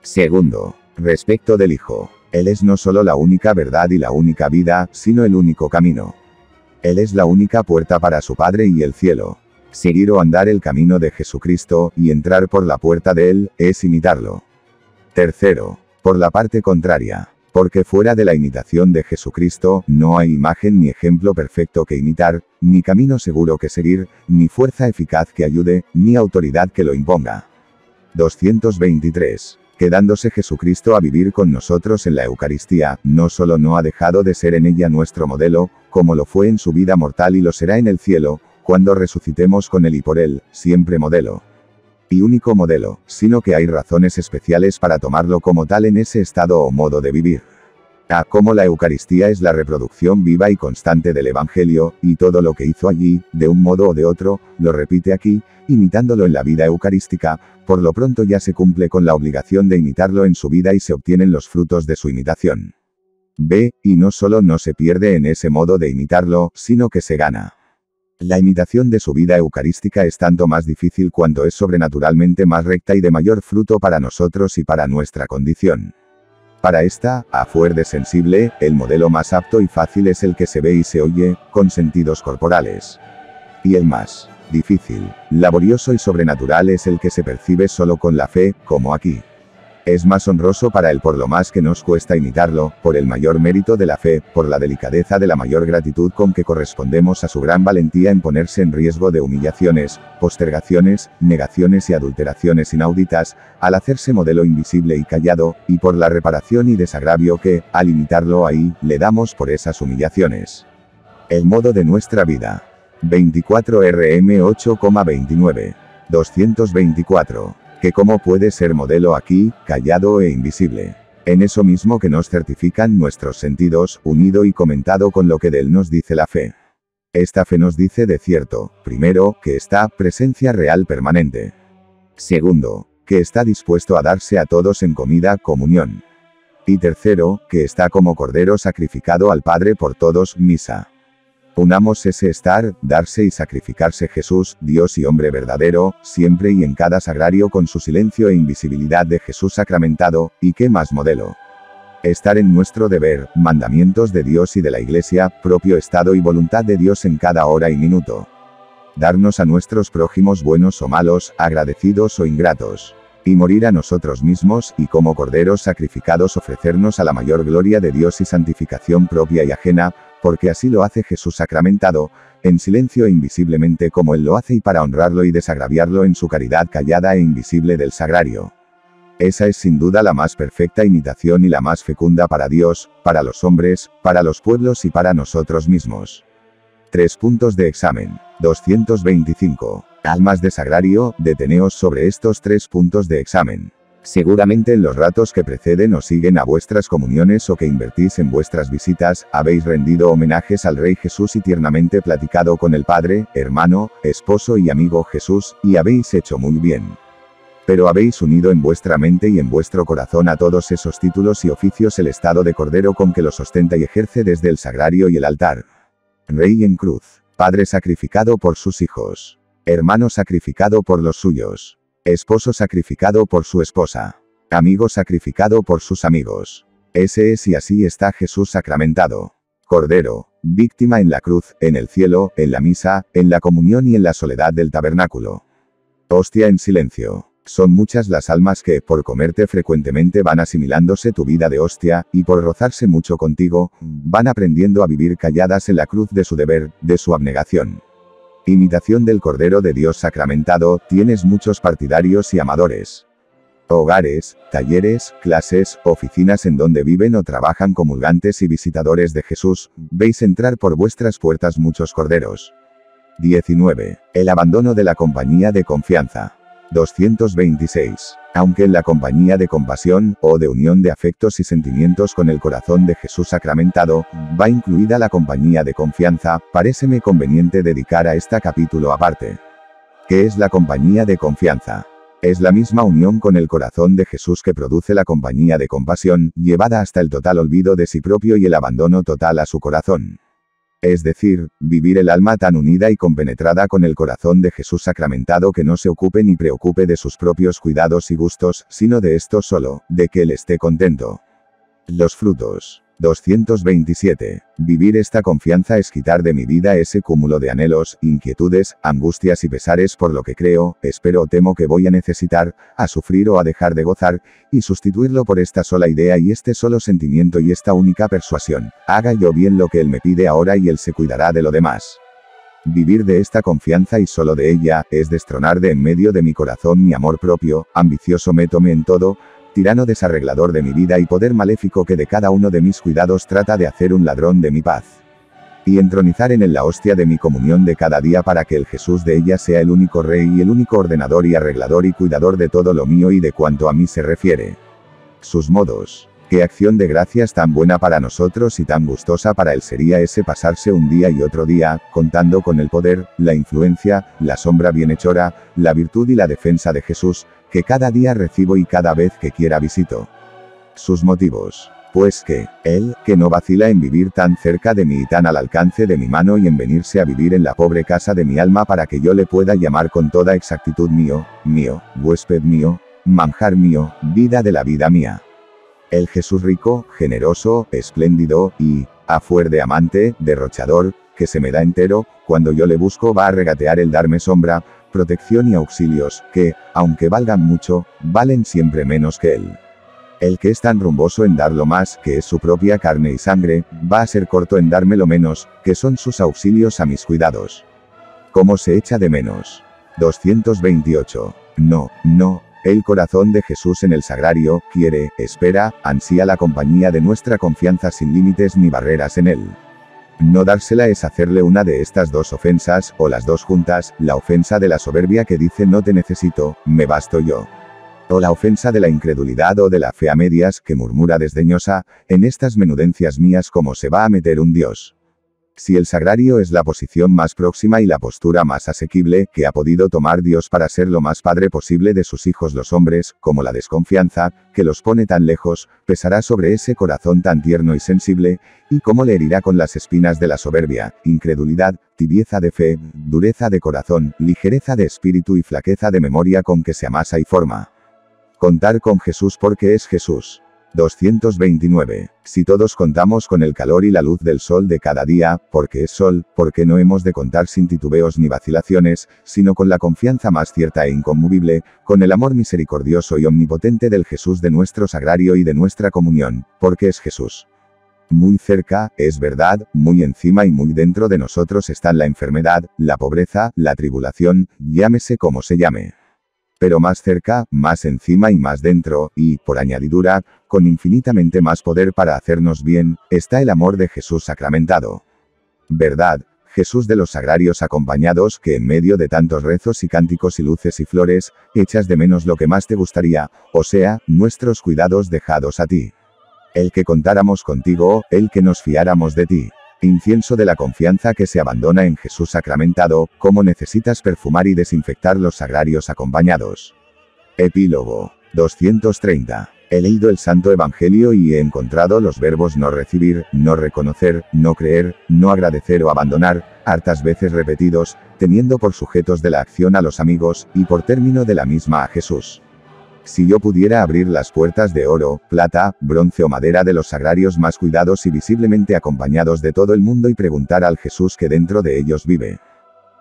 Segundo, respecto del Hijo. Él es no solo la única verdad y la única vida, sino el único camino. Él es la única puerta para su Padre y el cielo. Seguir o andar el camino de Jesucristo, y entrar por la puerta de Él, es imitarlo. Tercero, por la parte contraria. Porque fuera de la imitación de Jesucristo, no hay imagen ni ejemplo perfecto que imitar, ni camino seguro que seguir, ni fuerza eficaz que ayude, ni autoridad que lo imponga. 223. Quedándose Jesucristo a vivir con nosotros en la Eucaristía, no solo no ha dejado de ser en ella nuestro modelo, como lo fue en su vida mortal y lo será en el cielo, cuando resucitemos con él y por él, siempre modelo y único modelo, sino que hay razones especiales para tomarlo como tal en ese estado o modo de vivir. A como la Eucaristía es la reproducción viva y constante del Evangelio, y todo lo que hizo allí, de un modo o de otro, lo repite aquí, imitándolo en la vida eucarística, por lo pronto ya se cumple con la obligación de imitarlo en su vida y se obtienen los frutos de su imitación. B, y no solo no se pierde en ese modo de imitarlo, sino que se gana. La imitación de su vida eucarística es tanto más difícil cuanto es sobrenaturalmente más recta y de mayor fruto para nosotros y para nuestra condición. Para esta, a fuer de sensible, el modelo más apto y fácil es el que se ve y se oye, con sentidos corporales. Y el más difícil, laborioso y sobrenatural es el que se percibe solo con la fe, como aquí. Es más honroso para él por lo más que nos cuesta imitarlo, por el mayor mérito de la fe, por la delicadeza de la mayor gratitud con que correspondemos a su gran valentía en ponerse en riesgo de humillaciones, postergaciones, negaciones y adulteraciones inauditas, al hacerse modelo invisible y callado, y por la reparación y desagravio que, al imitarlo ahí, le damos por esas humillaciones. El modo de nuestra vida. 24 RM 8,29. 224 que cómo puede ser modelo aquí, callado e invisible. En eso mismo que nos certifican nuestros sentidos, unido y comentado con lo que de él nos dice la fe. Esta fe nos dice de cierto, primero, que está presencia real permanente. Segundo, que está dispuesto a darse a todos en comida, comunión. Y tercero, que está como cordero sacrificado al Padre por todos, misa. Unamos ese estar, darse y sacrificarse Jesús, Dios y hombre verdadero, siempre y en cada sagrario con su silencio e invisibilidad de Jesús sacramentado, y qué más modelo. Estar en nuestro deber, mandamientos de Dios y de la Iglesia, propio estado y voluntad de Dios en cada hora y minuto. Darnos a nuestros prójimos buenos o malos, agradecidos o ingratos y morir a nosotros mismos, y como corderos sacrificados ofrecernos a la mayor gloria de Dios y santificación propia y ajena, porque así lo hace Jesús sacramentado, en silencio e invisiblemente como Él lo hace y para honrarlo y desagraviarlo en su caridad callada e invisible del sagrario. Esa es sin duda la más perfecta imitación y la más fecunda para Dios, para los hombres, para los pueblos y para nosotros mismos. Tres puntos de examen. 225. Almas de sagrario, deteneos sobre estos tres puntos de examen. Seguramente en los ratos que preceden o siguen a vuestras comuniones o que invertís en vuestras visitas, habéis rendido homenajes al Rey Jesús y tiernamente platicado con el Padre, hermano, esposo y amigo Jesús, y habéis hecho muy bien. Pero habéis unido en vuestra mente y en vuestro corazón a todos esos títulos y oficios el estado de Cordero con que los ostenta y ejerce desde el sagrario y el altar. Rey en cruz, Padre sacrificado por sus hijos, hermano sacrificado por los suyos Esposo sacrificado por su esposa. Amigo sacrificado por sus amigos. Ese es y así está Jesús sacramentado. Cordero, víctima en la cruz, en el cielo, en la misa, en la comunión y en la soledad del tabernáculo. Hostia en silencio. Son muchas las almas que, por comerte frecuentemente, van asimilándose tu vida de hostia, y por rozarse mucho contigo, van aprendiendo a vivir calladas en la cruz de su deber, de su abnegación. Imitación del Cordero de Dios sacramentado, tienes muchos partidarios y amadores. Hogares, talleres, clases, oficinas en donde viven o trabajan comulgantes y visitadores de Jesús, veis entrar por vuestras puertas muchos corderos. 19. El abandono de la compañía de confianza. 226. Aunque en la compañía de compasión, o de unión de afectos y sentimientos con el corazón de Jesús sacramentado, va incluida la compañía de confianza, paréceme conveniente dedicar a este capítulo aparte. ¿Qué es la compañía de confianza? Es la misma unión con el corazón de Jesús que produce la compañía de compasión, llevada hasta el total olvido de sí propio y el abandono total a su corazón. Es decir, vivir el alma tan unida y compenetrada con el corazón de Jesús sacramentado que no se ocupe ni preocupe de sus propios cuidados y gustos, sino de esto solo, de que él esté contento. Los frutos. 227. Vivir esta confianza es quitar de mi vida ese cúmulo de anhelos, inquietudes, angustias y pesares por lo que creo, espero o temo que voy a necesitar, a sufrir o a dejar de gozar, y sustituirlo por esta sola idea y este solo sentimiento y esta única persuasión. Haga yo bien lo que Él me pide ahora y Él se cuidará de lo demás. Vivir de esta confianza y solo de ella, es destronar de en medio de mi corazón mi amor propio, ambicioso me tome en todo, tirano desarreglador de mi vida y poder maléfico que de cada uno de mis cuidados trata de hacer un ladrón de mi paz. Y entronizar en él la hostia de mi comunión de cada día para que el Jesús de ella sea el único rey y el único ordenador y arreglador y cuidador de todo lo mío y de cuanto a mí se refiere. Sus modos. Qué acción de gracias tan buena para nosotros y tan gustosa para él sería ese pasarse un día y otro día, contando con el poder, la influencia, la sombra bienhechora, la virtud y la defensa de Jesús, que cada día recibo y cada vez que quiera visito. Sus motivos. Pues que, él, que no vacila en vivir tan cerca de mí y tan al alcance de mi mano y en venirse a vivir en la pobre casa de mi alma para que yo le pueda llamar con toda exactitud mío, mío, huésped mío, manjar mío, vida de la vida mía. El Jesús rico, generoso, espléndido, y, a fuer de amante, derrochador, que se me da entero, cuando yo le busco va a regatear el darme sombra, protección y auxilios, que, aunque valgan mucho, valen siempre menos que él. El que es tan rumboso en dar lo más, que es su propia carne y sangre, va a ser corto en darme lo menos, que son sus auxilios a mis cuidados. ¿Cómo se echa de menos? 228. No, no, el corazón de Jesús en el sagrario, quiere, espera, ansía la compañía de nuestra confianza sin límites ni barreras en él. No dársela es hacerle una de estas dos ofensas, o las dos juntas, la ofensa de la soberbia que dice no te necesito, me basto yo. O la ofensa de la incredulidad o de la fe a medias que murmura desdeñosa, en estas menudencias mías como se va a meter un Dios. Si el sagrario es la posición más próxima y la postura más asequible que ha podido tomar Dios para ser lo más padre posible de sus hijos los hombres, como la desconfianza, que los pone tan lejos, pesará sobre ese corazón tan tierno y sensible, y cómo le herirá con las espinas de la soberbia, incredulidad, tibieza de fe, dureza de corazón, ligereza de espíritu y flaqueza de memoria con que se amasa y forma. Contar con Jesús porque es Jesús. 229. Si todos contamos con el calor y la luz del sol de cada día, porque es sol, porque no hemos de contar sin titubeos ni vacilaciones, sino con la confianza más cierta e inconmovible, con el amor misericordioso y omnipotente del Jesús de nuestro sagrario y de nuestra comunión, porque es Jesús. Muy cerca, es verdad, muy encima y muy dentro de nosotros están la enfermedad, la pobreza, la tribulación, llámese como se llame. Pero más cerca, más encima y más dentro, y, por añadidura, con infinitamente más poder para hacernos bien, está el amor de Jesús sacramentado. ¿Verdad? Jesús de los sagrarios acompañados que en medio de tantos rezos y cánticos y luces y flores, echas de menos lo que más te gustaría, o sea, nuestros cuidados dejados a ti. El que contáramos contigo, el que nos fiáramos de ti. Incienso de la confianza que se abandona en Jesús sacramentado, como necesitas perfumar y desinfectar los sagrarios acompañados. Epílogo. 230. He leído el Santo Evangelio y he encontrado los verbos no recibir, no reconocer, no creer, no agradecer o abandonar, hartas veces repetidos, teniendo por sujetos de la acción a los amigos, y por término de la misma a Jesús. Si yo pudiera abrir las puertas de oro, plata, bronce o madera de los sagrarios más cuidados y visiblemente acompañados de todo el mundo y preguntar al Jesús que dentro de ellos vive.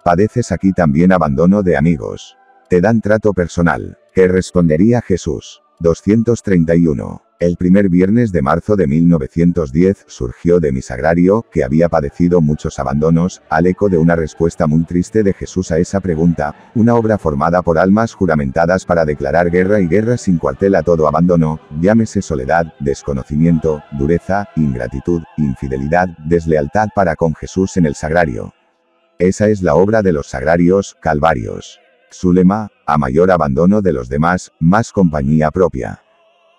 Padeces aquí también abandono de amigos. Te dan trato personal. ¿Qué respondería Jesús? 231. El primer viernes de marzo de 1910 surgió de mi sagrario, que había padecido muchos abandonos, al eco de una respuesta muy triste de Jesús a esa pregunta, una obra formada por almas juramentadas para declarar guerra y guerra sin cuartel a todo abandono, llámese soledad, desconocimiento, dureza, ingratitud, infidelidad, deslealtad para con Jesús en el sagrario. Esa es la obra de los sagrarios, calvarios. Su lema, a mayor abandono de los demás, más compañía propia.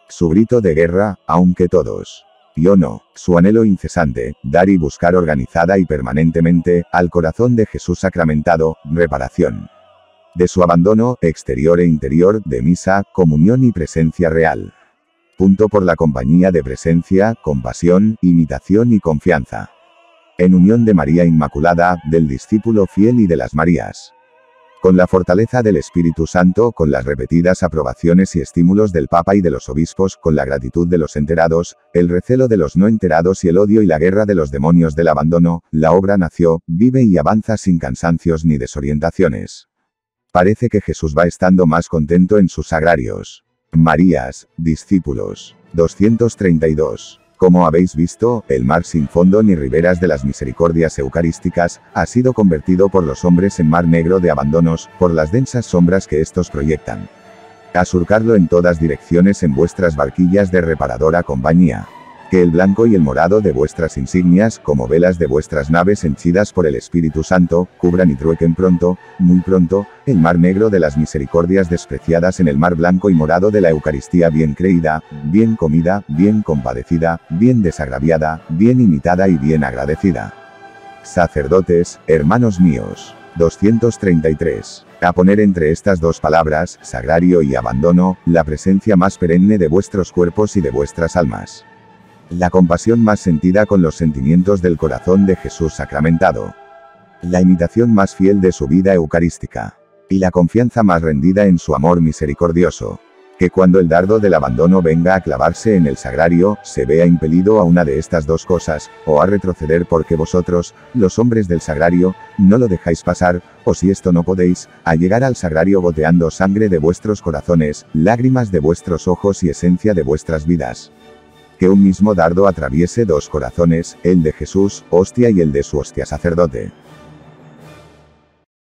Su grito de guerra, aunque todos. Yo no, su anhelo incesante, dar y buscar organizada y permanentemente, al corazón de Jesús sacramentado, reparación. De su abandono, exterior e interior, de misa, comunión y presencia real. Punto por la compañía de presencia, compasión, imitación y confianza. En unión de María Inmaculada, del discípulo fiel y de las Marías. Con la fortaleza del Espíritu Santo, con las repetidas aprobaciones y estímulos del Papa y de los obispos, con la gratitud de los enterados, el recelo de los no enterados y el odio y la guerra de los demonios del abandono, la obra nació, vive y avanza sin cansancios ni desorientaciones. Parece que Jesús va estando más contento en sus sagrarios. Marías, discípulos. 232. Como habéis visto, el mar sin fondo ni riberas de las misericordias eucarísticas, ha sido convertido por los hombres en mar negro de abandonos, por las densas sombras que estos proyectan. A surcarlo en todas direcciones en vuestras barquillas de reparadora compañía que el blanco y el morado de vuestras insignias, como velas de vuestras naves henchidas por el Espíritu Santo, cubran y truequen pronto, muy pronto, el mar negro de las misericordias despreciadas en el mar blanco y morado de la Eucaristía bien creída, bien comida, bien compadecida, bien desagraviada, bien imitada y bien agradecida. Sacerdotes, hermanos míos. 233. A poner entre estas dos palabras, sagrario y abandono, la presencia más perenne de vuestros cuerpos y de vuestras almas la compasión más sentida con los sentimientos del corazón de Jesús sacramentado, la imitación más fiel de su vida eucarística, y la confianza más rendida en su amor misericordioso. Que cuando el dardo del abandono venga a clavarse en el sagrario, se vea impelido a una de estas dos cosas, o a retroceder porque vosotros, los hombres del sagrario, no lo dejáis pasar, o si esto no podéis, a llegar al sagrario goteando sangre de vuestros corazones, lágrimas de vuestros ojos y esencia de vuestras vidas que un mismo dardo atraviese dos corazones, el de Jesús, hostia y el de su hostia sacerdote.